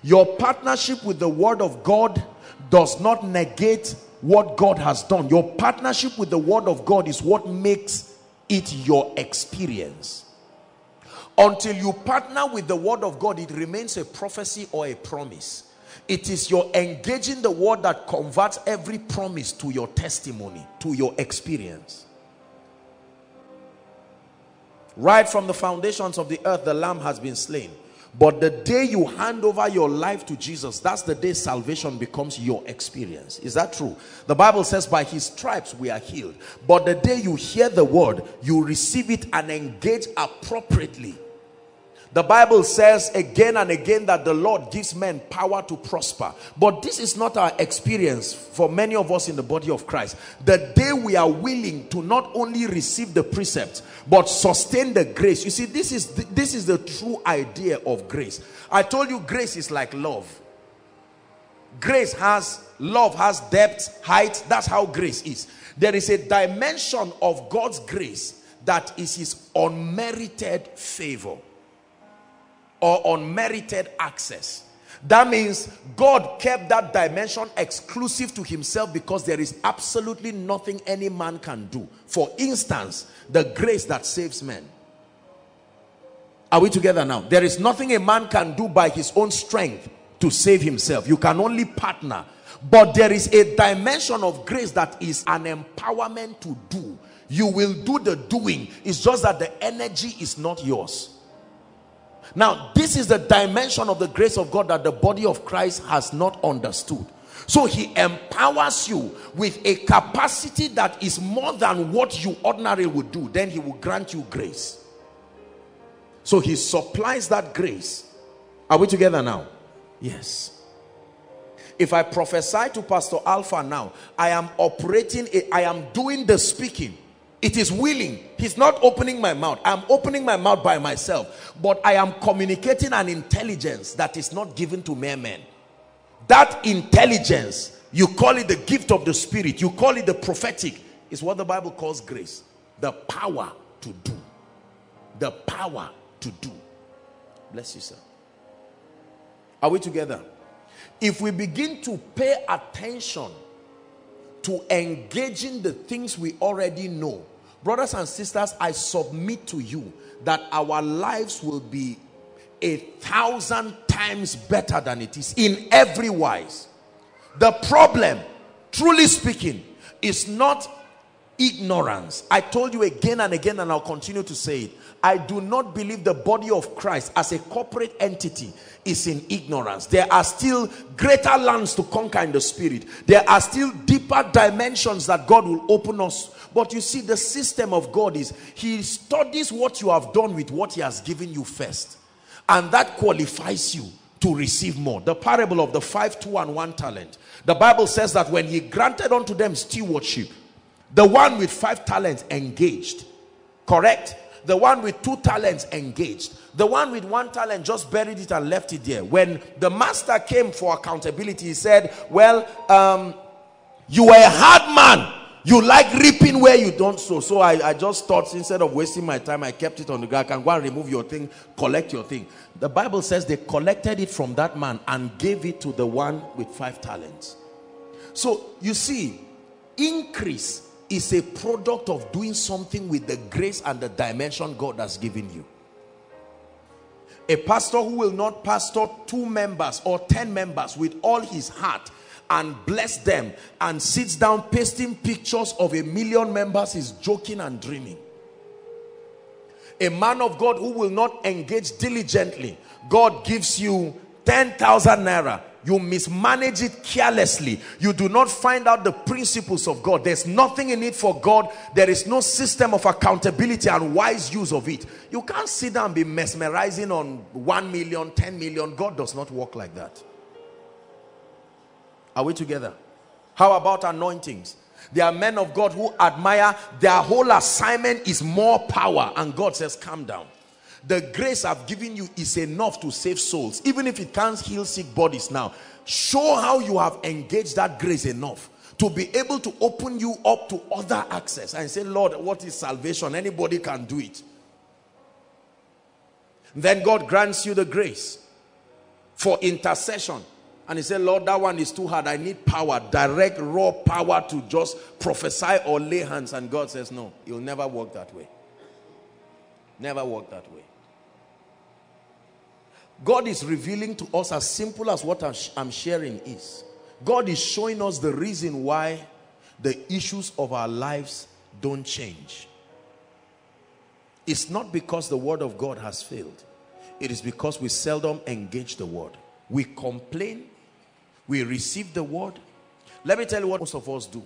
Your partnership with the word of God does not negate what God has done. Your partnership with the word of God is what makes it your experience. Until you partner with the word of God, it remains a prophecy or a promise. It is your engaging the word that converts every promise to your testimony, to your experience. Right from the foundations of the earth, the lamb has been slain. But the day you hand over your life to Jesus, that's the day salvation becomes your experience. Is that true? The Bible says, by his stripes we are healed. But the day you hear the word, you receive it and engage appropriately. The Bible says again and again that the Lord gives men power to prosper. But this is not our experience for many of us in the body of Christ. The day we are willing to not only receive the precept, but sustain the grace. You see, this is this is the true idea of grace. I told you grace is like love. Grace has, love has depth, height. That's how grace is. There is a dimension of God's grace that is his unmerited favor or unmerited access. That means God kept that dimension exclusive to himself because there is absolutely nothing any man can do. For instance, the grace that saves men. Are we together now? There is nothing a man can do by his own strength to save himself. You can only partner. But there is a dimension of grace that is an empowerment to do. You will do the doing. It's just that the energy is not yours. Now, this is the dimension of the grace of God that the body of Christ has not understood. So he empowers you with a capacity that is more than what you ordinarily would do. Then he will grant you grace. So he supplies that grace. Are we together now? Yes. If I prophesy to Pastor Alpha now, I am operating, I am doing the speaking it is willing. He's not opening my mouth. I'm opening my mouth by myself. But I am communicating an intelligence that is not given to mere men. That intelligence, you call it the gift of the spirit. You call it the prophetic. Is what the Bible calls grace. The power to do. The power to do. Bless you, sir. Are we together? If we begin to pay attention to engaging the things we already know Brothers and sisters, I submit to you that our lives will be a thousand times better than it is in every wise. The problem, truly speaking, is not ignorance. I told you again and again and I'll continue to say it. I do not believe the body of Christ as a corporate entity is in ignorance. There are still greater lands to conquer in the spirit. There are still deeper dimensions that God will open us but you see, the system of God is he studies what you have done with what he has given you first. And that qualifies you to receive more. The parable of the five, two, and one talent. The Bible says that when he granted unto them stewardship, the one with five talents engaged. Correct? The one with two talents engaged. The one with one talent just buried it and left it there. When the master came for accountability, he said, well, um, you were a hard man you like reaping where you don't sow. So I, I just thought instead of wasting my time, I kept it on the ground. I can go and remove your thing, collect your thing. The Bible says they collected it from that man and gave it to the one with five talents. So you see, increase is a product of doing something with the grace and the dimension God has given you. A pastor who will not pastor two members or ten members with all his heart and bless them and sits down pasting pictures of a million members is joking and dreaming. A man of God who will not engage diligently God gives you 10,000 naira. You mismanage it carelessly. You do not find out the principles of God. There's nothing in it for God. There is no system of accountability and wise use of it. You can't sit down and be mesmerizing on 1 million 10 million. God does not work like that are we together? How about anointings? There are men of God who admire their whole assignment is more power and God says calm down. The grace I've given you is enough to save souls even if it can't heal sick bodies now. Show how you have engaged that grace enough to be able to open you up to other access and say Lord what is salvation? Anybody can do it. Then God grants you the grace for intercession and he said, Lord, that one is too hard. I need power, direct, raw power to just prophesy or lay hands. And God says, no, you'll never work that way. Never work that way. God is revealing to us as simple as what I'm sharing is. God is showing us the reason why the issues of our lives don't change. It's not because the word of God has failed. It is because we seldom engage the word. We complain, we receive the word. Let me tell you what most of us do.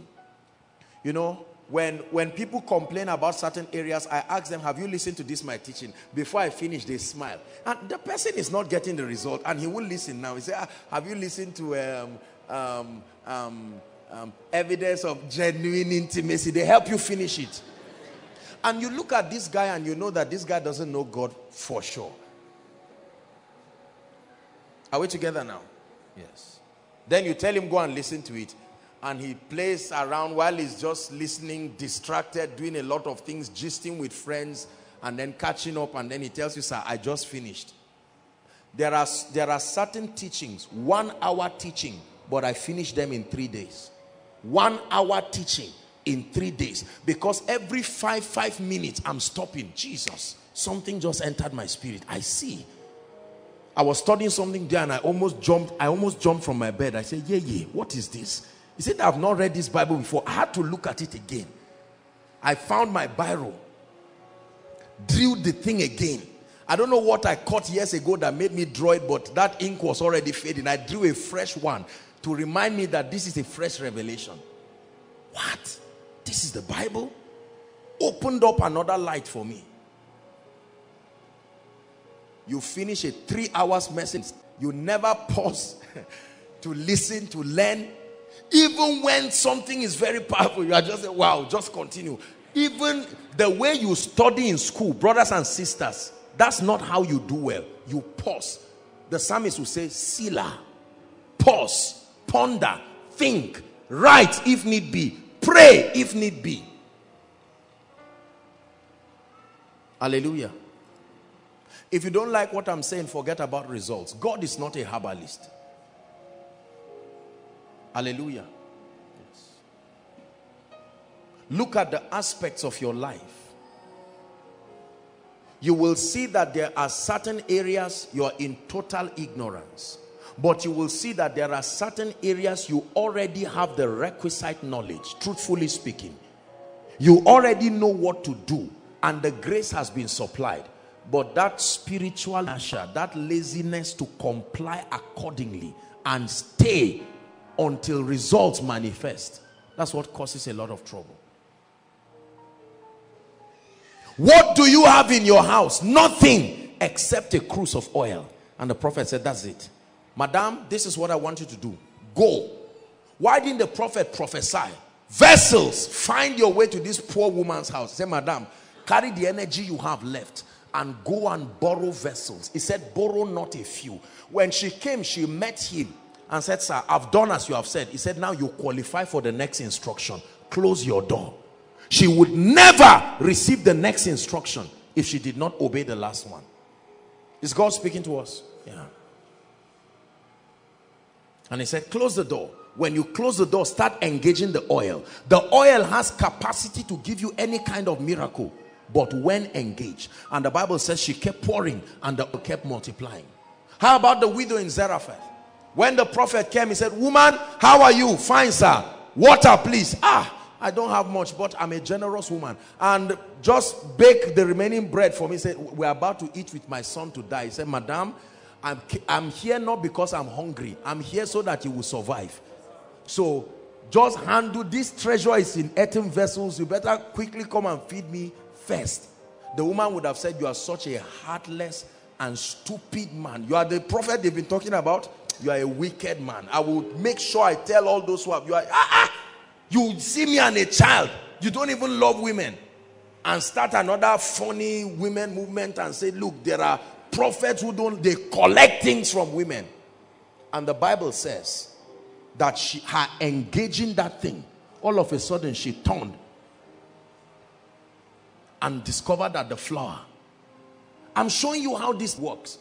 You know, when when people complain about certain areas i ask them have you listened to this my teaching? Before i finish they smile. And the person is not getting the result and he will listen now. He say ah, have you listened to um, um, um, um, evidence of genuine intimacy? They help you finish it. And you look at this guy and you know that this guy doesn't know god for sure. Are we together now? Yes then you tell him go and listen to it and he plays around while he's just listening, distracted, doing a lot of things, gisting with friends, and then catching up, and then he tells you, sir, I just finished. There are, there are certain teachings, one hour teaching, but I finished them in three days. One hour teaching in three days. Because every five, five minutes, I'm stopping. Jesus, something just entered my spirit. I see. I was studying something there and I almost jumped, I almost jumped from my bed. I said, yeah, yeah, what is this? He said, I've not read this Bible before. I had to look at it again. I found my Bible, drew the thing again. I don't know what I caught years ago that made me draw it, but that ink was already fading. I drew a fresh one to remind me that this is a fresh revelation. What? This is the Bible? Opened up another light for me. You finish a three hours message. You never pause (laughs) to listen, to learn, even when something is very powerful, you are just say, wow, just continue. Even the way you study in school, brothers and sisters, that's not how you do well. You pause. The psalmist will say, Selah, pause, ponder, think, write if need be, pray if need be. Hallelujah. If you don't like what I'm saying, forget about results. God is not a herbalist. Hallelujah. Yes. Look at the aspects of your life. You will see that there are certain areas you are in total ignorance. But you will see that there are certain areas you already have the requisite knowledge, truthfully speaking. You already know what to do and the grace has been supplied. But that spiritual asher, that laziness to comply accordingly and stay until results manifest. That's what causes a lot of trouble. What do you have in your house? Nothing except a cruse of oil. And the prophet said, that's it. Madam, this is what I want you to do. Go. Why didn't the prophet prophesy? Vessels, find your way to this poor woman's house. Say, Madam, carry the energy you have left and go and borrow vessels. He said, borrow not a few. When she came, she met him and said, sir, I've done as you have said. He said, now you qualify for the next instruction. Close your door. She would never receive the next instruction if she did not obey the last one. Is God speaking to us? Yeah. And he said, close the door. When you close the door, start engaging the oil. The oil has capacity to give you any kind of miracle. But when engaged, and the Bible says she kept pouring and the kept multiplying. How about the widow in Zarephath? When the prophet came, he said, Woman, how are you? Fine, sir. Water, please. Ah, I don't have much, but I'm a generous woman. And just bake the remaining bread for me. He said, We're about to eat with my son to die. He said, Madam, I'm, I'm here not because I'm hungry. I'm here so that you will survive. So just handle this treasure is in earthen vessels. You better quickly come and feed me first. The woman would have said, You are such a heartless and stupid man. You are the prophet they've been talking about you are a wicked man. I will make sure I tell all those who have, you are, ah, ah, you see me and a child. You don't even love women. And start another funny women movement and say, look, there are prophets who don't, they collect things from women. And the Bible says that she, her engaging that thing, all of a sudden she turned and discovered that the flour. I'm showing you how this works.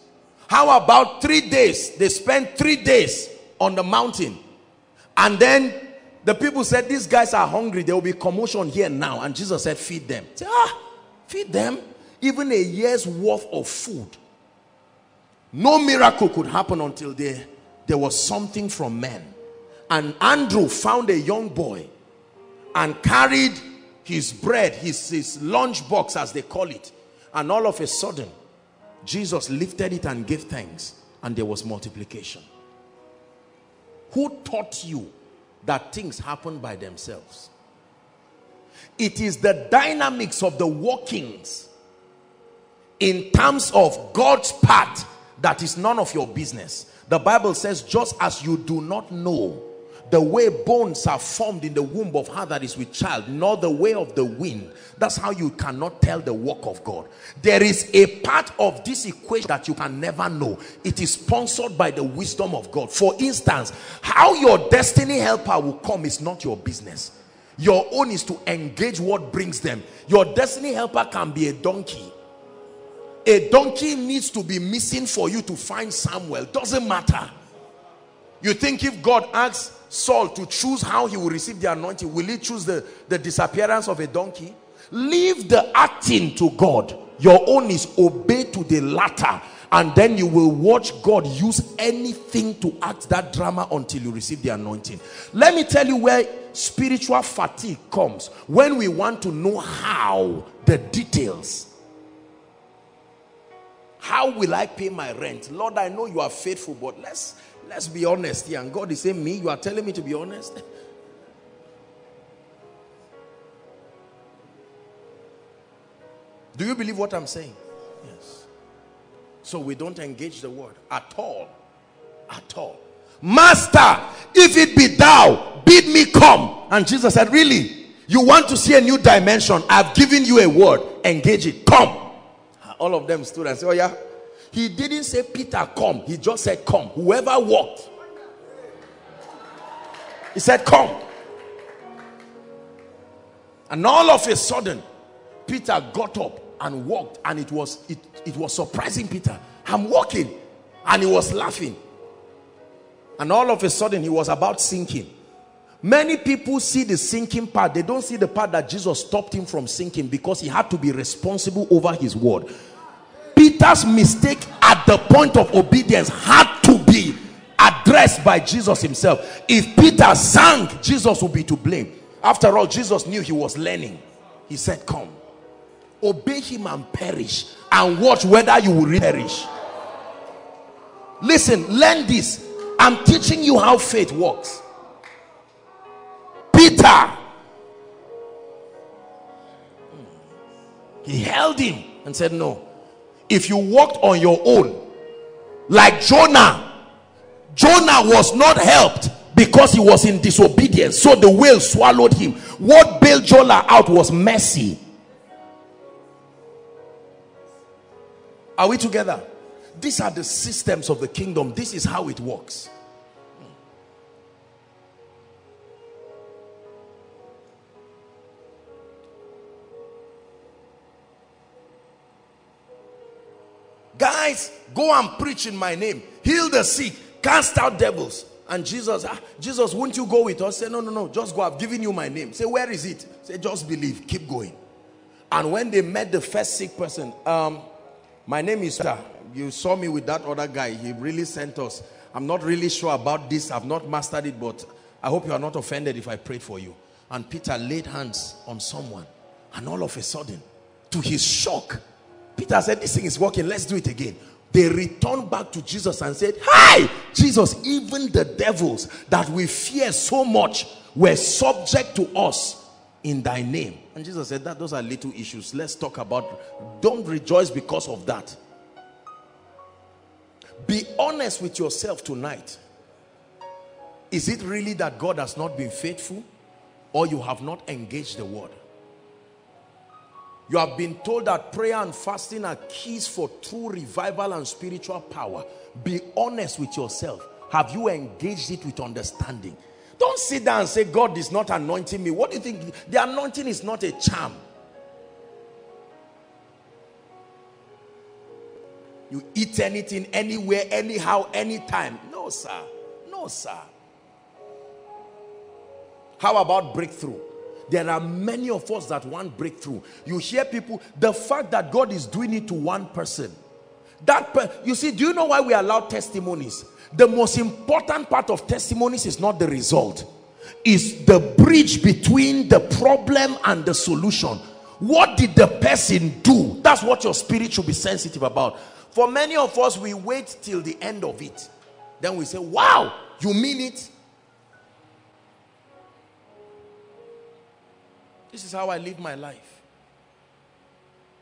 How about three days? They spent three days on the mountain. And then the people said, these guys are hungry. There will be commotion here now. And Jesus said, feed them. Say, ah, feed them. Even a year's worth of food. No miracle could happen until there, there was something from men. And Andrew found a young boy and carried his bread, his, his lunch box as they call it, And all of a sudden, Jesus lifted it and gave thanks and there was multiplication. Who taught you that things happen by themselves? It is the dynamics of the workings in terms of God's part that is none of your business. The Bible says, just as you do not know the way bones are formed in the womb of her that is with child, nor the way of the wind. That's how you cannot tell the work of God. There is a part of this equation that you can never know. It is sponsored by the wisdom of God. For instance, how your destiny helper will come is not your business. Your own is to engage what brings them. Your destiny helper can be a donkey. A donkey needs to be missing for you to find Samuel. Doesn't matter. You think if God asks Saul to choose how he will receive the anointing, will he choose the, the disappearance of a donkey? Leave the acting to God. Your own is obey to the latter. And then you will watch God use anything to act that drama until you receive the anointing. Let me tell you where spiritual fatigue comes. When we want to know how, the details. How will I pay my rent? Lord, I know you are faithful, but let's let's be honest here. And God is saying, Me, you are telling me to be honest. (laughs) Do you believe what I'm saying? Yes. So we don't engage the word at all. At all. Master, if it be thou, bid me come. And Jesus said, Really? You want to see a new dimension? I've given you a word. Engage it. Come. All of them stood and said, Oh, yeah. He didn't say, Peter, come. He just said, Come. Whoever walked. He said, Come. And all of a sudden, Peter got up and walked, and it was it, it was surprising Peter. I'm walking, and he was laughing. And all of a sudden, he was about sinking. Many people see the sinking part. They don't see the part that Jesus stopped him from sinking because he had to be responsible over his word. Peter's mistake at the point of obedience had to be addressed by Jesus himself. If Peter sank, Jesus would be to blame. After all, Jesus knew he was learning. He said, come. Obey him and perish. And watch whether you will perish. Listen, learn this. I'm teaching you how faith works. Peter. He held him and said, no. If you walked on your own, like Jonah, Jonah was not helped because he was in disobedience. So the whale swallowed him. What bailed Jonah out was mercy. Are we together? These are the systems of the kingdom. This is how it works. Guys, go and preach in my name. Heal the sick. Cast out devils. And Jesus, ah, Jesus, won't you go with us? Say, no, no, no. Just go. I've given you my name. Say, where is it? Say, just believe. Keep going. And when they met the first sick person, um, my name is Peter. You saw me with that other guy. He really sent us. I'm not really sure about this. I've not mastered it, but I hope you are not offended if I prayed for you. And Peter laid hands on someone. And all of a sudden, to his shock, Peter said, this thing is working. Let's do it again. They returned back to Jesus and said, Hi, Jesus, even the devils that we fear so much were subject to us in thy name. And Jesus said that those are little issues. Let's talk about, don't rejoice because of that. Be honest with yourself tonight. Is it really that God has not been faithful or you have not engaged the word? You have been told that prayer and fasting are keys for true revival and spiritual power. Be honest with yourself. Have you engaged it with understanding? Don't sit down and say, God is not anointing me. What do you think? The anointing is not a charm. You eat anything, anywhere, anyhow, anytime. No, sir. No, sir. How about breakthrough? There are many of us that want breakthrough. You hear people, the fact that God is doing it to one person. That per you see, do you know why we allow testimonies? The most important part of testimonies is not the result. Is the bridge between the problem and the solution. what did the person do that's what your spirit should be sensitive about for many of us we wait till the end of it then we say wow you mean it this is how i live my life.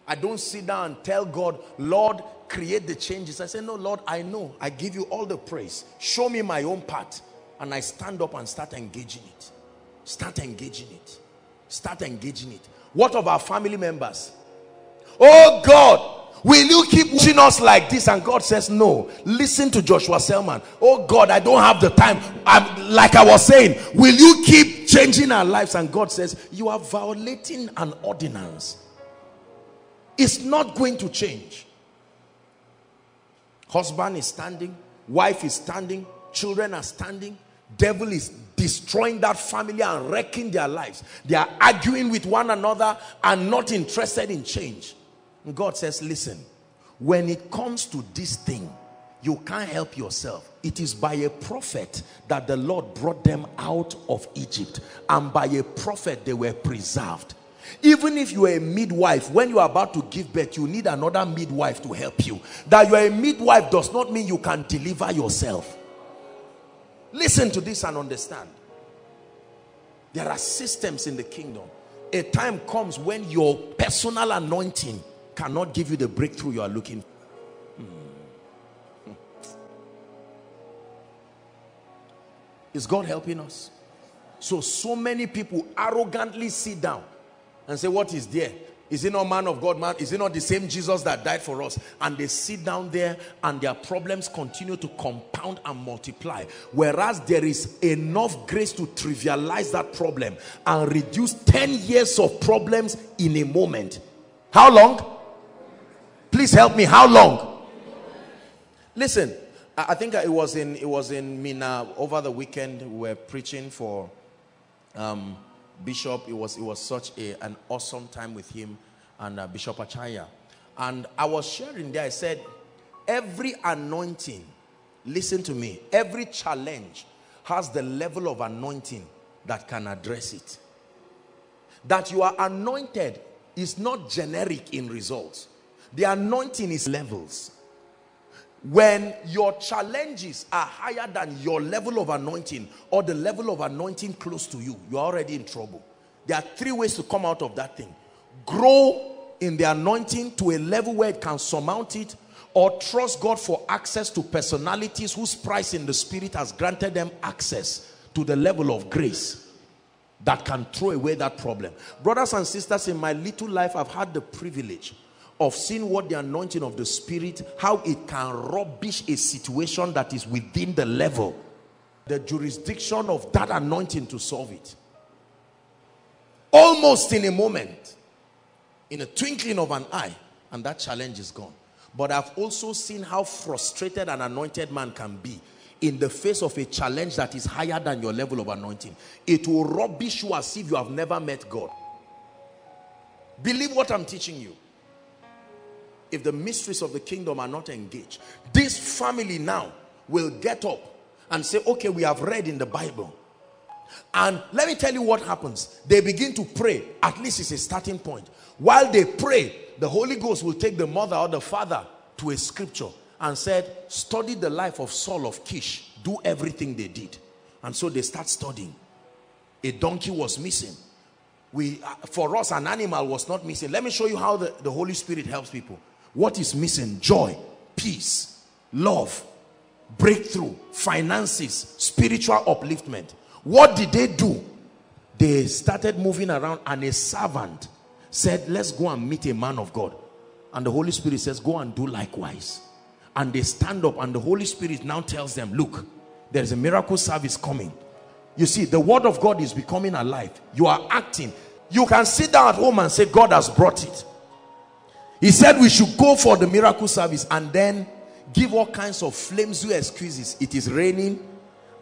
I don't sit down and tell god lord create the changes. I say no lord i know. I give you all the praise. Show me my own part and i stand up and start engaging it. Start engaging it. Start engaging it. What of our family members? Oh God, will you keep watching us like this? And God says, no. Listen to Joshua Selman. Oh God, I don't have the time. I'm like I was saying, will you keep changing our lives? And God says, you are violating an ordinance. It's not going to change. Husband is standing, wife is standing, children are standing, devil is destroying that family and wrecking their lives. They are arguing with one another and not interested in change. God says, listen, when it comes to this thing, you can't help yourself. It is by a prophet that the Lord brought them out of Egypt. And by a prophet, they were preserved. Even if you are a midwife, when you are about to give birth, you need another midwife to help you. That you are a midwife does not mean you can deliver yourself. Listen to this and understand. There are systems in the kingdom. A time comes when your personal anointing cannot give you the breakthrough you are looking for. Hmm. Is God helping us? So, so many people arrogantly sit down and say, what is there? Is it not man of God, man? Is it not the same Jesus that died for us? And they sit down there and their problems continue to compound and multiply. Whereas there is enough grace to trivialize that problem and reduce 10 years of problems in a moment. How long? Please help me. How long? Listen, I think it was in it was in Minna over the weekend. We were preaching for um, Bishop, it was, it was such a, an awesome time with him and uh, Bishop Achaya. And I was sharing there, I said, every anointing, listen to me, every challenge has the level of anointing that can address it. That you are anointed is not generic in results. The anointing is levels. When your challenges are higher than your level of anointing or the level of anointing close to you, you're already in trouble. There are three ways to come out of that thing. Grow in the anointing to a level where it can surmount it or trust God for access to personalities whose price in the spirit has granted them access to the level of grace that can throw away that problem. Brothers and sisters, in my little life, I've had the privilege of seeing what the anointing of the spirit, how it can rubbish a situation that is within the level, the jurisdiction of that anointing to solve it. Almost in a moment, in a twinkling of an eye, and that challenge is gone. But I've also seen how frustrated an anointed man can be in the face of a challenge that is higher than your level of anointing. It will rubbish you as if you have never met God. Believe what I'm teaching you if the mysteries of the kingdom are not engaged. This family now will get up and say, okay, we have read in the Bible. And let me tell you what happens. They begin to pray. At least it's a starting point. While they pray, the Holy Ghost will take the mother or the father to a scripture and said, study the life of Saul of Kish. Do everything they did. And so they start studying. A donkey was missing. We, uh, for us, an animal was not missing. Let me show you how the, the Holy Spirit helps people. What is missing? Joy, peace, love, breakthrough, finances, spiritual upliftment. What did they do? They started moving around and a servant said, let's go and meet a man of God. And the Holy Spirit says, go and do likewise. And they stand up and the Holy Spirit now tells them, look, there's a miracle service coming. You see, the word of God is becoming alive. You are acting. You can sit down at home and say, God has brought it. He said we should go for the miracle service and then give all kinds of flamesy excuses. It is raining.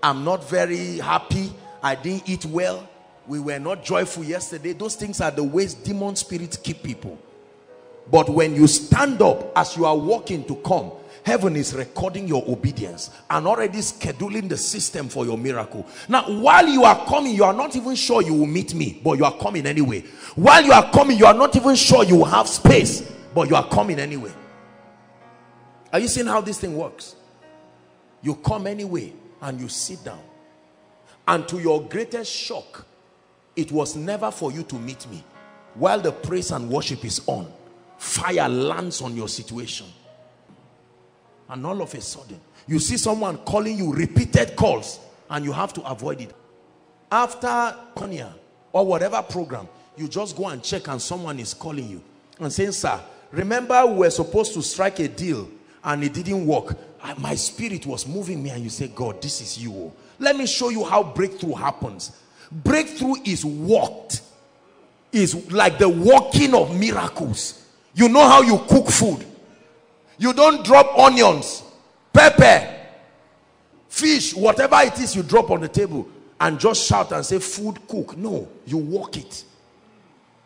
I'm not very happy. I didn't eat well. We were not joyful yesterday. Those things are the ways demon spirits keep people. But when you stand up as you are walking to come, heaven is recording your obedience and already scheduling the system for your miracle now while you are coming you are not even sure you will meet me but you are coming anyway while you are coming you are not even sure you will have space but you are coming anyway. Are you seeing how this thing works? You come anyway and you sit down. And to your greatest shock it was never for you to meet me. While the praise and worship is on fire lands on your situation. And all of a sudden you see someone calling you repeated calls and you have to avoid it. After Koinonia or whatever program you just go and check and someone is calling you and saying sir remember we were supposed to strike a deal and it didn't work. My spirit was moving me and you say god this is you oh. let me show you how breakthrough happens. Breakthrough is walked is like the walking of miracles. You know how you cook food. You don't drop onions pepper fish whatever it is you drop on the table and just shout and say food cook. No you walk it.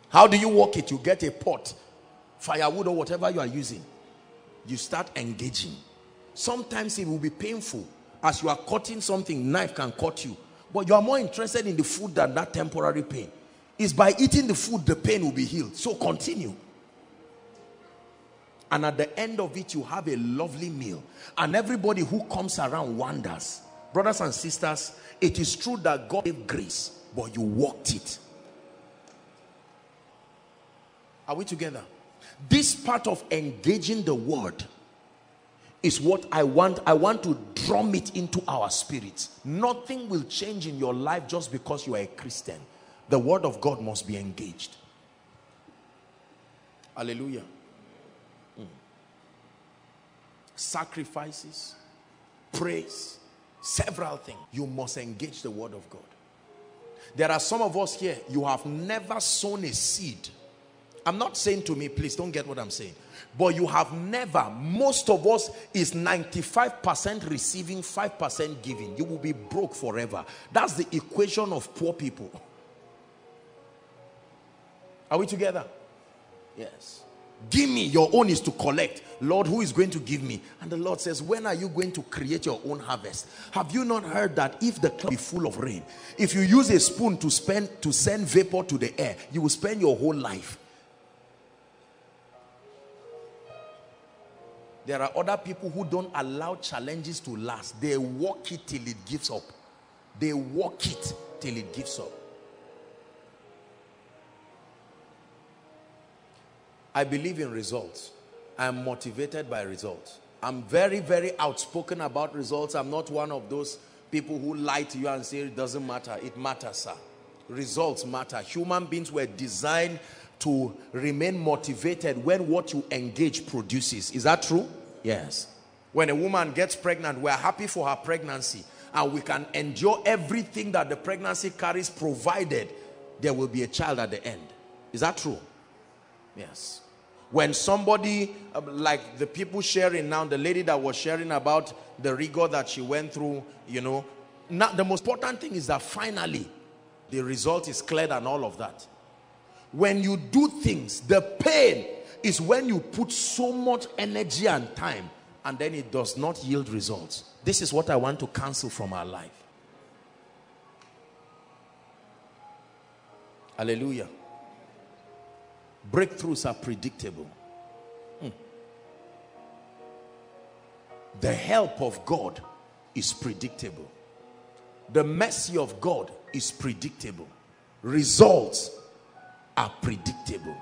How do you walk it? You get a pot firewood or whatever you are using you start engaging. Sometimes it will be painful. As you are cutting something knife can cut you. But you are more interested in the food than that temporary pain. Is by eating the food the pain will be healed. So continue. And at the end of it you have a lovely meal. And everybody who comes around wonders. Brothers and sisters it is true that God gave grace but you walked it. Are we together this part of engaging the word is what I want. I want to drum it into our spirits. Nothing will change in your life just because you are a Christian. The word of God must be engaged. Hallelujah. Mm. Sacrifices, praise, several things. You must engage the word of God. There are some of us here, you have never sown a seed. I'm not saying to me, please don't get what I'm saying but you have never most of us is 95% receiving 5% giving. You will be broke forever. That's the equation of poor people. Are we together? Yes. Give me your own is to collect. Lord who is going to give me? And the lord says when are you going to create your own harvest? Have you not heard that if the cloud be full of rain if you use a spoon to spend to send vapor to the air you will spend your whole life There are other people who don't allow challenges to last. They walk it till it gives up. They walk it till it gives up. I believe in results. I'm motivated by results. I'm very, very outspoken about results. I'm not one of those people who lie to you and say it doesn't matter. It matters, sir. Results matter. Human beings were designed to remain motivated when what you engage produces. Is that true? Yes. When a woman gets pregnant, we're happy for her pregnancy and we can endure everything that the pregnancy carries provided there will be a child at the end. Is that true? Yes. When somebody, um, like the people sharing now, the lady that was sharing about the rigor that she went through, you know, now the most important thing is that finally the result is cleared and all of that when you do things the pain is when you put so much energy and time and then it does not yield results. This is what i want to cancel from our life. Hallelujah. Breakthroughs are predictable. Hmm. the help of god is predictable. The mercy of god is predictable. Results are predictable.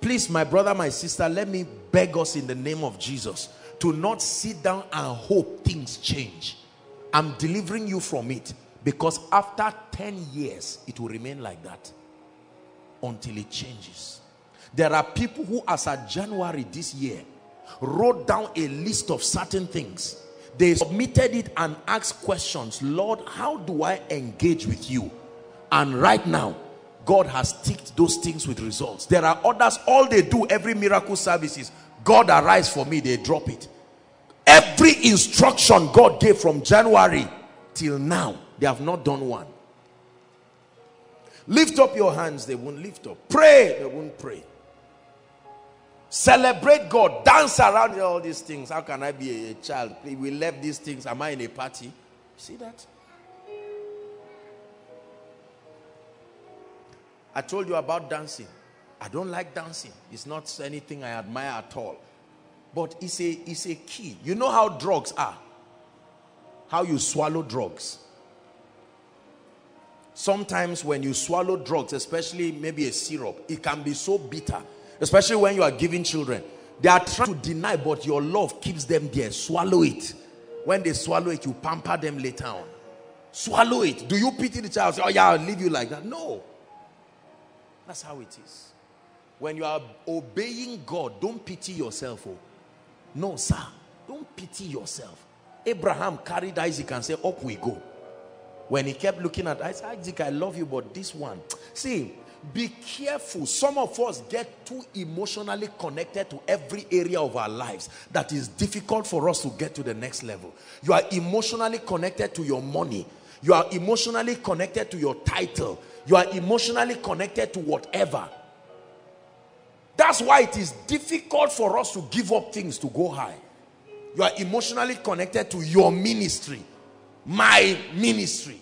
Please, my brother, my sister, let me beg us in the name of Jesus to not sit down and hope things change. I'm delivering you from it because after 10 years, it will remain like that until it changes. There are people who, as at January this year, wrote down a list of certain things. They submitted it and asked questions. Lord, how do I engage with you? And right now, God has ticked those things with results. There are others, all they do, every miracle services, God arise for me, they drop it. Every instruction God gave from January till now, they have not done one. Lift up your hands, they won't lift up. Pray, they won't pray. Celebrate God. Dance around all these things. How can I be a, a child? We left these things. Am I in a party? See that? I told you about dancing. I don't like dancing. It's not anything I admire at all. But it's a, it's a key. You know how drugs are? How you swallow drugs. Sometimes when you swallow drugs, especially maybe a syrup, it can be so bitter. Especially when you are giving children. They are trying to deny, but your love keeps them there. Swallow it. When they swallow it, you pamper them later on. Swallow it. Do you pity the child? Say, oh yeah, I'll leave you like that. No. That's how it is. When you are obeying God, don't pity yourself. Oh. No, sir. Don't pity yourself. Abraham carried Isaac and said, up we go. When he kept looking at Isaac, Isaac, I love you, but this one. See, be careful. Some of us get too emotionally connected to every area of our lives that is difficult for us to get to the next level. You are emotionally connected to your money. You are emotionally connected to your title. You are emotionally connected to whatever. That's why it is difficult for us to give up things to go high. You are emotionally connected to your ministry, my ministry.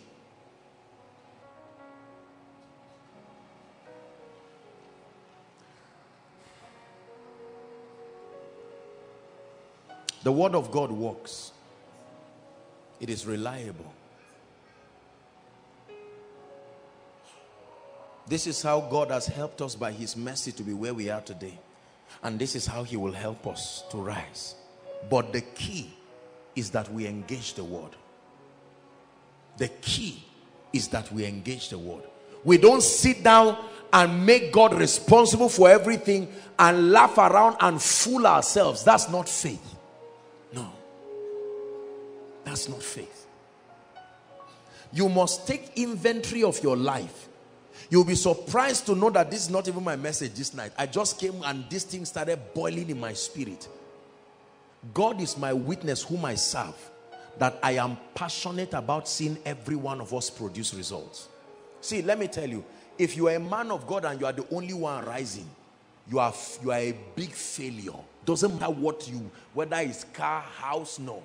The word of God works. It is reliable. This is how God has helped us by his mercy to be where we are today. And this is how he will help us to rise. But the key is that we engage the word. The key is that we engage the word. We don't sit down and make God responsible for everything and laugh around and fool ourselves. That's not faith. No. That's not faith. You must take inventory of your life You'll be surprised to know that this is not even my message this night. I just came and this thing started boiling in my spirit. God is my witness whom I serve that I am passionate about seeing every one of us produce results. See, let me tell you, if you are a man of God and you are the only one rising, you are, you are a big failure. Doesn't matter what you, whether it's car, house, no.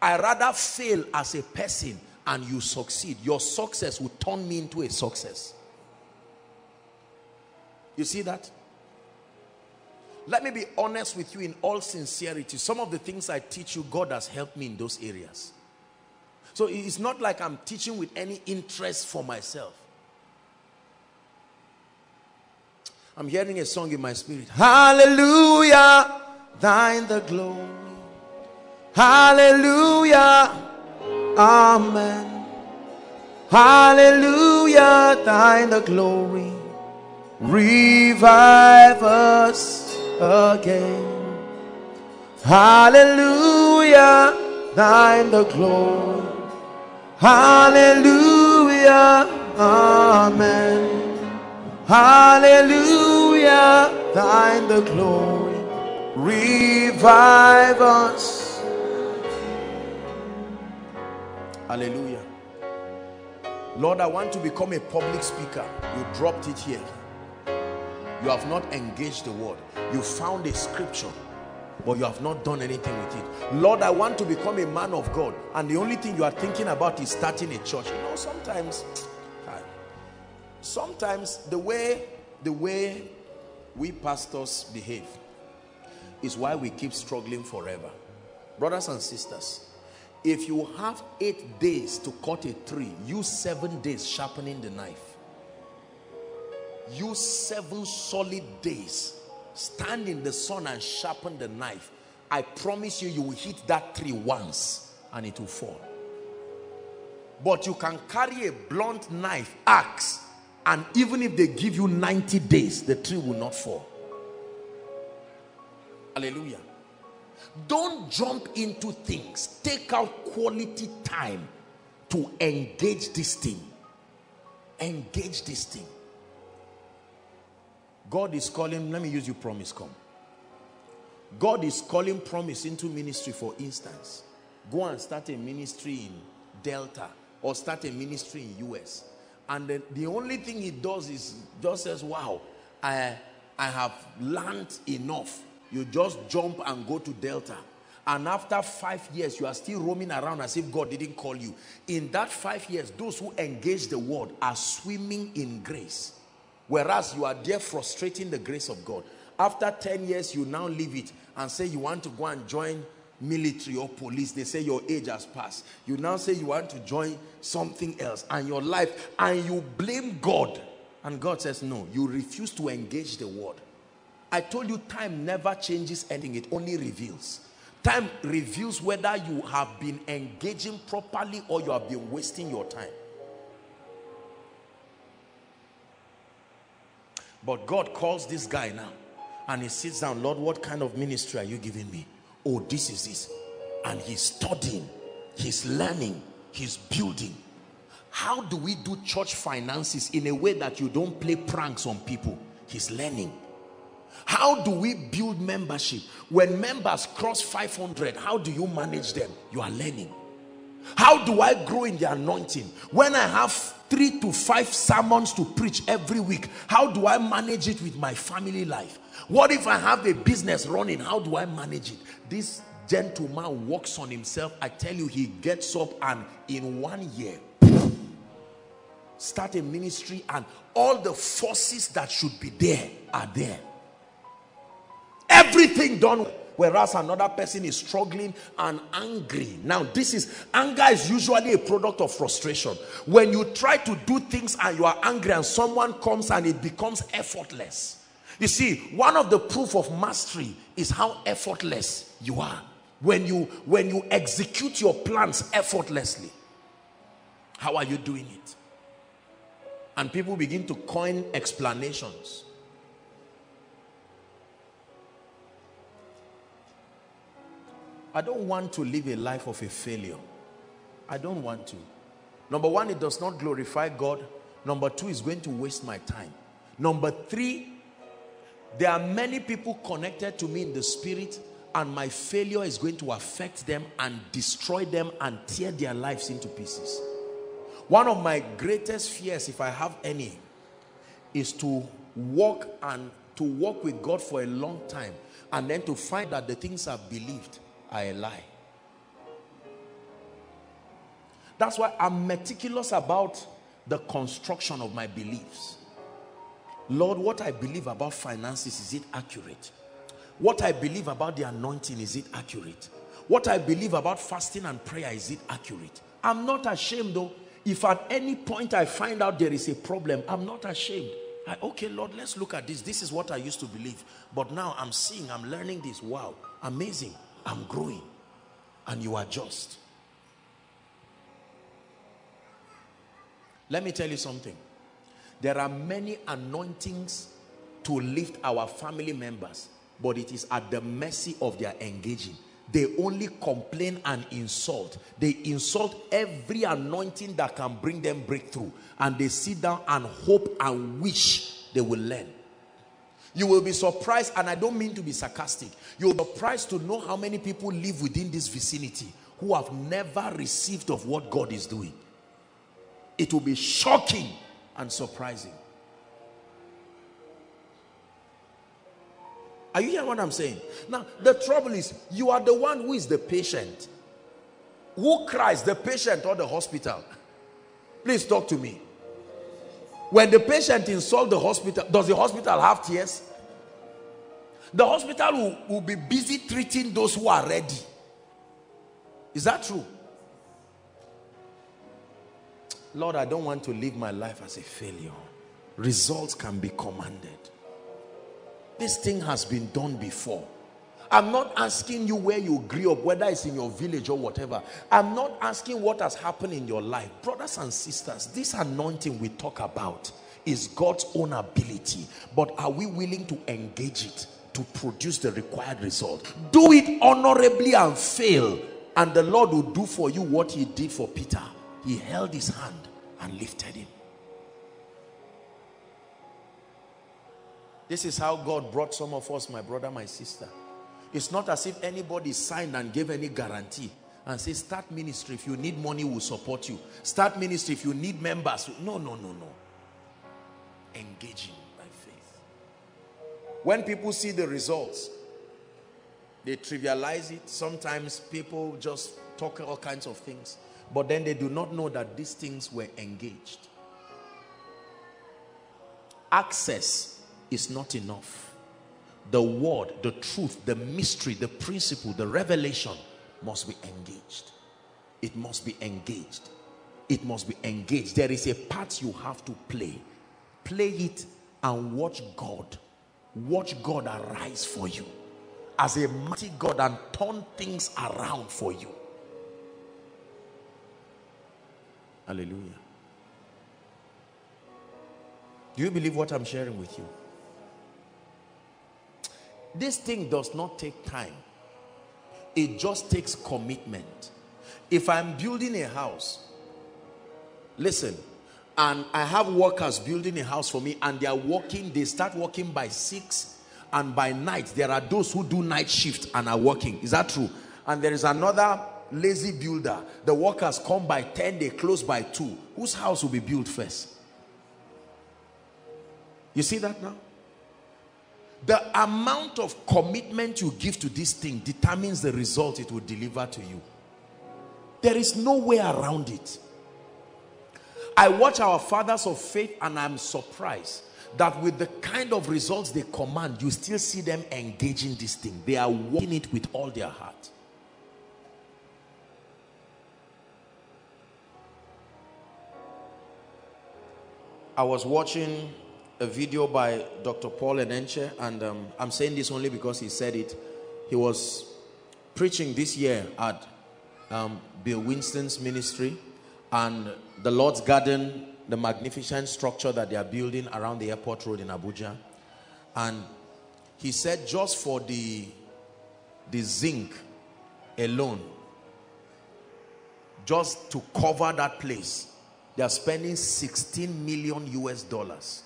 I rather fail as a person and you succeed, your success will turn me into a success. You see that? Let me be honest with you in all sincerity. Some of the things I teach you, God has helped me in those areas. So it's not like I'm teaching with any interest for myself. I'm hearing a song in my spirit. Hallelujah, thine the glory. Hallelujah. Amen. Hallelujah, thine the glory. Revive us again. Hallelujah, thine the glory. Hallelujah, amen. Hallelujah, thine the glory. Revive us Hallelujah. Lord, I want to become a public speaker. You dropped it here. You have not engaged the word. You found a scripture, but you have not done anything with it. Lord, I want to become a man of God. And the only thing you are thinking about is starting a church. You know, sometimes, sometimes the way, the way we pastors behave is why we keep struggling forever. Brothers and sisters, if you have eight days to cut a tree, use seven days sharpening the knife. Use seven solid days. Stand in the sun and sharpen the knife. I promise you, you will hit that tree once and it will fall. But you can carry a blunt knife, axe, and even if they give you 90 days, the tree will not fall. Hallelujah. Don't jump into things. Take out quality time to engage this thing. Engage this thing. God is calling, let me use you promise come. God is calling promise into ministry for instance. Go and start a ministry in Delta or start a ministry in US. And then the only thing he does is just says, wow, I, I have learned enough. You just jump and go to Delta. And after five years, you are still roaming around as if God didn't call you. In that five years, those who engage the word are swimming in grace. Whereas you are there frustrating the grace of God. After 10 years, you now leave it and say you want to go and join military or police. They say your age has passed. You now say you want to join something else and your life and you blame God. And God says, no, you refuse to engage the word. I told you time never changes anything. It only reveals. Time reveals whether you have been engaging properly or you have been wasting your time. But God calls this guy now and he sits down, Lord, what kind of ministry are you giving me? Oh, this is this. And he's studying, he's learning, he's building. How do we do church finances in a way that you don't play pranks on people? He's learning. How do we build membership? When members cross 500, how do you manage them? You are learning. How do I grow in the anointing? When I have three to five sermons to preach every week, how do I manage it with my family life? What if I have a business running? How do I manage it? This gentleman works on himself. I tell you, he gets up and in one year, start a ministry and all the forces that should be there are there. Everything done whereas another person is struggling and angry. Now, this is anger is usually a product of frustration. When you try to do things and you are angry and someone comes and it becomes effortless. You see, one of the proof of mastery is how effortless you are. When you when you execute your plans effortlessly. How are you doing it? And people begin to coin explanations. I don't want to live a life of a failure. I don't want to. Number one, it does not glorify God. Number two, is going to waste my time. Number three, there are many people connected to me in the spirit and my failure is going to affect them and destroy them and tear their lives into pieces. One of my greatest fears, if I have any, is to walk and to walk with God for a long time and then to find that the things I've believed are a lie. That's why I'm meticulous about the construction of my beliefs. Lord, what I believe about finances, is it accurate? What I believe about the anointing, is it accurate? What I believe about fasting and prayer, is it accurate? I'm not ashamed though. If at any point I find out there is a problem, I'm not ashamed. I, okay, Lord, let's look at this. This is what I used to believe. But now I'm seeing, I'm learning this. Wow, amazing. I'm growing. And you are just. Let me tell you something. There are many anointings to lift our family members, but it is at the mercy of their engaging. They only complain and insult. They insult every anointing that can bring them breakthrough. And they sit down and hope and wish they will learn. You will be surprised, and I don't mean to be sarcastic. You'll be surprised to know how many people live within this vicinity who have never received of what God is doing. It will be shocking and surprising. Are you hearing what I'm saying? Now, the trouble is, you are the one who is the patient. Who cries, the patient or the hospital? Please talk to me. When the patient insults the hospital, does the hospital have tears? The hospital will, will be busy treating those who are ready. Is that true? Lord, I don't want to live my life as a failure. Results can be commanded. This thing has been done before. I'm not asking you where you grew up, whether it's in your village or whatever. I'm not asking what has happened in your life. Brothers and sisters, this anointing we talk about is God's own ability. But are we willing to engage it to produce the required result? Do it honorably and fail. And the Lord will do for you what he did for Peter. He held his hand and lifted him. This is how God brought some of us, my brother, my sister. It's not as if anybody signed and gave any guarantee and say, start ministry. If you need money, we'll support you. Start ministry. If you need members. No, no, no, no. Engaging by faith. When people see the results, they trivialize it. Sometimes people just talk all kinds of things. But then they do not know that these things were engaged. Access is not enough. The word, the truth, the mystery, the principle, the revelation must be engaged. It must be engaged. It must be engaged. There is a part you have to play. Play it and watch God. Watch God arise for you as a mighty God and turn things around for you. Hallelujah. Do you believe what I'm sharing with you? This thing does not take time. It just takes commitment. If I'm building a house, listen, and I have workers building a house for me and they are working, they start working by six and by night there are those who do night shift and are working. Is that true? And there is another lazy builder. The workers come by 10, they close by 2. Whose house will be built first? You see that now? The amount of commitment you give to this thing determines the result it will deliver to you. There is no way around it. I watch our fathers of faith and I'm surprised that with the kind of results they command, you still see them engaging this thing. They are working it with all their heart. I was watching a video by Dr. Paul Enenche and um, I'm saying this only because he said it. He was preaching this year at um, Bill Winston's ministry and the Lord's Garden, the magnificent structure that they are building around the airport road in Abuja. And he said just for the, the zinc alone, just to cover that place, they are spending 16 million US dollars.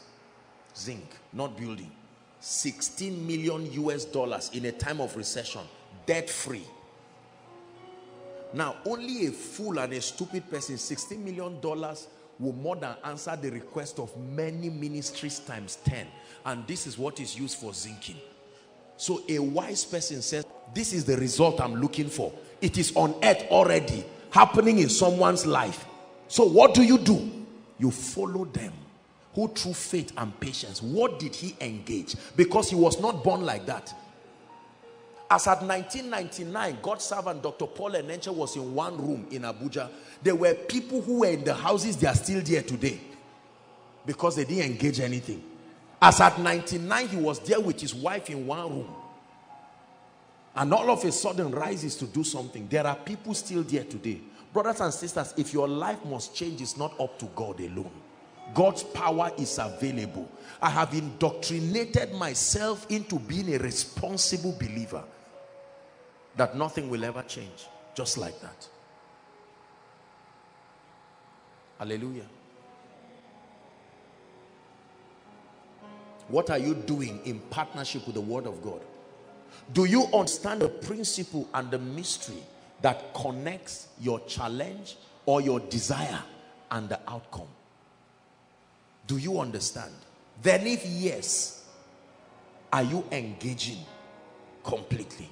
Zinc, not building. 16 million US dollars in a time of recession, debt free. Now, only a fool and a stupid person, $16 million will more than answer the request of many ministries times 10. And this is what is used for zinking. So a wise person says, this is the result I'm looking for. It is on earth already, happening in someone's life. So what do you do? You follow them who through faith and patience, what did he engage? Because he was not born like that. As at 1999, God's servant Dr. Paul Enenche was in one room in Abuja. There were people who were in the houses, they are still there today. Because they didn't engage anything. As at 99, he was there with his wife in one room. And all of a sudden rises to do something. There are people still there today. Brothers and sisters, if your life must change, it's not up to God alone. God's power is available. I have indoctrinated myself into being a responsible believer. That nothing will ever change. Just like that. Hallelujah. What are you doing in partnership with the word of God? Do you understand the principle and the mystery that connects your challenge or your desire and the outcome do you understand then if yes are you engaging completely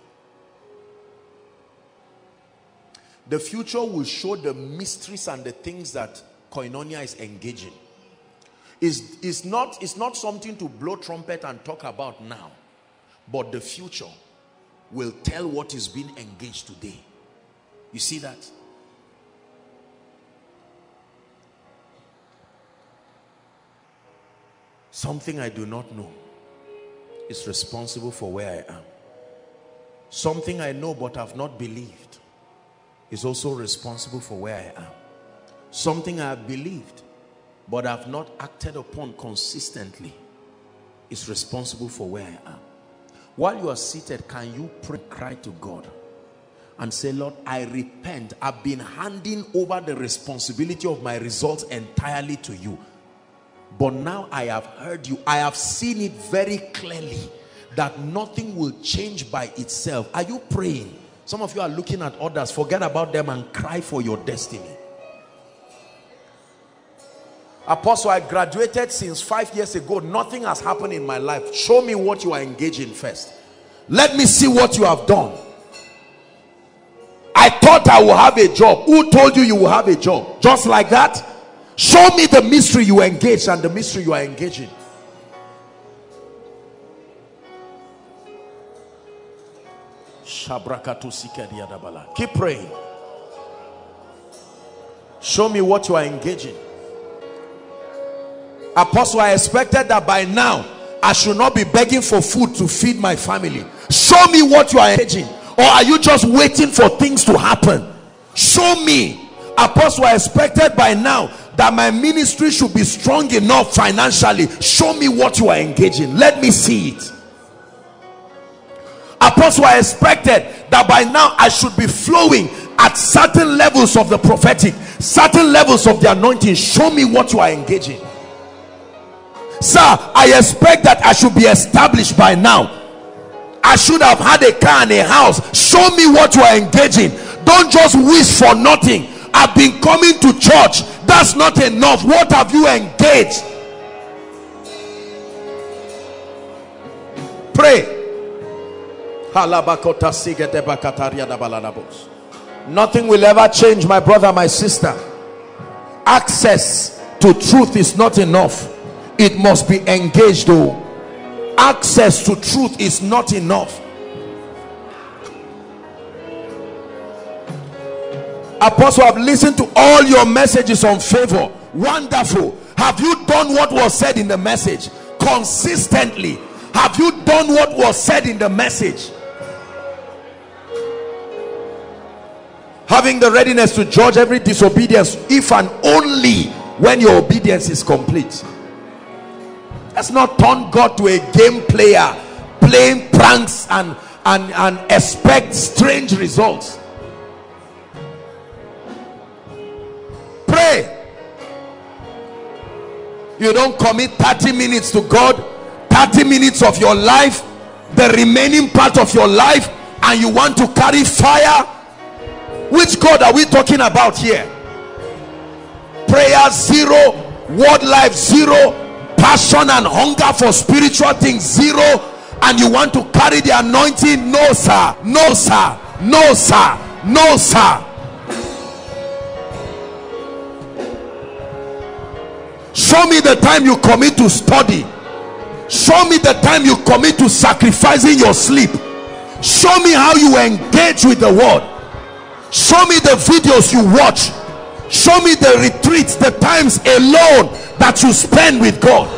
The future will show the mysteries and the things that koinonia is engaging. Is is not, it's not something to blow trumpet and talk about now. But the future will tell what is being engaged today. You see that? Something I do not know is responsible for where I am. Something I know but have not believed is also responsible for where I am. Something I have believed, but have not acted upon consistently is responsible for where I am. While you are seated, can you pray, cry to God and say, Lord, I repent. I've been handing over the responsibility of my results entirely to you. But now I have heard you. I have seen it very clearly that nothing will change by itself. Are you praying? Some of you are looking at others. Forget about them and cry for your destiny. Apostle, I graduated since five years ago. Nothing has happened in my life. Show me what you are engaged in first. Let me see what you have done. I thought I will have a job. Who told you you will have a job? Just like that? Show me the mystery you engage and the mystery you are engaging. Keep praying. Show me what you are engaging. Apostle, I expected that by now I should not be begging for food to feed my family. Show me what you are engaging. Or are you just waiting for things to happen? Show me. Apostle, I expected by now that my ministry should be strong enough financially. Show me what you are engaging. Let me see it. Apostle, I expected that by now I should be flowing at certain levels of the prophetic, certain levels of the anointing. Show me what you are engaging. Sir, I expect that I should be established by now. I should have had a car and a house. Show me what you are engaging. Don't just wish for nothing. I've been coming to church. That's not enough. What have you engaged? Pray. Nothing will ever change, my brother, my sister. Access to truth is not enough. It must be engaged, though. Access to truth is not enough. Apostle, I've listened to all your messages on favor. Wonderful. Have you done what was said in the message? Consistently. Have you done what was said in the message? Having the readiness to judge every disobedience if and only when your obedience is complete. Let's not turn God to a game player playing pranks and, and, and expect strange results. You don't commit 30 minutes to God 30 minutes of your life the remaining part of your life and you want to carry fire? Which God are we talking about here? Prayer zero word life zero passion and hunger for spiritual things zero and you want to carry the anointing? No sir. No sir. No sir. No sir show me the time you commit to study. Show me the time you commit to sacrificing your sleep. Show me how you engage with the word. Show me the videos you watch. Show me the retreats the times alone that you spend with god.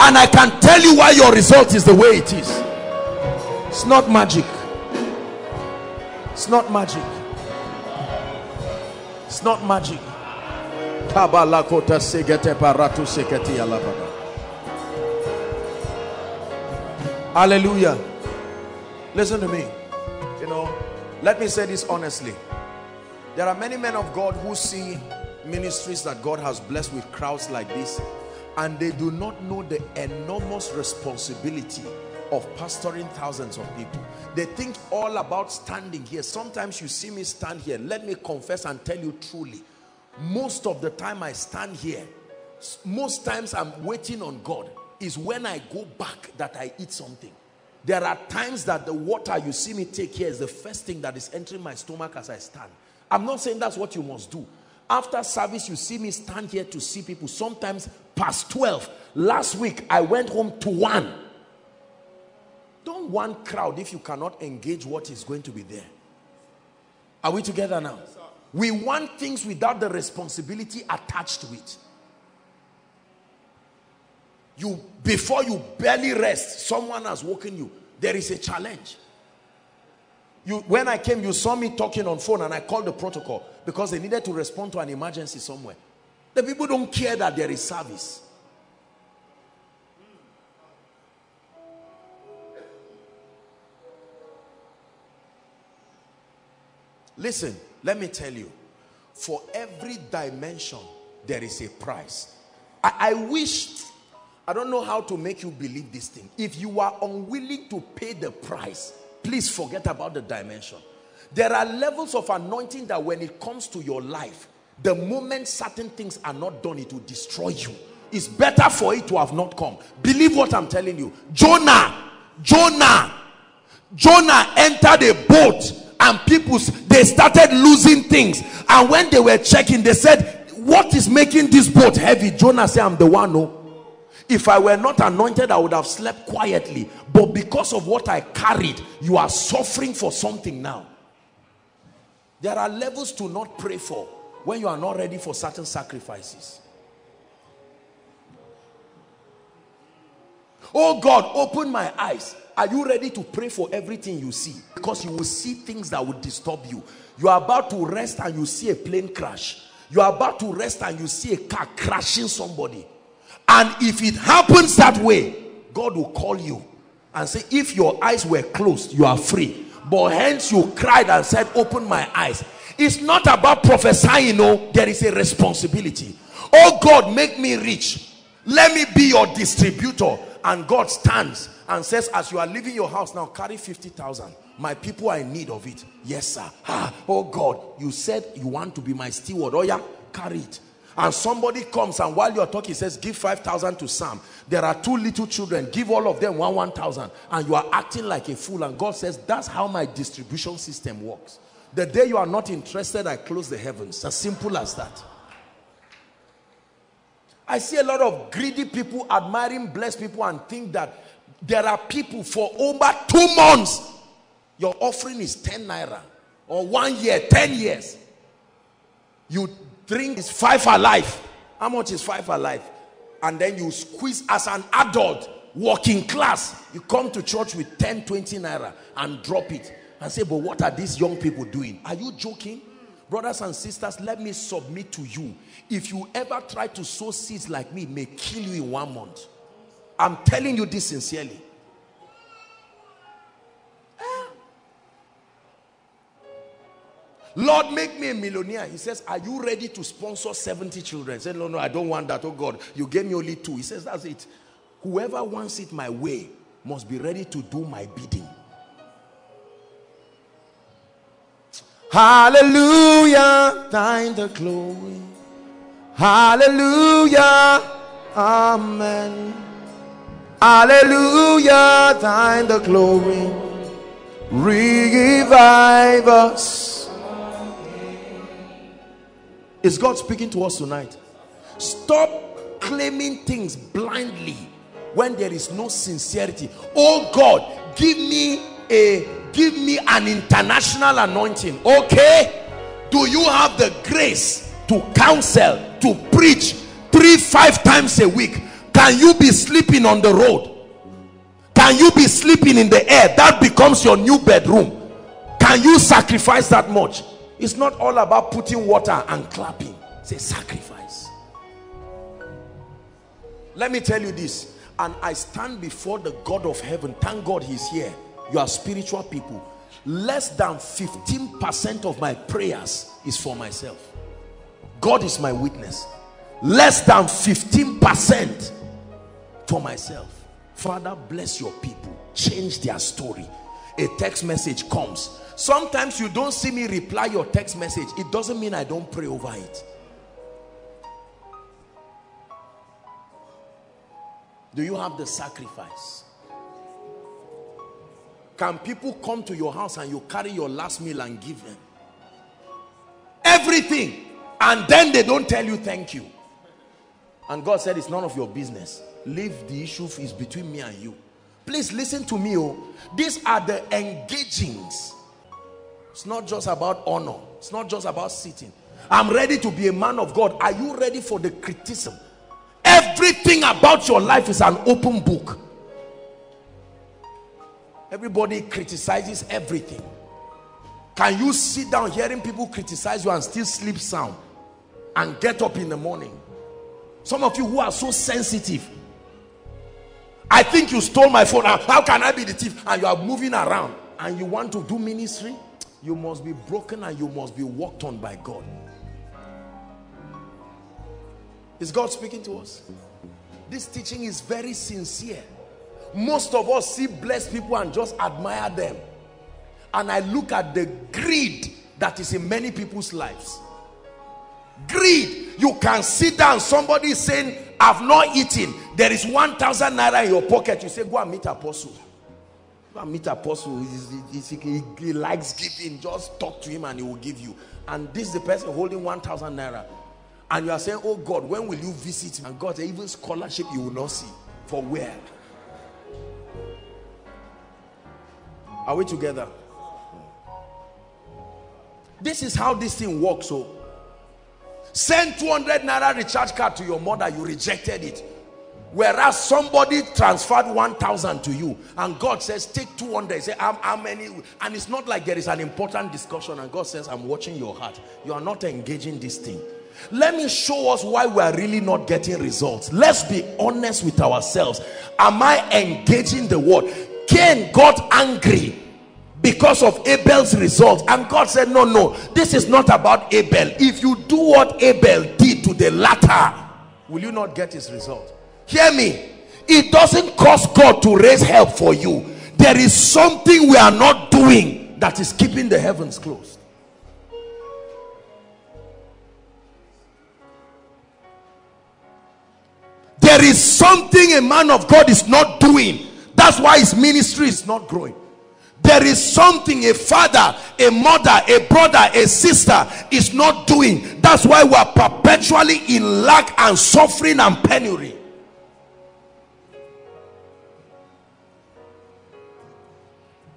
And i can tell you why your result is the way it is. It's not magic. It's not magic. It's not magic Hallelujah. Listen to me. You know, let me say this honestly. There are many men of God who see ministries that God has blessed with crowds like this and they do not know the enormous responsibility of pastoring thousands of people. They think all about standing here. Sometimes you see me stand here. Let me confess and tell you truly most of the time I stand here most times I'm waiting on God is when I go back that I eat something. There are times that the water you see me take here is the first thing that is entering my stomach as I stand. I'm not saying that's what you must do. After service you see me stand here to see people sometimes past 12 last week I went home to one. Don't want crowd if you cannot engage what is going to be there. Are we together now we want things without the responsibility attached to it. You, before you barely rest, someone has woken you. There is a challenge. You, when I came, you saw me talking on phone and I called the protocol because they needed to respond to an emergency somewhere. The people don't care that there is service. Listen, let me tell you, for every dimension, there is a price. I, I wish, I don't know how to make you believe this thing. If you are unwilling to pay the price, please forget about the dimension. There are levels of anointing that when it comes to your life, The moment certain things are not done, it will destroy you. It's better for it to have not come. Believe what I'm telling you. Jonah, Jonah, Jonah entered a boat and people, they started losing things. And when they were checking, they said, what is making this boat heavy? Jonah said, I'm the one who. Oh. If I were not anointed, I would have slept quietly. But because of what I carried, you are suffering for something now. There are levels to not pray for when you are not ready for certain sacrifices. Oh God, open my eyes. Are you ready to pray for everything you see? Because you will see things that will disturb you. You are about to rest and you see a plane crash. You are about to rest and you see a car crashing somebody. And if it happens that way, God will call you and say, if your eyes were closed, you are free. But hence you cried and said, open my eyes. It's not about prophesying, no. There is a responsibility. Oh God, make me rich. Let me be your distributor. And God stands and says, as you are leaving your house now, carry 50,000. My people are in need of it. Yes, sir. Ah, oh God, you said you want to be my steward. Oh yeah, carry it and somebody comes and while you're talking says give 5,000 to Sam there are two little children give all of them one 1,000 and you are acting like a fool and God says that's how my distribution system works the day you are not interested I close the heavens as simple as that I see a lot of greedy people admiring blessed people and think that there are people for over two months your offering is 10 naira or one year 10 years. You drink is five alive. How much is five alive? And then you squeeze as an adult working class you come to church with 10 20 naira and drop it and say but what are these young people doing? Are you joking brothers and sisters let me submit to you if you ever try to sow seeds like me may kill you in one month i'm telling you this sincerely Lord, make me a millionaire. He says, are you ready to sponsor 70 children? Say, no, no, I don't want that. Oh God, you gave me only two. He says, that's it. Whoever wants it my way must be ready to do my bidding. Hallelujah, thine the glory. Hallelujah, amen. Hallelujah, thine the glory. Revive us is God speaking to us tonight? Stop claiming things blindly when there is no sincerity. Oh God, give me a give me an international anointing. Okay? Do you have the grace to counsel, to preach three, five times a week? Can you be sleeping on the road? Can you be sleeping in the air? That becomes your new bedroom. Can you sacrifice that much? It's not all about putting water and clapping. It's a sacrifice. Let me tell you this. And I stand before the God of heaven. Thank God he's here. You are spiritual people. Less than 15% of my prayers is for myself. God is my witness. Less than 15% for myself. Father, bless your people. Change their story. A text message comes Sometimes you don't see me reply your text message. It doesn't mean I don't pray over it. Do you have the sacrifice? Can people come to your house and you carry your last meal and give them? Everything. And then they don't tell you thank you. And God said it's none of your business. Leave the issue is between me and you. Please listen to me. Oh, These are the engagings it's not just about honor. It's not just about sitting. I'm ready to be a man of God. Are you ready for the criticism? Everything about your life is an open book. Everybody criticizes everything. Can you sit down hearing people criticize you and still sleep sound and get up in the morning? Some of you who are so sensitive. I think you stole my phone. How can I be the thief? And you are moving around and you want to do ministry? you must be broken and you must be walked on by God. Is God speaking to us? This teaching is very sincere. Most of us see blessed people and just admire them. And I look at the greed that is in many people's lives. greed. You can sit down somebody saying i've not eaten. There is 1000 naira in your pocket. You say go and meet apostle. Go and meet apostle. He's- he's- he, he likes giving. Just talk to him and he will give you. And this is the person holding 1000 naira. And you are saying oh god when will you visit me?" and god even scholarship you will not see. For where are we together? This is how this thing works so send 200 naira recharge card to your mother you rejected it. Whereas somebody transferred 1000 to you and god says take 200 say how, how many? And it's not like there is an important discussion and god says i'm watching your heart. You are not engaging this thing. Let me show us why we are really not getting results. Let's be honest with ourselves. Am i engaging the word cain got angry because of Abel's result and God said no no this is not about Abel. If you do what Abel did to the latter will you not get his result? Hear me. It doesn't cost God to raise help for you. There is something we are not doing that is keeping the heavens closed. There is something a man of God is not doing that's why his ministry is not growing. There is something a father a mother a brother a sister is not doing. That's why we are perpetually in lack and suffering and penury.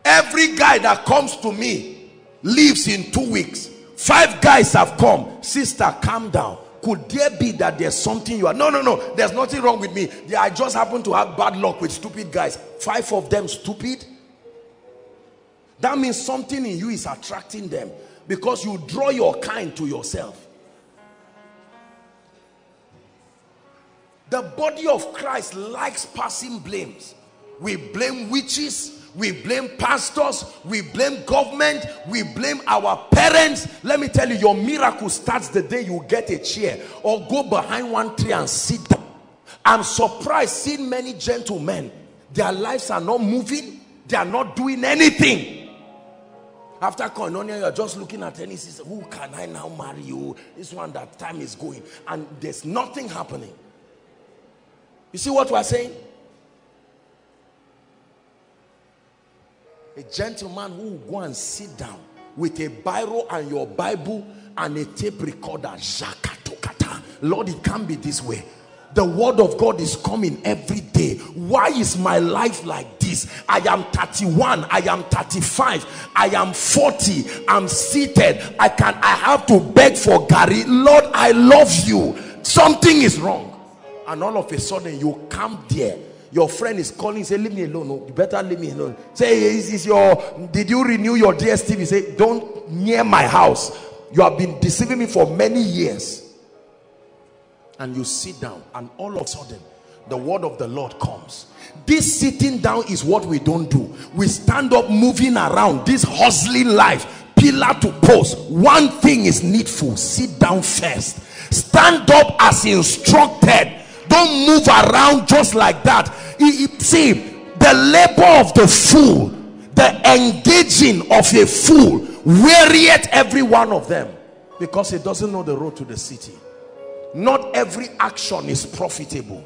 Every guy that comes to me leaves in two weeks. Five guys have come. Sister calm down could there be that there's something you are no no no there's nothing wrong with me. I just happen to have bad luck with stupid guys. Five of them stupid. That means something in you is attracting them because you draw your kind to yourself. The body of christ likes passing blames. We blame witches we blame pastors we blame government we blame our parents. Let me tell you your miracle starts the day you get a chair or go behind one tree and sit down. I'm surprised seeing many gentlemen their lives are not moving they are not doing anything. After koinonia you're just looking at any sister who can i now marry you? This one that time is going. And there's nothing happening. You see what we're saying a gentleman who will go and sit down with a biro and your bible and a tape recorder. Lord it can't be this way. The word of god is coming every day. Why is my life like this? I am 31 i am 35 i am 40 i'm seated. I can i have to beg for garri. Lord i love you. Something is wrong. And all of a sudden you come there your friend is calling say leave me alone no you better leave me alone. Say is, is your did you renew your dstv say don't near my house. You have been deceiving me for many years. And you sit down and all of a sudden the word of the lord comes. This sitting down is what we don't do. We stand up moving around this hustling life pillar to post. One thing is needful sit down first. Stand up as instructed don't move around just like that. See the labor of the fool the engaging of a fool wearieth every one of them because he doesn't know the road to the city. Not every action is profitable.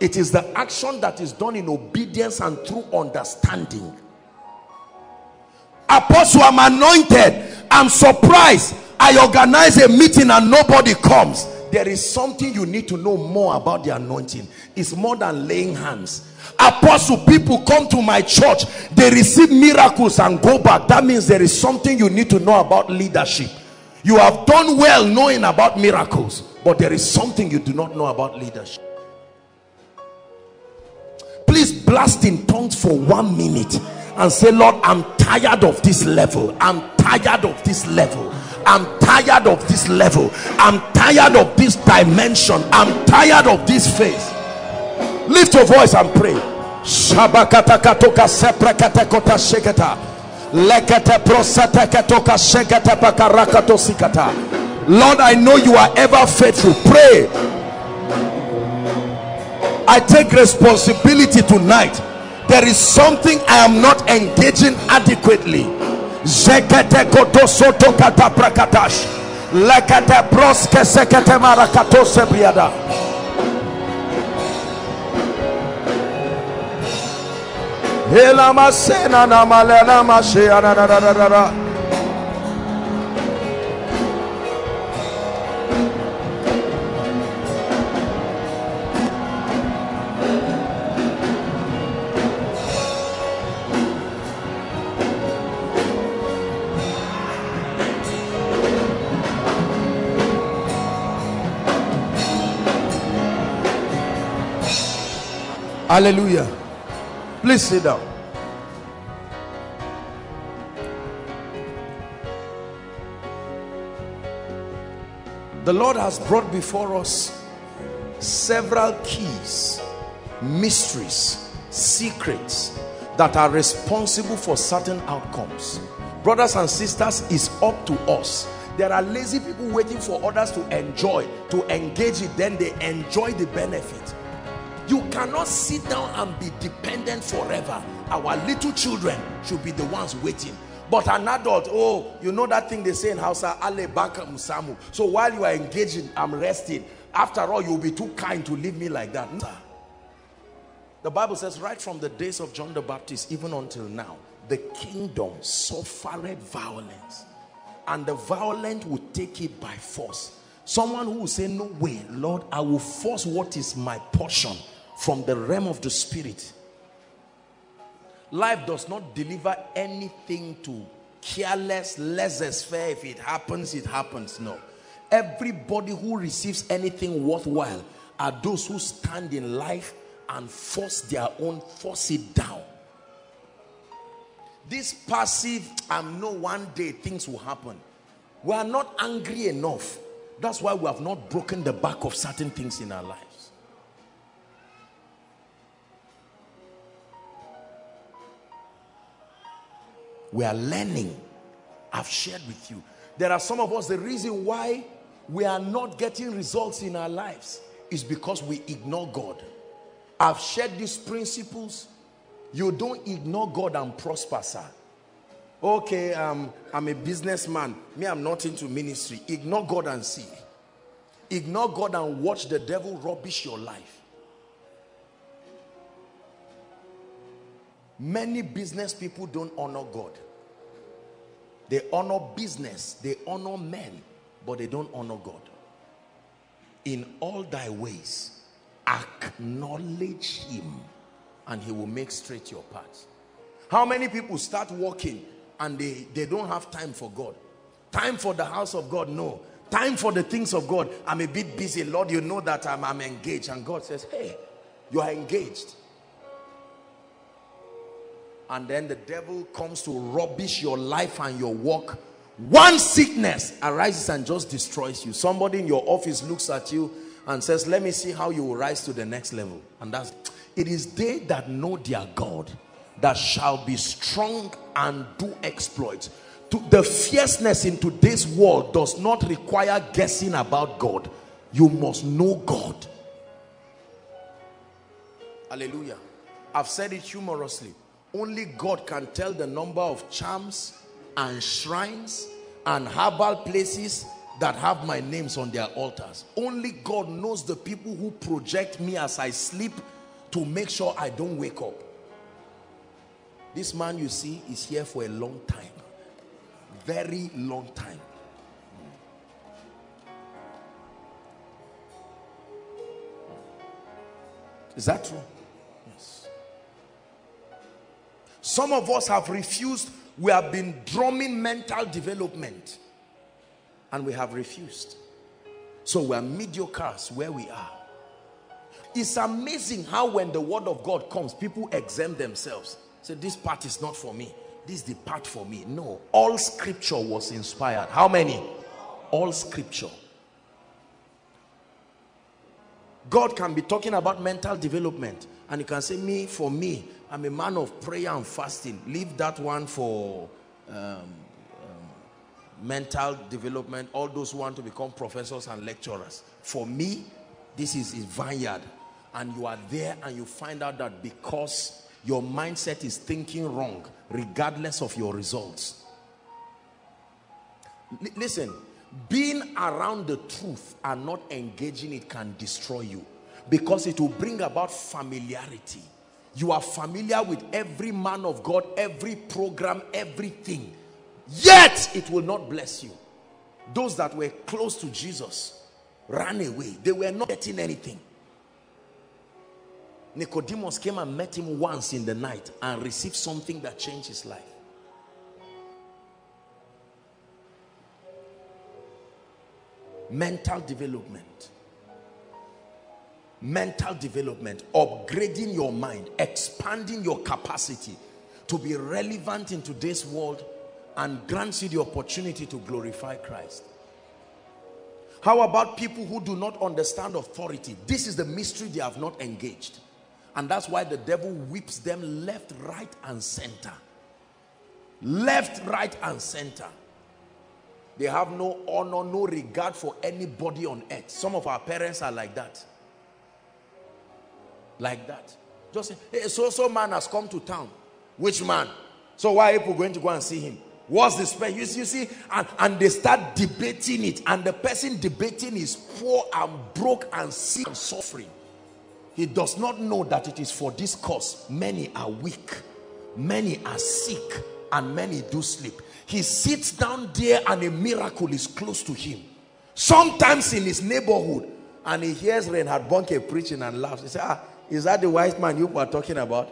It is the action that is done in obedience and through understanding. Apostle i'm anointed. I'm surprised. I organize a meeting and nobody comes there is something you need to know more about the anointing. It's more than laying hands. Apostle people come to my church. They receive miracles and go back. That means there is something you need to know about leadership. You have done well knowing about miracles but there is something you do not know about leadership. Please blast in tongues for one minute and say lord i'm tired of this level. I'm tired of this level i'm tired of this level i'm tired of this dimension i'm tired of this phase lift your voice and pray. Lord, I know you are ever faithful. Pray. I take responsibility tonight. There is something I am not engaging adequately. Zekete koto soto kata prakatash. lekete broske sekete marakato sebriada Elama sena na malena mashe ana Hallelujah. Please sit down. The Lord has brought before us several keys, mysteries, secrets that are responsible for certain outcomes. Brothers and sisters, it's up to us. There are lazy people waiting for others to enjoy, to engage it, then they enjoy the benefit. You cannot sit down and be dependent forever. Our little children should be the ones waiting. But an adult, oh, you know that thing they say in Hausa, Ale Musamu. So while you are engaging, I'm resting. After all, you'll be too kind to leave me like that. The Bible says, right from the days of John the Baptist, even until now, the kingdom suffered violence, and the violent would take it by force. Someone who will say, No way, Lord, I will force what is my portion from the realm of the spirit. Life does not deliver anything to careless, laissez-faire. If it happens, it happens. No. Everybody who receives anything worthwhile are those who stand in life and force their own, force it down. This passive, I know one day things will happen. We are not angry enough. That's why we have not broken the back of certain things in our lives. We are learning. I've shared with you. There are some of us, the reason why we are not getting results in our lives is because we ignore God. I've shared these principles. You don't ignore God and prosper, sir. Okay, um, I'm a businessman. Me, I'm not into ministry. Ignore God and see. Ignore God and watch the devil rubbish your life. Many business people don't honor God. They honor business, they honor men, but they don't honor God. In all thy ways, acknowledge him and he will make straight your path. How many people start walking and they, they don't have time for God? Time for the house of God? No. Time for the things of God? I'm a bit busy. Lord, you know that I'm, I'm engaged. And God says, hey, you are engaged and then the devil comes to rubbish your life and your work. One sickness arises and just destroys you. Somebody in your office looks at you and says let me see how you will rise to the next level. And that's it is they that know their god that shall be strong and do exploits. To the fierceness in today's world does not require guessing about god. You must know god. Hallelujah. I've said it humorously only God can tell the number of charms and shrines and herbal places that have my names on their altars. Only God knows the people who project me as I sleep to make sure I don't wake up. This man you see is here for a long time. Very long time. Is that true? Some of us have refused. We have been drumming mental development. And we have refused. So we are mediocres where we are. It's amazing how when the word of God comes, people exempt themselves. Say, this part is not for me. This is the part for me. No. All scripture was inspired. How many? All scripture. God can be talking about mental development. And you can say, me, for me, I'm a man of prayer and fasting. Leave that one for um, um, mental development. All those who want to become professors and lecturers. For me, this is a vineyard. And you are there and you find out that because your mindset is thinking wrong, regardless of your results. L listen, being around the truth and not engaging it can destroy you because it will bring about familiarity you are familiar with every man of God every program everything. Yet it will not bless you. Those that were close to Jesus ran away. They were not getting anything. Nicodemus came and met him once in the night and received something that changed his life. Mental development mental development upgrading your mind expanding your capacity to be relevant in today's world and grants you the opportunity to glorify Christ. How about people who do not understand authority? This is the mystery they have not engaged. And that's why the devil whips them left right and center. Left right and center. They have no honor, no regard for anybody on earth. Some of our parents are like that. Like that. Just say, hey, so-so man has come to town. Which man? So why are people going to go and see him? What's the spell? You see, you see and, and they start debating it. And the person debating is poor and broke and sick and suffering. He does not know that it is for this cause. Many are weak. Many are sick. And many do sleep he sits down there and a miracle is close to him sometimes in his neighborhood and he hears Reinhard Bonnke preaching and laughs he says ah is that the wise man you are talking about?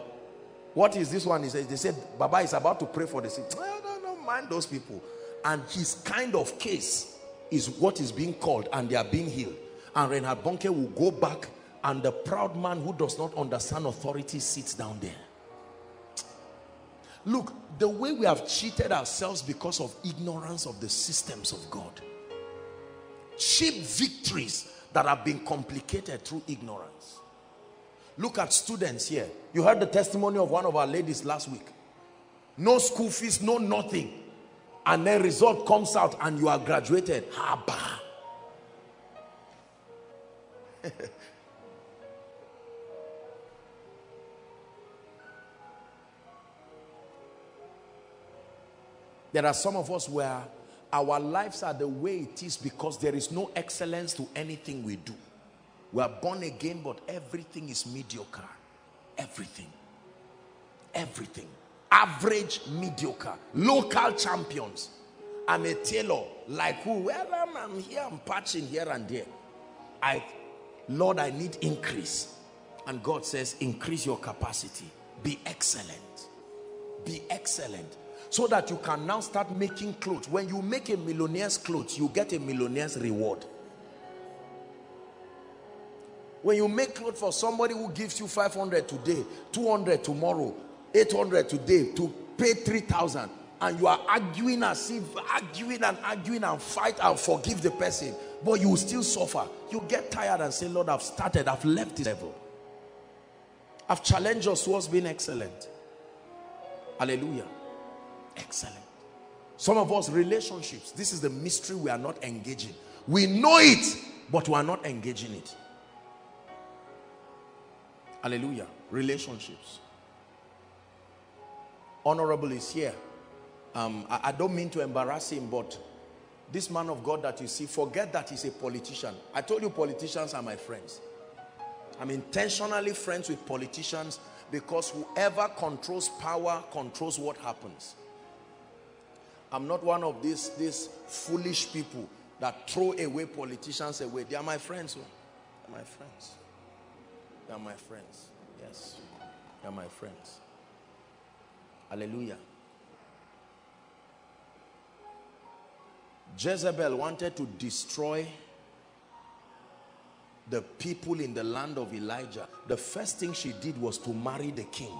What is this one? He says they said Baba is about to pray for the sick. No no no mind those people. And his kind of case is what is being called and they are being healed. And Reinhard Bonnke will go back and the proud man who does not understand authority sits down there. Look, the way we have cheated ourselves because of ignorance of the systems of God. Cheap victories that have been complicated through ignorance. Look at students here. You heard the testimony of one of our ladies last week. No school fees, no nothing. And then result comes out and you are graduated. Haba. (laughs) There are some of us where our lives are the way it is because there is no excellence to anything we do. We are born again, but everything is mediocre. Everything. Everything. Average, mediocre. Local champions. I'm a tailor. Like who? Well, I'm, I'm here, I'm patching here and there. I, Lord, I need increase. And God says, increase your capacity. Be excellent. Be excellent so that you can now start making clothes when you make a millionaire's clothes you get a millionaire's reward when you make clothes for somebody who gives you 500 today 200 tomorrow 800 today to pay 3000 and you are arguing as if arguing and arguing and fight and forgive the person but you still suffer. You get tired and say lord i've started. I've left this level. I've challenged us towards being excellent. Hallelujah. Excellent. Some of us relationships this is the mystery we are not engaging. We know it but we are not engaging it hallelujah relationships honorable is here um, I, I don't mean to embarrass him but this man of God that you see forget that he's a politician I told you politicians are my friends I'm intentionally friends with politicians because whoever controls power controls what happens I'm not one of these, these foolish people that throw away politicians away. They are my friends. Oh. They are my friends. They are my friends. Yes. They are my friends. Hallelujah. Jezebel wanted to destroy the people in the land of Elijah. The first thing she did was to marry the king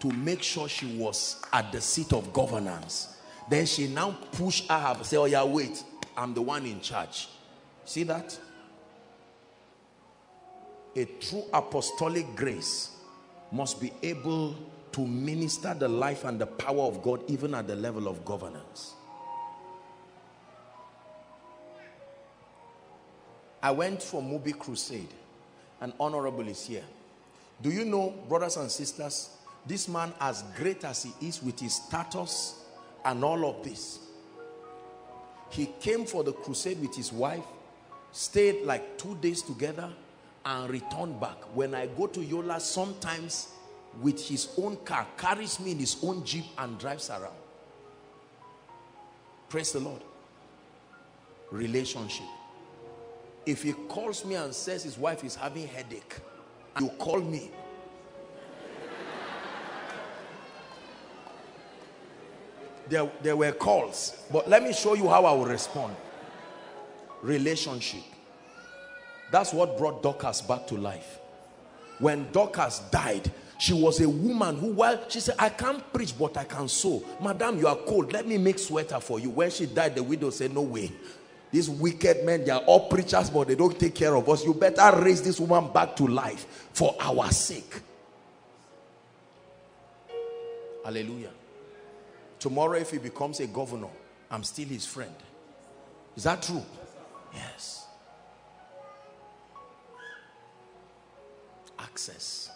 to make sure she was at the seat of governance then she now push Ahab, say, oh yeah, wait, I'm the one in charge. See that? A true apostolic grace must be able to minister the life and the power of God even at the level of governance. I went for Mubi Crusade and Honorable is here. Do you know, brothers and sisters, this man as great as he is with his status and all of this He came for the crusade with his wife, stayed like two days together and return back. When I go to Yola, sometimes with his own car, carries me in his own jeep and drives around. Praise the Lord. Relationship. If he calls me and says his wife is having headache, you call me. There, there were calls, but let me show you how I will respond. Relationship. That's what brought Dorcas back to life. When Dorcas died, she was a woman who, while she said, I can't preach, but I can sew. Madam, you are cold. Let me make sweater for you. When she died, the widow said, No way. These wicked men, they are all preachers, but they don't take care of us. You better raise this woman back to life for our sake. Hallelujah. Tomorrow, if he becomes a governor, I'm still his friend. Is that true? Yes. Access.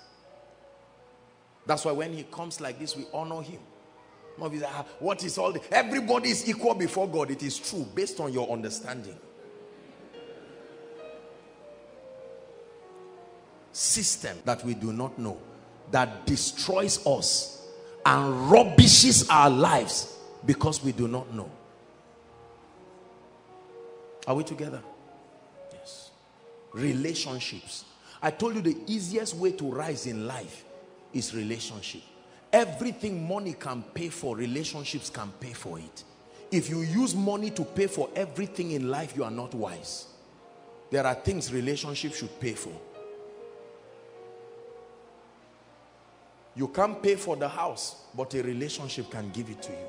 That's why when he comes like this, we honor him. Ah, what is all the everybody is equal before God? It is true based on your understanding. System that we do not know that destroys us and rubbishes our lives because we do not know. Are we together? Yes. Relationships. I told you the easiest way to rise in life is relationship. Everything money can pay for, relationships can pay for it. If you use money to pay for everything in life, you are not wise. There are things relationships should pay for. You can't pay for the house, but a relationship can give it to you.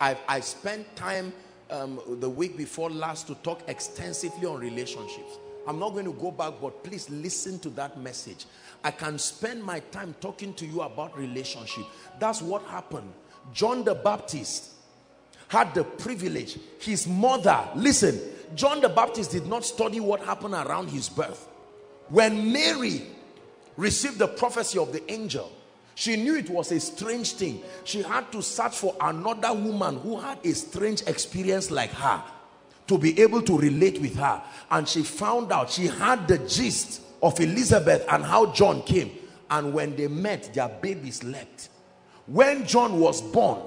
I, I spent time um, the week before last to talk extensively on relationships. I'm not going to go back, but please listen to that message. I can spend my time talking to you about relationship. That's what happened. John the Baptist had the privilege. His mother, listen, John the Baptist did not study what happened around his birth. When Mary received the prophecy of the angel, she knew it was a strange thing. She had to search for another woman who had a strange experience like her to be able to relate with her. And she found out, she had the gist of Elizabeth and how John came. And when they met, their baby slept. When John was born,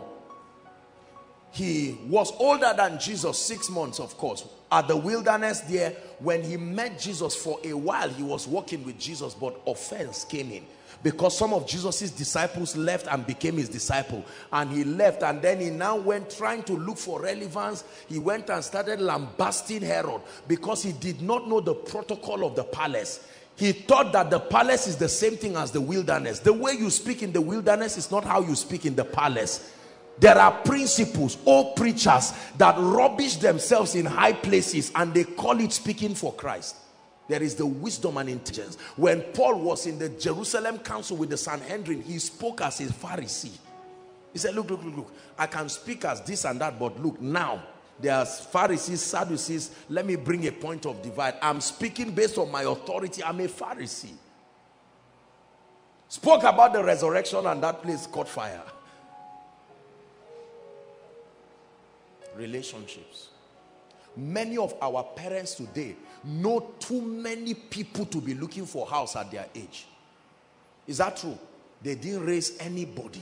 he was older than Jesus, six months, of course, at the wilderness there. When he met Jesus for a while, he was walking with Jesus, but offense came in because some of Jesus's disciples left and became his disciple. And he left and then he now went trying to look for relevance. He went and started lambasting Herod because he did not know the protocol of the palace. He thought that the palace is the same thing as the wilderness. The way you speak in the wilderness is not how you speak in the palace. There are principles all preachers that rubbish themselves in high places and they call it speaking for Christ there is the wisdom and intelligence. When Paul was in the Jerusalem council with the Sanhedrin, he spoke as a Pharisee. He said, look, look, look, look. I can speak as this and that, but look, now, there's Pharisees, Sadducees. Let me bring a point of divide. I'm speaking based on my authority. I'm a Pharisee. Spoke about the resurrection and that place caught fire. Relationships. Many of our parents today know too many people to be looking for house at their age. Is that true? They didn't raise anybody.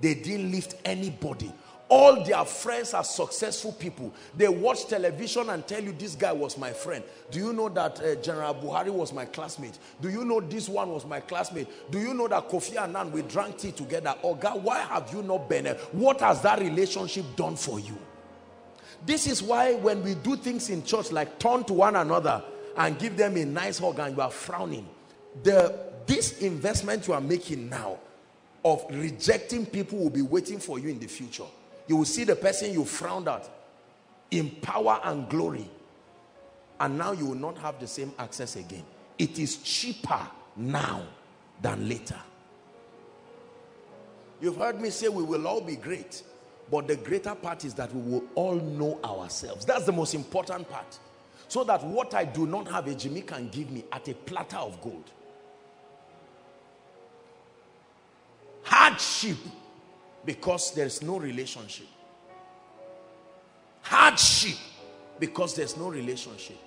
They didn't lift anybody. All their friends are successful people. They watch television and tell you this guy was my friend. Do you know that uh, General Buhari was my classmate? Do you know this one was my classmate? Do you know that Kofi Annan, we drank tea together? Oh God, why have you not been? What has that relationship done for you? This is why when we do things in church like turn to one another and give them a nice hug and you are frowning. The, this investment you are making now of rejecting people will be waiting for you in the future. You will see the person you frowned at in power and glory. And now you will not have the same access again. It is cheaper now than later. You've heard me say we will all be great. But the greater part is that we will all know ourselves. That's the most important part. So that what I do not have, a Jimmy can give me at a platter of gold. Hardship because there's no relationship. hardship because there's no relationship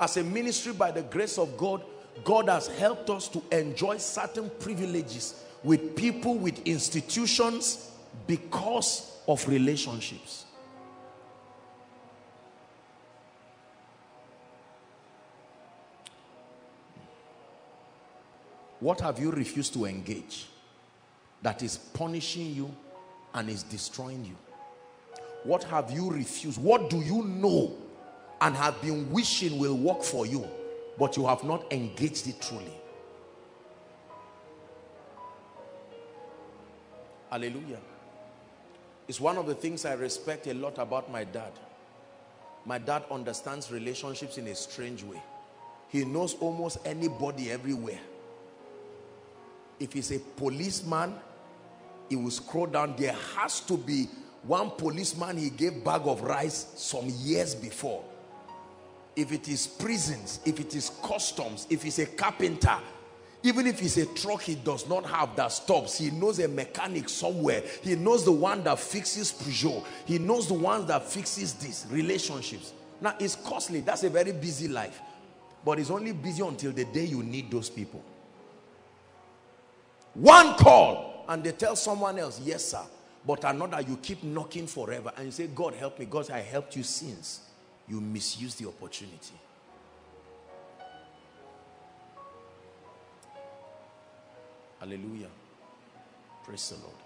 as a ministry by the grace of God God has helped us to enjoy certain privileges with people with institutions because of relationships. What have you refused to engage that is punishing you and is destroying you? What have you refused? What do you know and have been wishing will work for you but you have not engaged it truly? Hallelujah it's one of the things I respect a lot about my dad. My dad understands relationships in a strange way. He knows almost anybody everywhere. If he's a policeman he will scroll down. There has to be one policeman he gave bag of rice some years before. If it is prisons if it is customs if it's a carpenter even if it's a truck he does not have that stops he knows a mechanic somewhere. He knows the one that fixes Peugeot. He knows the one that fixes this relationships. Now it's costly. That's a very busy life. But it's only busy until the day you need those people. One call and they tell someone else yes sir. But another you keep knocking forever. And you say god help me. God i helped you since you misuse the opportunity hallelujah. Praise the lord.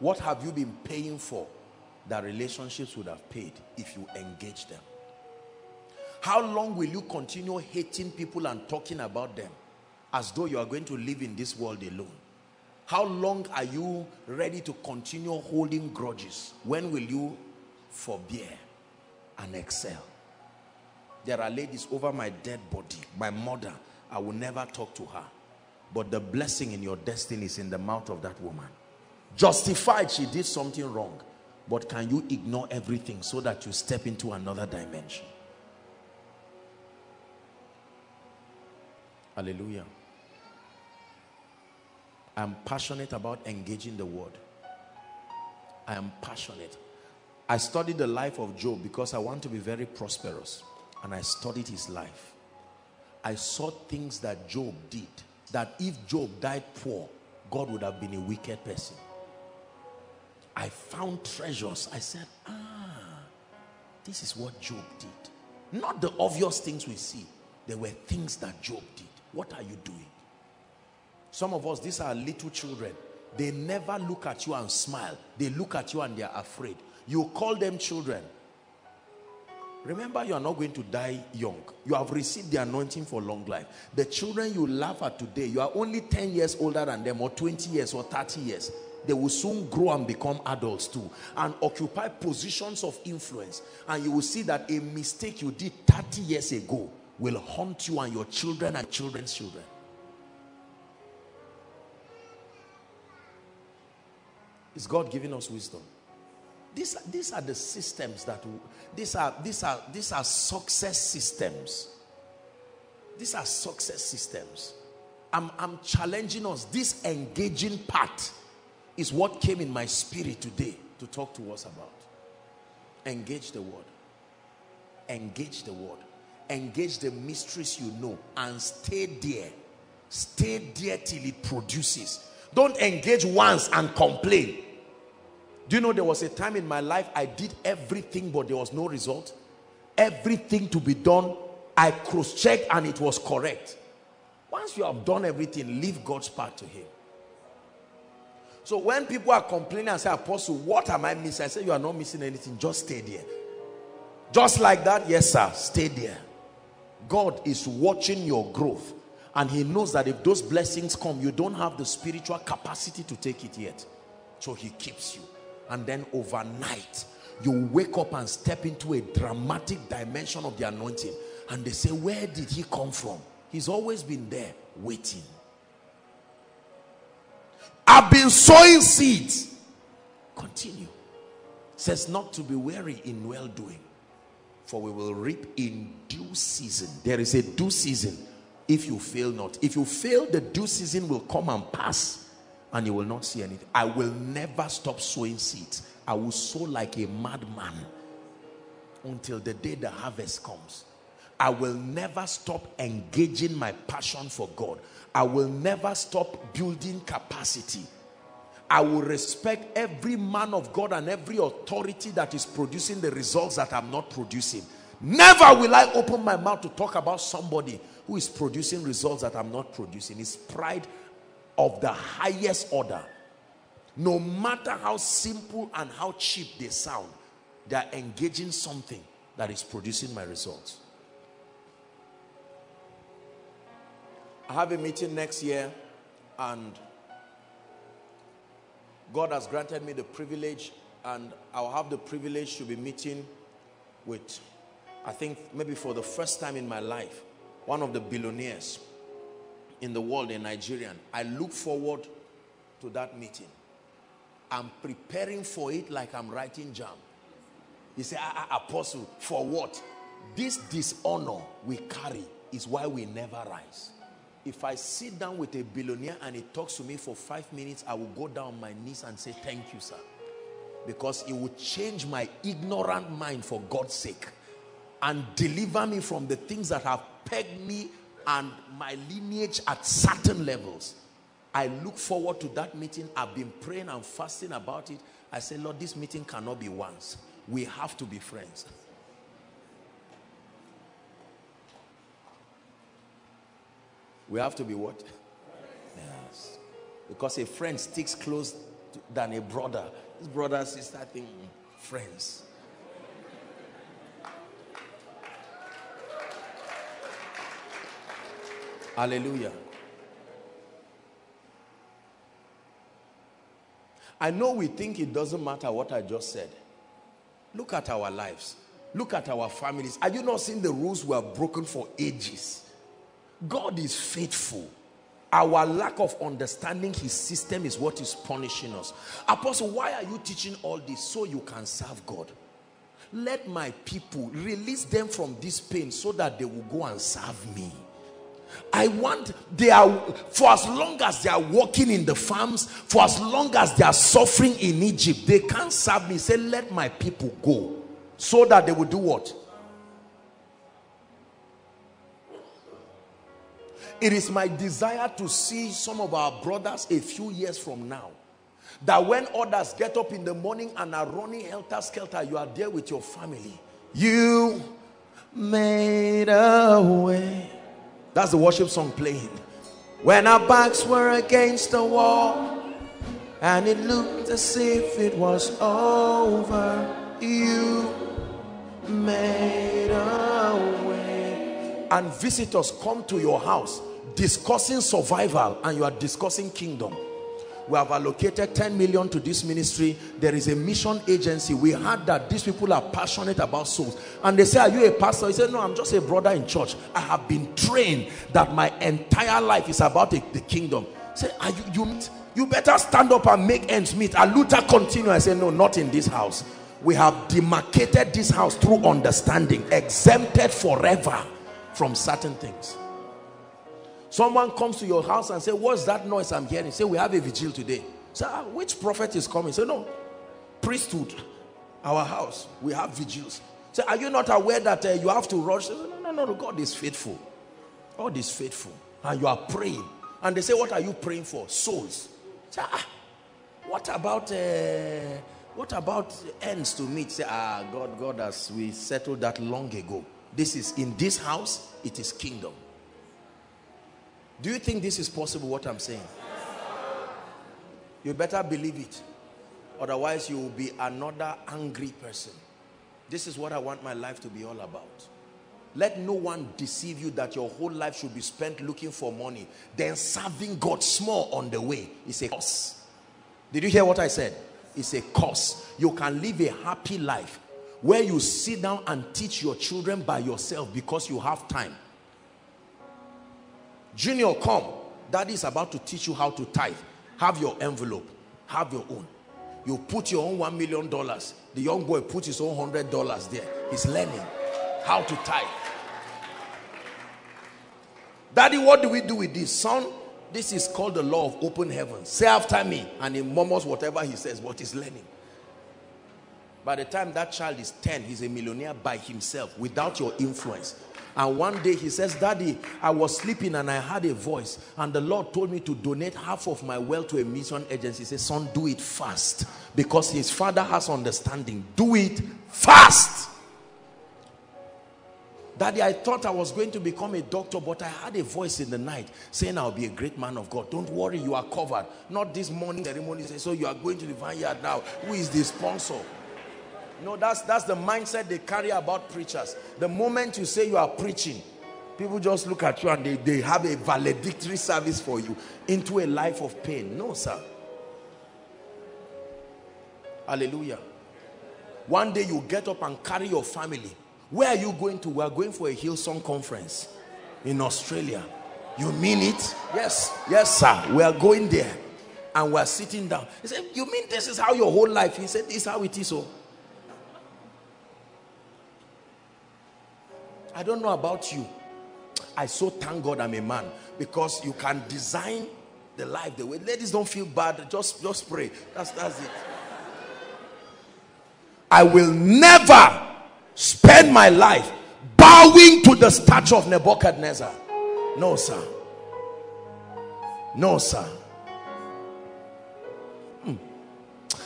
What have you been paying for that relationships would have paid if you engage them? How long will you continue hating people and talking about them as though you are going to live in this world alone? How long are you ready to continue holding grudges? When will you forbear and excel? There are ladies over my dead body my mother i will never talk to her but the blessing in your destiny is in the mouth of that woman justified she did something wrong but can you ignore everything so that you step into another dimension hallelujah I'm passionate about engaging the word. I am passionate. I studied the life of Job because I want to be very prosperous. And I studied his life. I saw things that Job did. That if Job died poor, God would have been a wicked person. I found treasures. I said, ah, this is what Job did. Not the obvious things we see. There were things that Job did. What are you doing? Some of us, these are little children. They never look at you and smile. They look at you and they are afraid. You call them children. Remember, you are not going to die young. You have received the anointing for long life. The children you laugh at today, you are only 10 years older than them or 20 years or 30 years. They will soon grow and become adults too and occupy positions of influence. And you will see that a mistake you did 30 years ago will haunt you and your children and children's children. Is God giving us wisdom? These, these are the systems that these are these are these are success systems. These are success systems. I'm, I'm challenging us. This engaging part is what came in my spirit today to talk to us about. Engage the word. Engage the word. Engage the mysteries you know and stay there. Stay there till it produces. Don't engage once and complain. Do you know there was a time in my life I did everything but there was no result? Everything to be done, I cross-checked and it was correct. Once you have done everything, leave God's part to him. So when people are complaining and say, Apostle, what am I missing? I say, you are not missing anything. Just stay there. Just like that, yes, sir. Stay there. God is watching your growth. And he knows that if those blessings come, you don't have the spiritual capacity to take it yet. So he keeps you. And then overnight, you wake up and step into a dramatic dimension of the anointing. And they say, where did he come from? He's always been there, waiting. I've been sowing seeds. Continue. Says not to be weary in well-doing. For we will reap in due season. There is a due season if you fail not. If you fail, the due season will come and pass and you will not see anything. I will never stop sowing seeds. I will sow like a madman until the day the harvest comes. I will never stop engaging my passion for God. I will never stop building capacity. I will respect every man of God and every authority that is producing the results that I'm not producing. Never will I open my mouth to talk about somebody who is producing results that I'm not producing. It's pride of the highest order. No matter how simple and how cheap they sound, they are engaging something that is producing my results. I have a meeting next year and God has granted me the privilege and I'll have the privilege to be meeting with, I think maybe for the first time in my life, one of the billionaires in the world, a Nigerian. I look forward to that meeting. I'm preparing for it like I'm writing JAMB. He said, ah, ah, Apostle, for what? This dishonor we carry is why we never rise. If I sit down with a billionaire and he talks to me for five minutes, I will go down my knees and say, Thank you, sir. Because it will change my ignorant mind for God's sake and deliver me from the things that have pegged me and my lineage at certain levels. I look forward to that meeting. I've been praying and fasting about it. I say, Lord, this meeting cannot be once. We have to be friends. We have to be what? Yes. Because a friend sticks close to, than a brother. This brother, sister thing, friends. Hallelujah. I know we think it doesn't matter what I just said. Look at our lives. Look at our families. Are you not seeing the rules we have broken for ages? God is faithful. Our lack of understanding his system is what is punishing us. Apostle, why are you teaching all this? So you can serve God. Let my people release them from this pain so that they will go and serve me. I want they are for as long as they are working in the farms, for as long as they are suffering in Egypt, they can't serve me. Say, let my people go so that they will do what? It is my desire to see some of our brothers a few years from now. That when others get up in the morning and are running helter-skelter, you are there with your family. You made a way. That's the worship song playing. When our backs were against the wall and it looked as if it was over, you made a way. And visitors come to your house discussing survival and you are discussing kingdom we have allocated 10 million to this ministry. There is a mission agency. We heard that these people are passionate about souls. And they say are you a pastor? He said no i'm just a brother in church. I have been trained that my entire life is about the, kingdom. Say are you you you better stand up and make ends meet. And luther continue i say no not in this house. We have demarcated this house through understanding exempted forever from certain things Someone comes to your house and say, what's that noise I'm hearing? Say, we have a vigil today. Say, ah, which prophet is coming? Say, no, priesthood, our house, we have vigils. Say, are you not aware that uh, you have to rush? Say, no, no, no, God is faithful. God is faithful. And you are praying. And they say, what are you praying for? Souls. Say, ah, what about, uh, what about ends to meet? Say, ah, God, God as we settled that long ago. This is, in this house, it is kingdom. Do you think this is possible, what I'm saying? You better believe it. Otherwise, you will be another angry person. This is what I want my life to be all about. Let no one deceive you that your whole life should be spent looking for money, then serving God small on the way. It's a curse. Did you hear what I said? It's a curse. You can live a happy life where you sit down and teach your children by yourself because you have time Junior, come. Daddy is about to teach you how to tithe. Have your envelope. Have your own. You put your own one million dollars. The young boy puts his own hundred dollars there. He's learning how to tithe. Daddy, what do we do with this? Son, this is called the law of open heaven. Say after me. And he murmurs whatever he says, but he's learning. By the time that child is 10, he's a millionaire by himself without your influence. And one day he says, Daddy, I was sleeping and I had a voice and the Lord told me to donate half of my wealth to a mission agency. He says, son, do it fast because his father has understanding. Do it fast. Daddy, I thought I was going to become a doctor, but I had a voice in the night saying I'll be a great man of God. Don't worry, you are covered. Not this morning ceremony. So you are going to the vineyard now. Who is the sponsor? No, that's that's the mindset they carry about preachers. The moment you say you are preaching, people just look at you and they, they have a valedictory service for you into a life of pain. No, sir. Hallelujah. One day you get up and carry your family where are you going to? We are going for a Hillsong conference in Australia. You mean it? Yes. Yes, sir. We are going there. And we are sitting down. He said, you mean this is how your whole life? He said, this is how it is. So. I don't know about you. I so thank God I'm a man because you can design the life the way. Ladies don't feel bad. Just, just pray. That's, that's it. I will never spend my life bowing to the statue of Nebuchadnezzar. No, sir. No, sir. Hmm.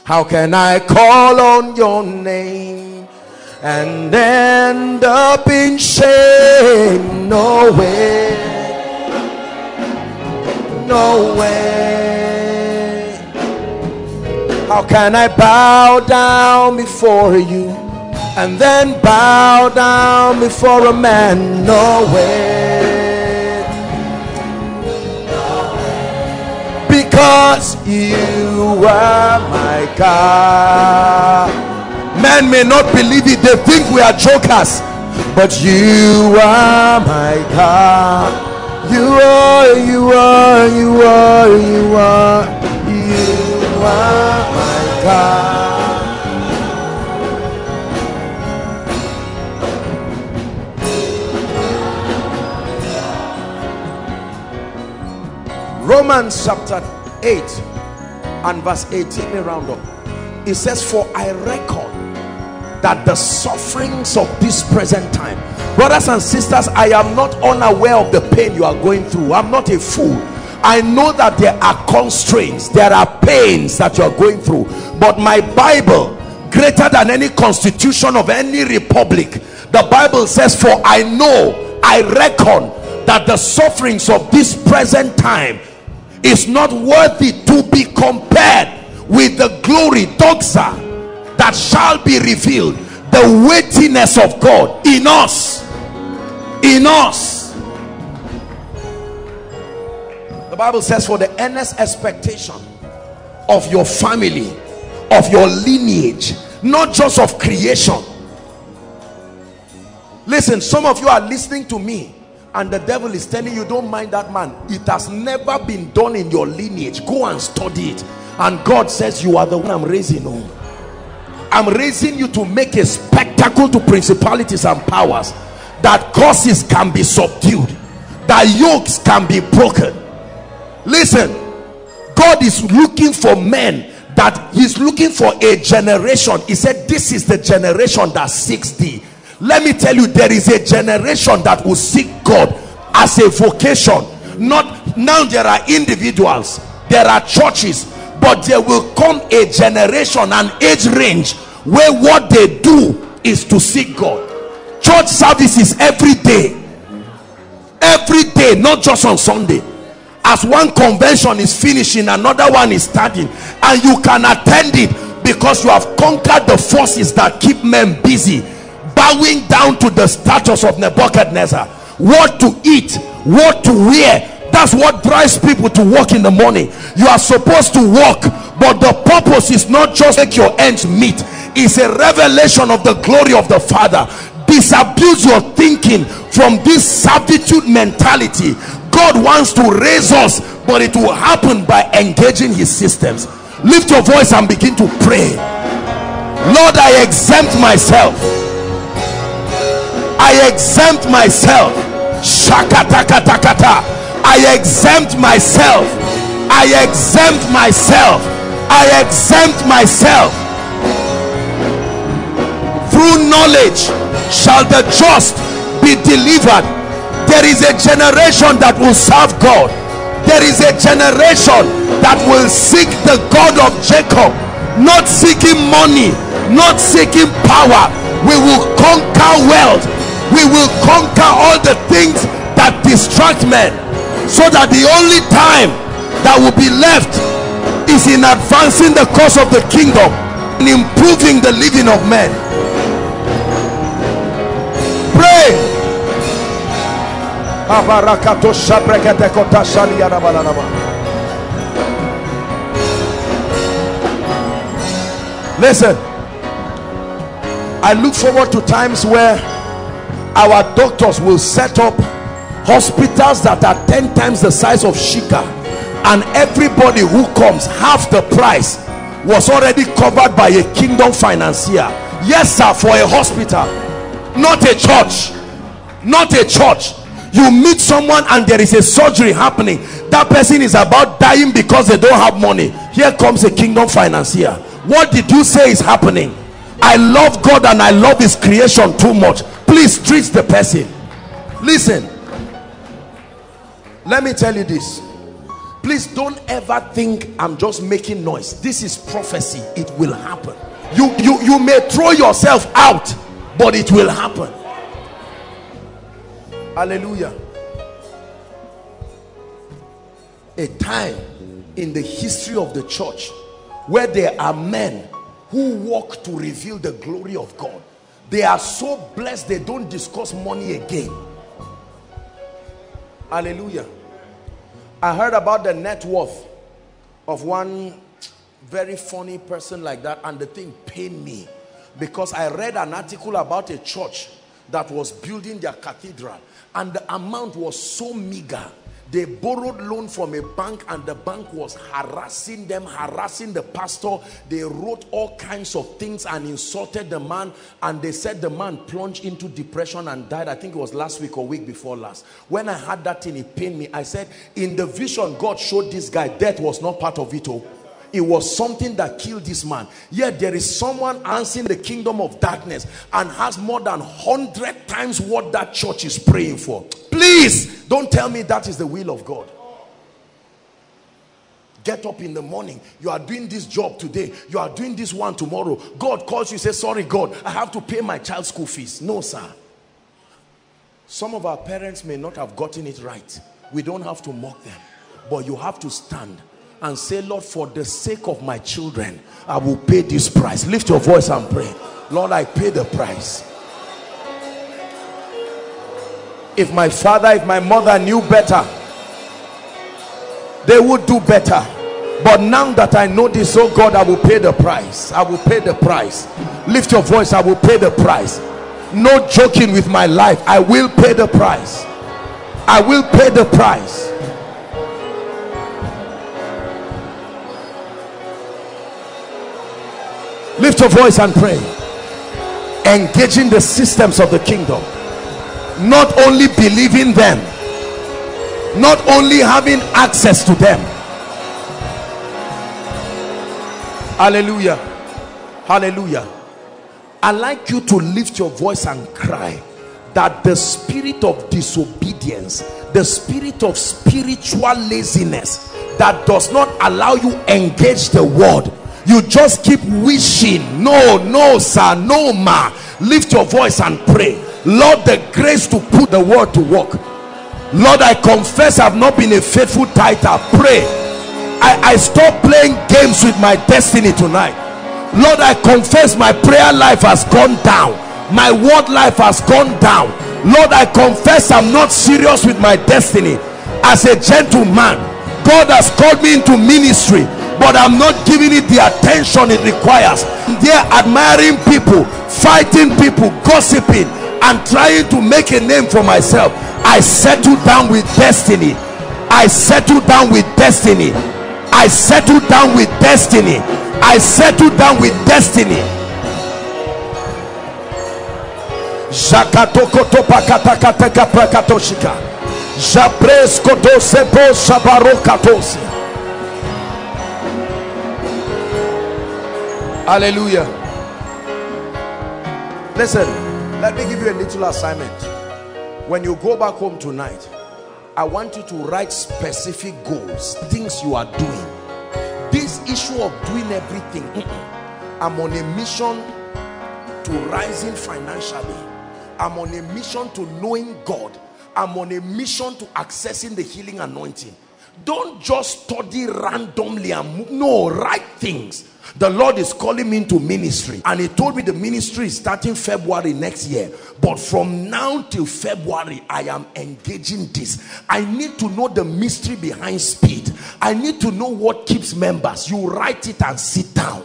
How can I call on your name and end up in shame? No way. No way. How can I bow down before you? and then bow down before a man no way because you are my God men may not believe it. They think we are jokers. But you are my God. You are you are you are you are you are my God. Romans chapter 8 and verse 18 me round up. It says for I reckon that the sufferings of this present time brothers and sisters I am not unaware of the pain you are going through. I'm not a fool. I know that there are constraints there are pains that you are going through. But my Bible greater than any constitution of any republic the Bible says for I know I reckon that the sufferings of this present time is not worthy to be compared with the glory. Doxa that shall be revealed. The weightiness of God in us. In us. The Bible says for the earnest expectation of your family of your lineage not just of creation. Listen some of you are listening to me and the devil is telling you don't mind that man. It has never been done in your lineage. Go and study it. And God says you are the one I'm raising on I'm raising you to make a spectacle to principalities and powers that causes can be subdued that yokes can be broken. Listen God is looking for men that he's looking for a generation. He said this is the generation that seeks thee. Let me tell you there is a generation that will seek god as a vocation. Not now there are individuals there are churches but there will come a generation an age range where what they do is to seek god. Church services every day. Every day not just on sunday. As one convention is finishing another one is starting and you can attend it because you have conquered the forces that keep men busy bowing down to the status of Nebuchadnezzar. What to eat what to wear that's what drives people to work in the morning. You are supposed to work but the purpose is not just make your ends meet. It's a revelation of the glory of the father. Disabuse your thinking from this servitude mentality. God wants to raise us but it will happen by engaging his systems. Lift your voice and begin to pray. Lord i exempt myself. I exempt myself. Shakatakatakata. I exempt myself. I exempt myself. I exempt myself. through knowledge shall the just be delivered there is a generation that will serve God there is a generation that will seek the God of Jacob not seeking money not seeking power we will conquer wealth we will conquer all the things that distract men so that the only time that will be left is in advancing the cause of the kingdom and improving the living of men. Pray. Listen. I look forward to times where our doctors will set up hospitals that are 10 times the size of Shika and everybody who comes half the price was already covered by a kingdom financier. Yes sir for a hospital not a church not a church. You meet someone and there is a surgery happening. That person is about dying because they don't have money. Here comes a kingdom financier. What did you say is happening? I love God and I love his creation too much. Please treat the person. Listen let me tell you this. Please don't ever think i'm just making noise. This is prophecy. It will happen. You you you may throw yourself out but it will happen. Hallelujah. A time in the history of the church where there are men who walk to reveal the glory of god. They are so blessed they don't discuss money again hallelujah. I heard about the net worth of one very funny person like that and the thing pained me because i read an article about a church that was building their cathedral and the amount was so meager they borrowed loan from a bank and the bank was harassing them harassing the pastor. They wrote all kinds of things and insulted the man. And they said the man plunged into depression and died. I think it was last week or week before last. When i had that thing it pained me. I said in the vision god showed this guy death was not part of it all it was something that killed this man. Yet there is someone answering the kingdom of darkness and has more than 100 times what that church is praying for. Please don't tell me that is the will of god. Get up in the morning. You are doing this job today. You are doing this one tomorrow. God calls you say sorry god i have to pay my child's school fees. No sir. Some of our parents may not have gotten it right. We don't have to mock them but you have to stand and say, Lord, for the sake of my children, I will pay this price. Lift your voice and pray. Lord, I pay the price. If my father, if my mother knew better, they would do better. But now that I know this, oh God, I will pay the price. I will pay the price. Lift your voice, I will pay the price. No joking with my life. I will pay the price. I will pay the price. Lift your voice and pray. Engaging the systems of the kingdom. Not only believing them. Not only having access to them. Hallelujah. Hallelujah. I like you to lift your voice and cry that the spirit of disobedience the spirit of spiritual laziness that does not allow you engage the word you just keep wishing. No no sir. No ma. Lift your voice and pray. Lord the grace to put the word to work. Lord i confess i've not been a faithful tither. Pray. I i stop playing games with my destiny tonight. Lord i confess my prayer life has gone down. My word life has gone down. Lord i confess i'm not serious with my destiny. As a gentleman god has called me into ministry but i'm not giving it the attention it requires. They're admiring people fighting people gossiping and trying to make a name for myself. I settle down with destiny. I settle down with destiny. I settle down with destiny. I settle down with destiny. Jakatokotopakatakateka prakatoshika. Jabreskotosebo shabarokatosi. Hallelujah. Listen, let me give you a little assignment. When you go back home tonight, I want you to write specific goals, things you are doing. This issue of doing everything, I'm on a mission to rising financially. I'm on a mission to knowing God. I'm on a mission to accessing the healing anointing. Don't just study randomly and no, write things. The Lord is calling me into ministry and he told me the ministry is starting February next year. But from now till February, I am engaging this. I need to know the mystery behind speed. I need to know what keeps members. You write it and sit down.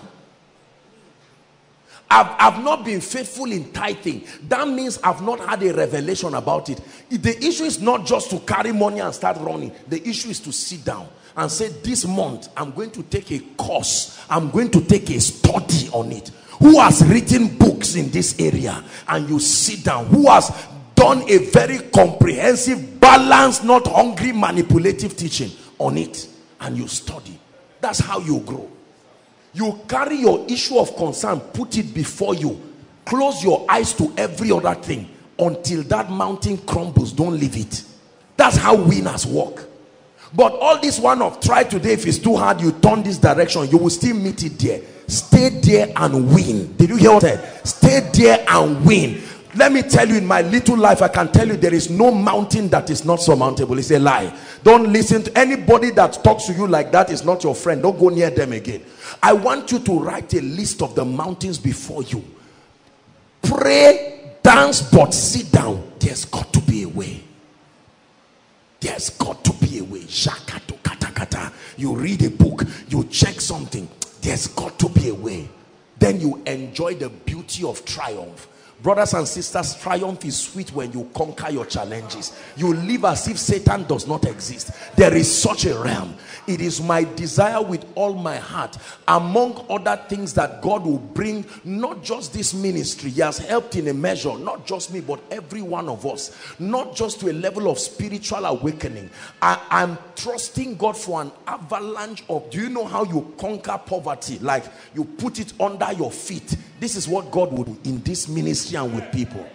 I've, I've not been faithful in tithing. That means I've not had a revelation about it. The issue is not just to carry money and start running. The issue is to sit down and say, this month, I'm going to take a course. I'm going to take a study on it. Who has written books in this area? And you sit down. Who has done a very comprehensive, balanced, not hungry, manipulative teaching on it? And you study. That's how you grow. You carry your issue of concern, put it before you. Close your eyes to every other thing until that mountain crumbles. Don't leave it. That's how winners work. But all this one of try today, if it's too hard, you turn this direction, you will still meet it there. Stay there and win. Did you hear what I said? Stay there and win. Let me tell you, in my little life, I can tell you there is no mountain that is not surmountable. It's a lie. Don't listen to anybody that talks to you like that is not your friend. Don't go near them again. I want you to write a list of the mountains before you. Pray, dance, but sit down. There's got to be a way. There's got to be a way. You read a book, you check something. There's got to be a way. Then you enjoy the beauty of triumph Brothers and sisters, triumph is sweet when you conquer your challenges. You live as if Satan does not exist. There is such a realm. It is my desire with all my heart, among other things, that God will bring not just this ministry. He has helped in a measure, not just me, but every one of us. Not just to a level of spiritual awakening. I, am trusting God for an avalanche of, do you know how you conquer poverty? Like you put it under your feet this is what God would do in this ministry and with people.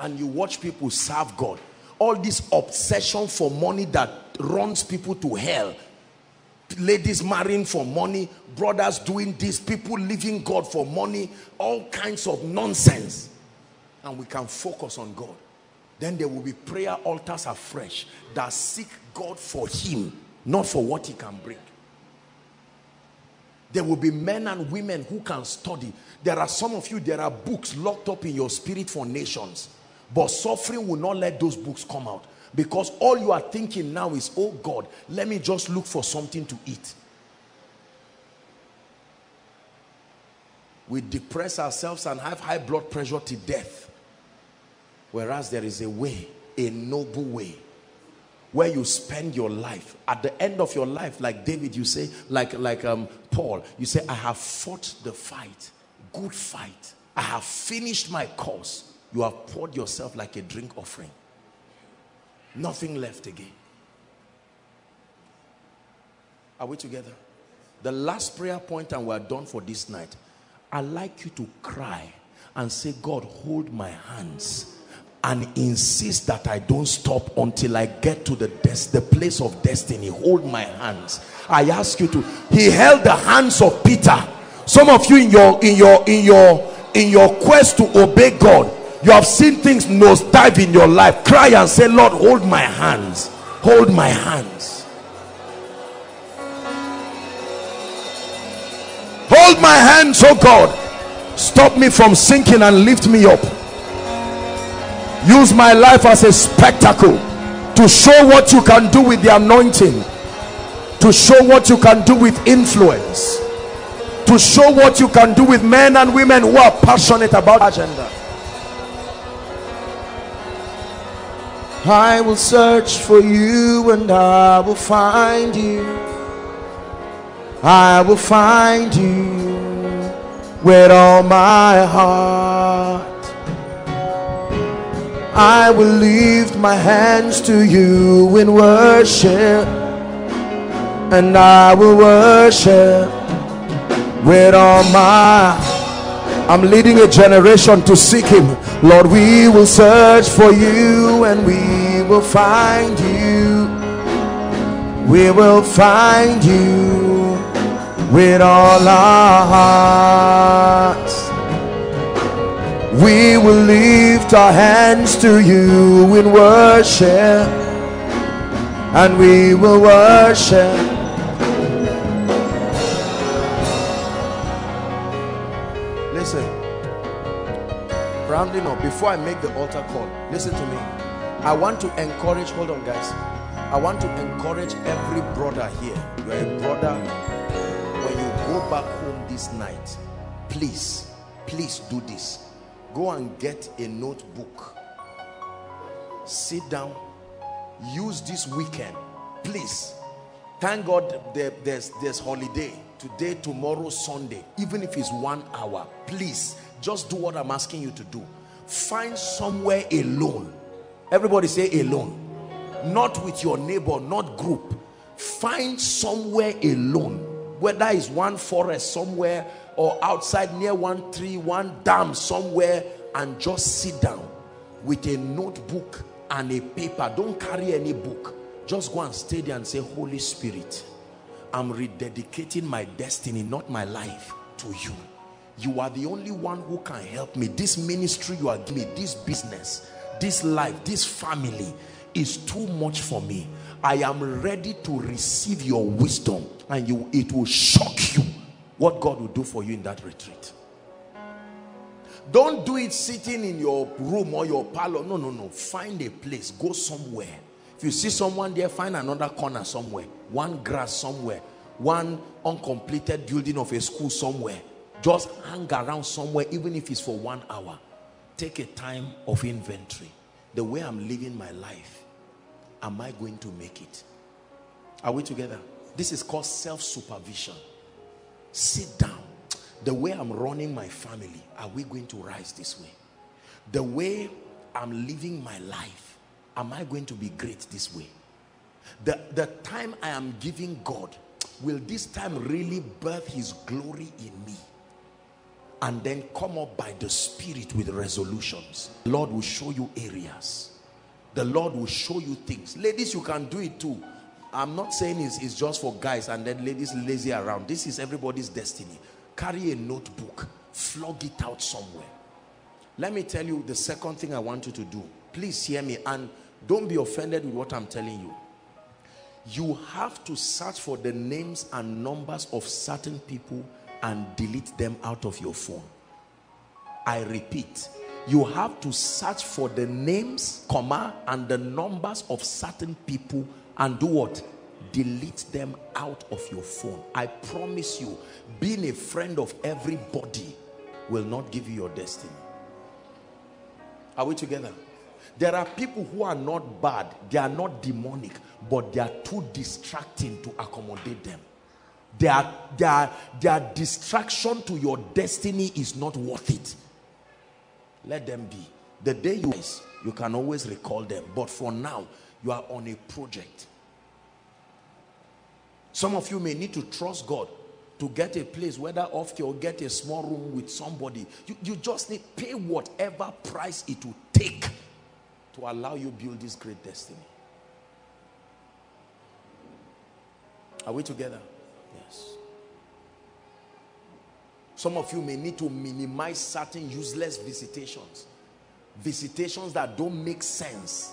And you watch people serve God. All this obsession for money that runs people to hell. Ladies marrying for money, brothers doing this, people leaving God for money, all kinds of nonsense. And we can focus on God. Then there will be prayer altars afresh that seek God for him, not for what he can bring. There will be men and women who can study. There are some of you, there are books locked up in your spirit for nations. But suffering will not let those books come out. Because all you are thinking now is, oh God, let me just look for something to eat. We depress ourselves and have high blood pressure to death. Whereas there is a way, a noble way where you spend your life. At the end of your life like david you say like like um paul you say i have fought the fight good fight. I have finished my course. You have poured yourself like a drink offering. Nothing left again. Are we together? The last prayer point and we're done for this night. I like you to cry and say god hold my hands and insist that I don't stop until I get to the the place of destiny. Hold my hands. I ask you to. He held the hands of Peter. Some of you in your in your in your in your quest to obey God, you have seen things nosedive in your life. Cry and say, Lord, hold my hands. Hold my hands. Hold my hands, oh God. Stop me from sinking and lift me up use my life as a spectacle to show what you can do with the anointing to show what you can do with influence to show what you can do with men and women who are passionate about agenda. I will search for you and I will find you. I will find you with all my heart I will lift my hands to you in worship, and I will worship with all my. I'm leading a generation to seek him. Lord, we will search for you and we will find you. We will find you with all our hearts. We will lift our hands to you in worship and we will worship. Listen, rounding up before I make the altar call, listen to me. I want to encourage, hold on, guys. I want to encourage every brother here. You're a brother. When you go back home this night, please, please do this. Go and get a notebook. Sit down. Use this weekend. Please. Thank God there, there's, there's holiday. Today, tomorrow, Sunday. Even if it's one hour. Please, just do what I'm asking you to do. Find somewhere alone. Everybody say alone not with your neighbor not group find somewhere alone whether it's one forest somewhere or outside near one tree one dam somewhere and just sit down with a notebook and a paper. Don't carry any book. Just go and stay there and say holy spirit i'm rededicating my destiny not my life to you. You are the only one who can help me. This ministry you are giving me this business this life this family is too much for me. I am ready to receive your wisdom and you it will shock you what god will do for you in that retreat. Don't do it sitting in your room or your parlor. No no no. Find a place. Go somewhere. If you see someone there find another corner somewhere. One grass somewhere. One uncompleted building of a school somewhere. Just hang around somewhere even if it's for one hour. Take a time of inventory. The way i'm living my life am I going to make it? Are we together? This is called self-supervision. Sit down. The way I'm running my family, are we going to rise this way? The way I'm living my life, am I going to be great this way? The, the time I am giving God, will this time really birth his glory in me? And then come up by the spirit with resolutions. Lord will show you areas the Lord will show you things. Ladies, you can do it too. I'm not saying it's, it's just for guys and then ladies lazy around. This is everybody's destiny. Carry a notebook, flog it out somewhere. Let me tell you the second thing I want you to do. Please hear me and don't be offended with what I'm telling you. You have to search for the names and numbers of certain people and delete them out of your phone. I repeat, you have to search for the names comma and the numbers of certain people and do what? Delete them out of your phone. I promise you being a friend of everybody will not give you your destiny. Are we together? There are people who are not bad. They are not demonic but they are too distracting to accommodate them. Their, their, their distraction to your destiny is not worth it. Let them be. The day you you can always recall them. But for now you are on a project. Some of you may need to trust God to get a place whether off key or get a small room with somebody. You, you just need pay whatever price it will take to allow you build this great destiny. Are we together? Yes. Some of you may need to minimize certain useless visitations. Visitations that don't make sense.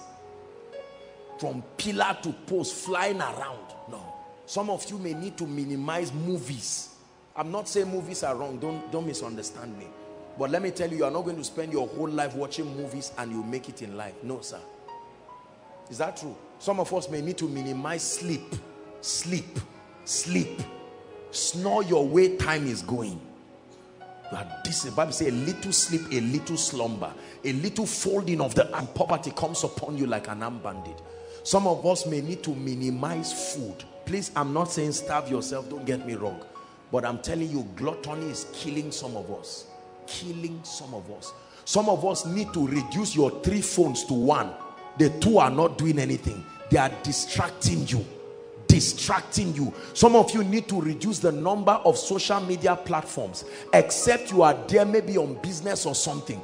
From pillar to post, flying around. No. Some of you may need to minimize movies. I'm not saying movies are wrong. Don't, don't misunderstand me. But let me tell you, you are not going to spend your whole life watching movies and you make it in life. No, sir. Is that true? Some of us may need to minimize sleep. Sleep. Sleep. Snore your way time is going. You are decent. Bible says a little sleep, a little slumber, a little folding of the and poverty comes upon you like an arm bandit. Some of us may need to minimize food. Please, I'm not saying starve yourself, don't get me wrong. But I'm telling you, gluttony is killing some of us. Killing some of us. Some of us need to reduce your three phones to one. The two are not doing anything. They are distracting you. distracting you some of you need to reduce the number of social media platforms except you are there maybe on business or something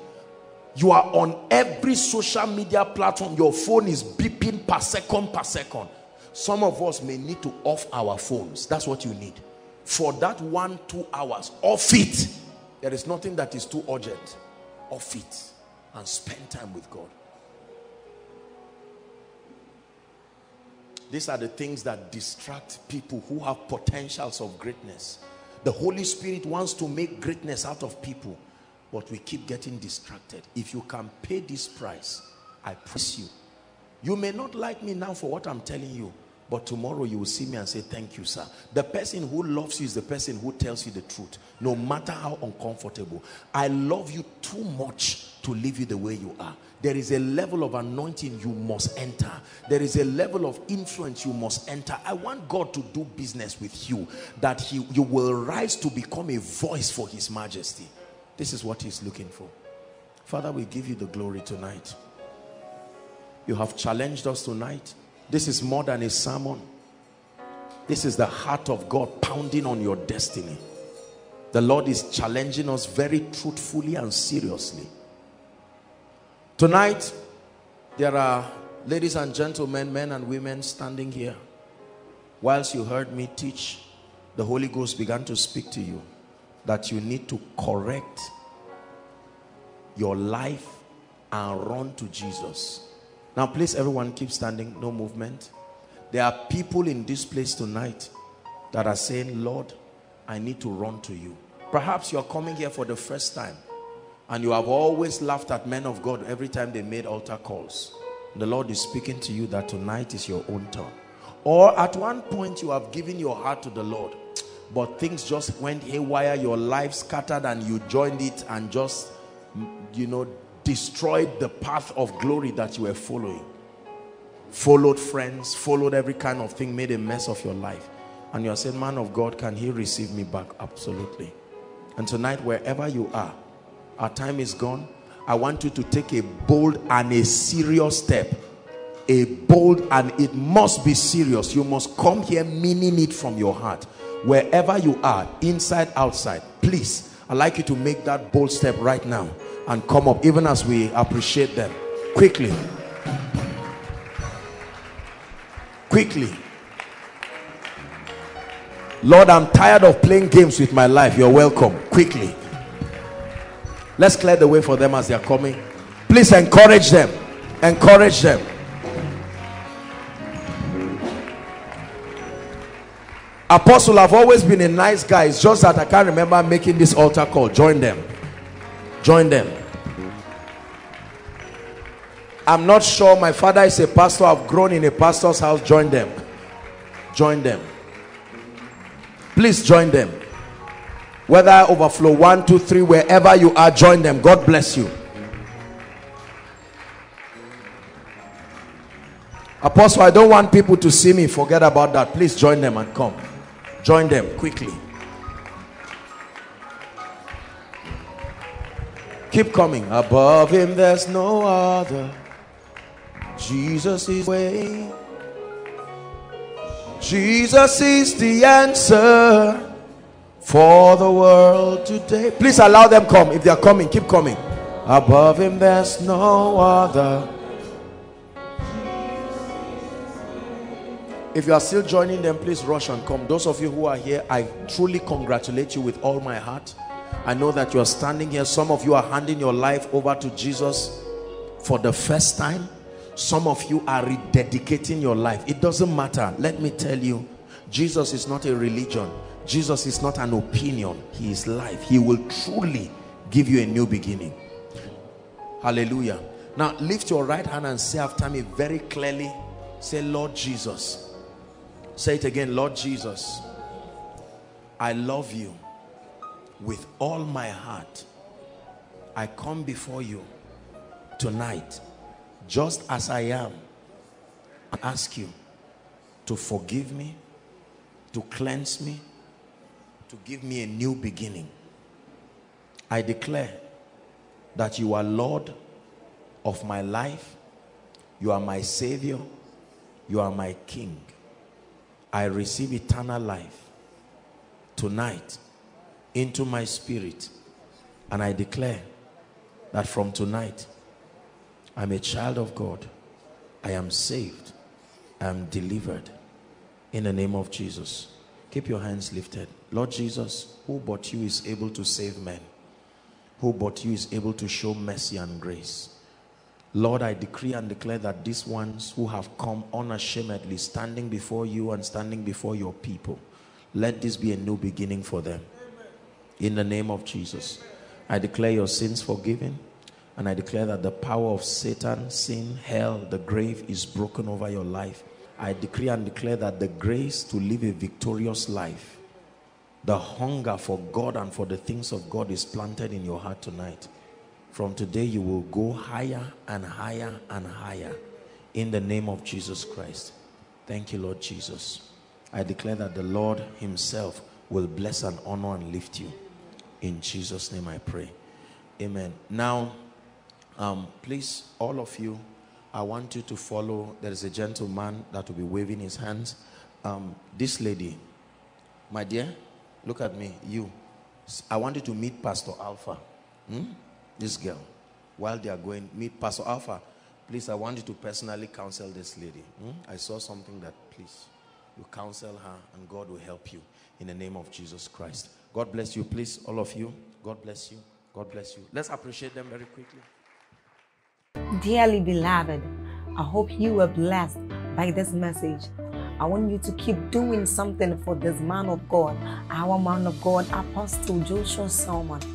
you are on every social media platform. Your phone is beeping per second per second. Some of us may need to off our phones. That's what you need. For that one two hours off it. There is nothing that is too urgent. Off it and spend time with god. These are the things that distract people who have potentials of greatness. The holy spirit wants to make greatness out of people but we keep getting distracted. If you can pay this price i promise you. You may not like me now for what i'm telling you but tomorrow you will see me and say thank you sir. The person who loves you is the person who tells you the truth no matter how uncomfortable. I love you too much to leave you the way you are. There is a level of anointing you must enter. There is a level of influence you must enter. I want god to do business with you that he you will rise to become a voice for his majesty this is what he's looking for father we give you the glory tonight you have challenged us tonight this is more than a sermon. This is the heart of God pounding on your destiny. The Lord is challenging us very truthfully and seriously. Tonight, there are ladies and gentlemen, men and women standing here. Whilst you heard me teach, the Holy Ghost began to speak to you that you need to correct your life and run to Jesus. Now, please, everyone keep standing, no movement. There are people in this place tonight that are saying, Lord, I need to run to you. Perhaps you're coming here for the first time and you have always laughed at men of God every time they made altar calls. The Lord is speaking to you that tonight is your own turn. Or at one point you have given your heart to the Lord, but things just went haywire, your life scattered and you joined it and just, you know, destroyed the path of glory that you were following. Followed friends followed every kind of thing made a mess of your life. And you are saying man of God can he receive me back? Absolutely. And tonight wherever you are our time is gone. I want you to take a bold and a serious step. A bold and it must be serious. You must come here meaning it from your heart wherever you are inside outside please I'd like you to make that bold step right now and come up even as we appreciate them. Quickly. Quickly. Lord I'm tired of playing games with my life. You're welcome. Quickly. Let's clear the way for them as they're coming. Please encourage them. Encourage them apostle I've always been a nice guy. It's just that I can't remember making this altar call. Join them. Join them. I'm not sure. My father is a pastor. I've grown in a pastor's house. Join them. Join them. Please join them. Whether I overflow one two three wherever you are join them. God bless you. Apostle i don't want people to see me. Forget about that. Please join them and come join them quickly. Keep coming. Above him there's no other. Jesus is way. Jesus is the answer for the world today. Please allow them come. If they are coming keep coming. Above him there's no other if you are still joining them please rush and come those of you who are here i truly congratulate you with all my heart I know that you are standing here. Some of you are handing your life over to Jesus for the first time. Some of you are rededicating your life. It doesn't matter. Let me tell you, Jesus is not a religion. Jesus is not an opinion. He is life. He will truly give you a new beginning. Hallelujah. Now lift your right hand and say after me very clearly. Say, Lord Jesus. Say it again, Lord Jesus. I love you with all my heart. I come before you tonight just as I am. I ask you to forgive me to cleanse me to give me a new beginning. I declare that you are Lord of my life. You are my savior. You are my king I receive eternal life tonight into my spirit. And I declare that from tonight, I'm a child of God. I am saved. I am delivered. In the name of Jesus. Keep your hands lifted. Lord Jesus, who but you is able to save men? Who but you is able to show mercy and grace? Lord, I decree and declare that these ones who have come unashamedly standing before you and standing before your people, let this be a new beginning for them. In the name of Jesus, I declare your sins forgiven and I declare that the power of Satan, sin, hell, the grave is broken over your life. I decree and declare that the grace to live a victorious life, the hunger for God and for the things of God is planted in your heart tonight. From today, you will go higher and higher and higher in the name of Jesus Christ. Thank you, Lord Jesus. I declare that the Lord Himself will bless and honor and lift you. In Jesus' name I pray. Amen. Now, um, please, all of you, I want you to follow. There is a gentleman that will be waving his hands. Um, this lady, my dear, look at me. You, I want you to meet Pastor Alpha. Hmm? This girl, while they are going, meet Pastor Alpha. Please, I want you to personally counsel this lady. Hmm? I saw something that, please, you counsel her and God will help you in the name of Jesus Christ. God bless you. Please, all of you. God bless you. God bless you. Let's appreciate them very quickly. Dearly beloved, I hope you were blessed by this message. I want you to keep doing something for this man of God, our man of God, Apostle Joshua Selman.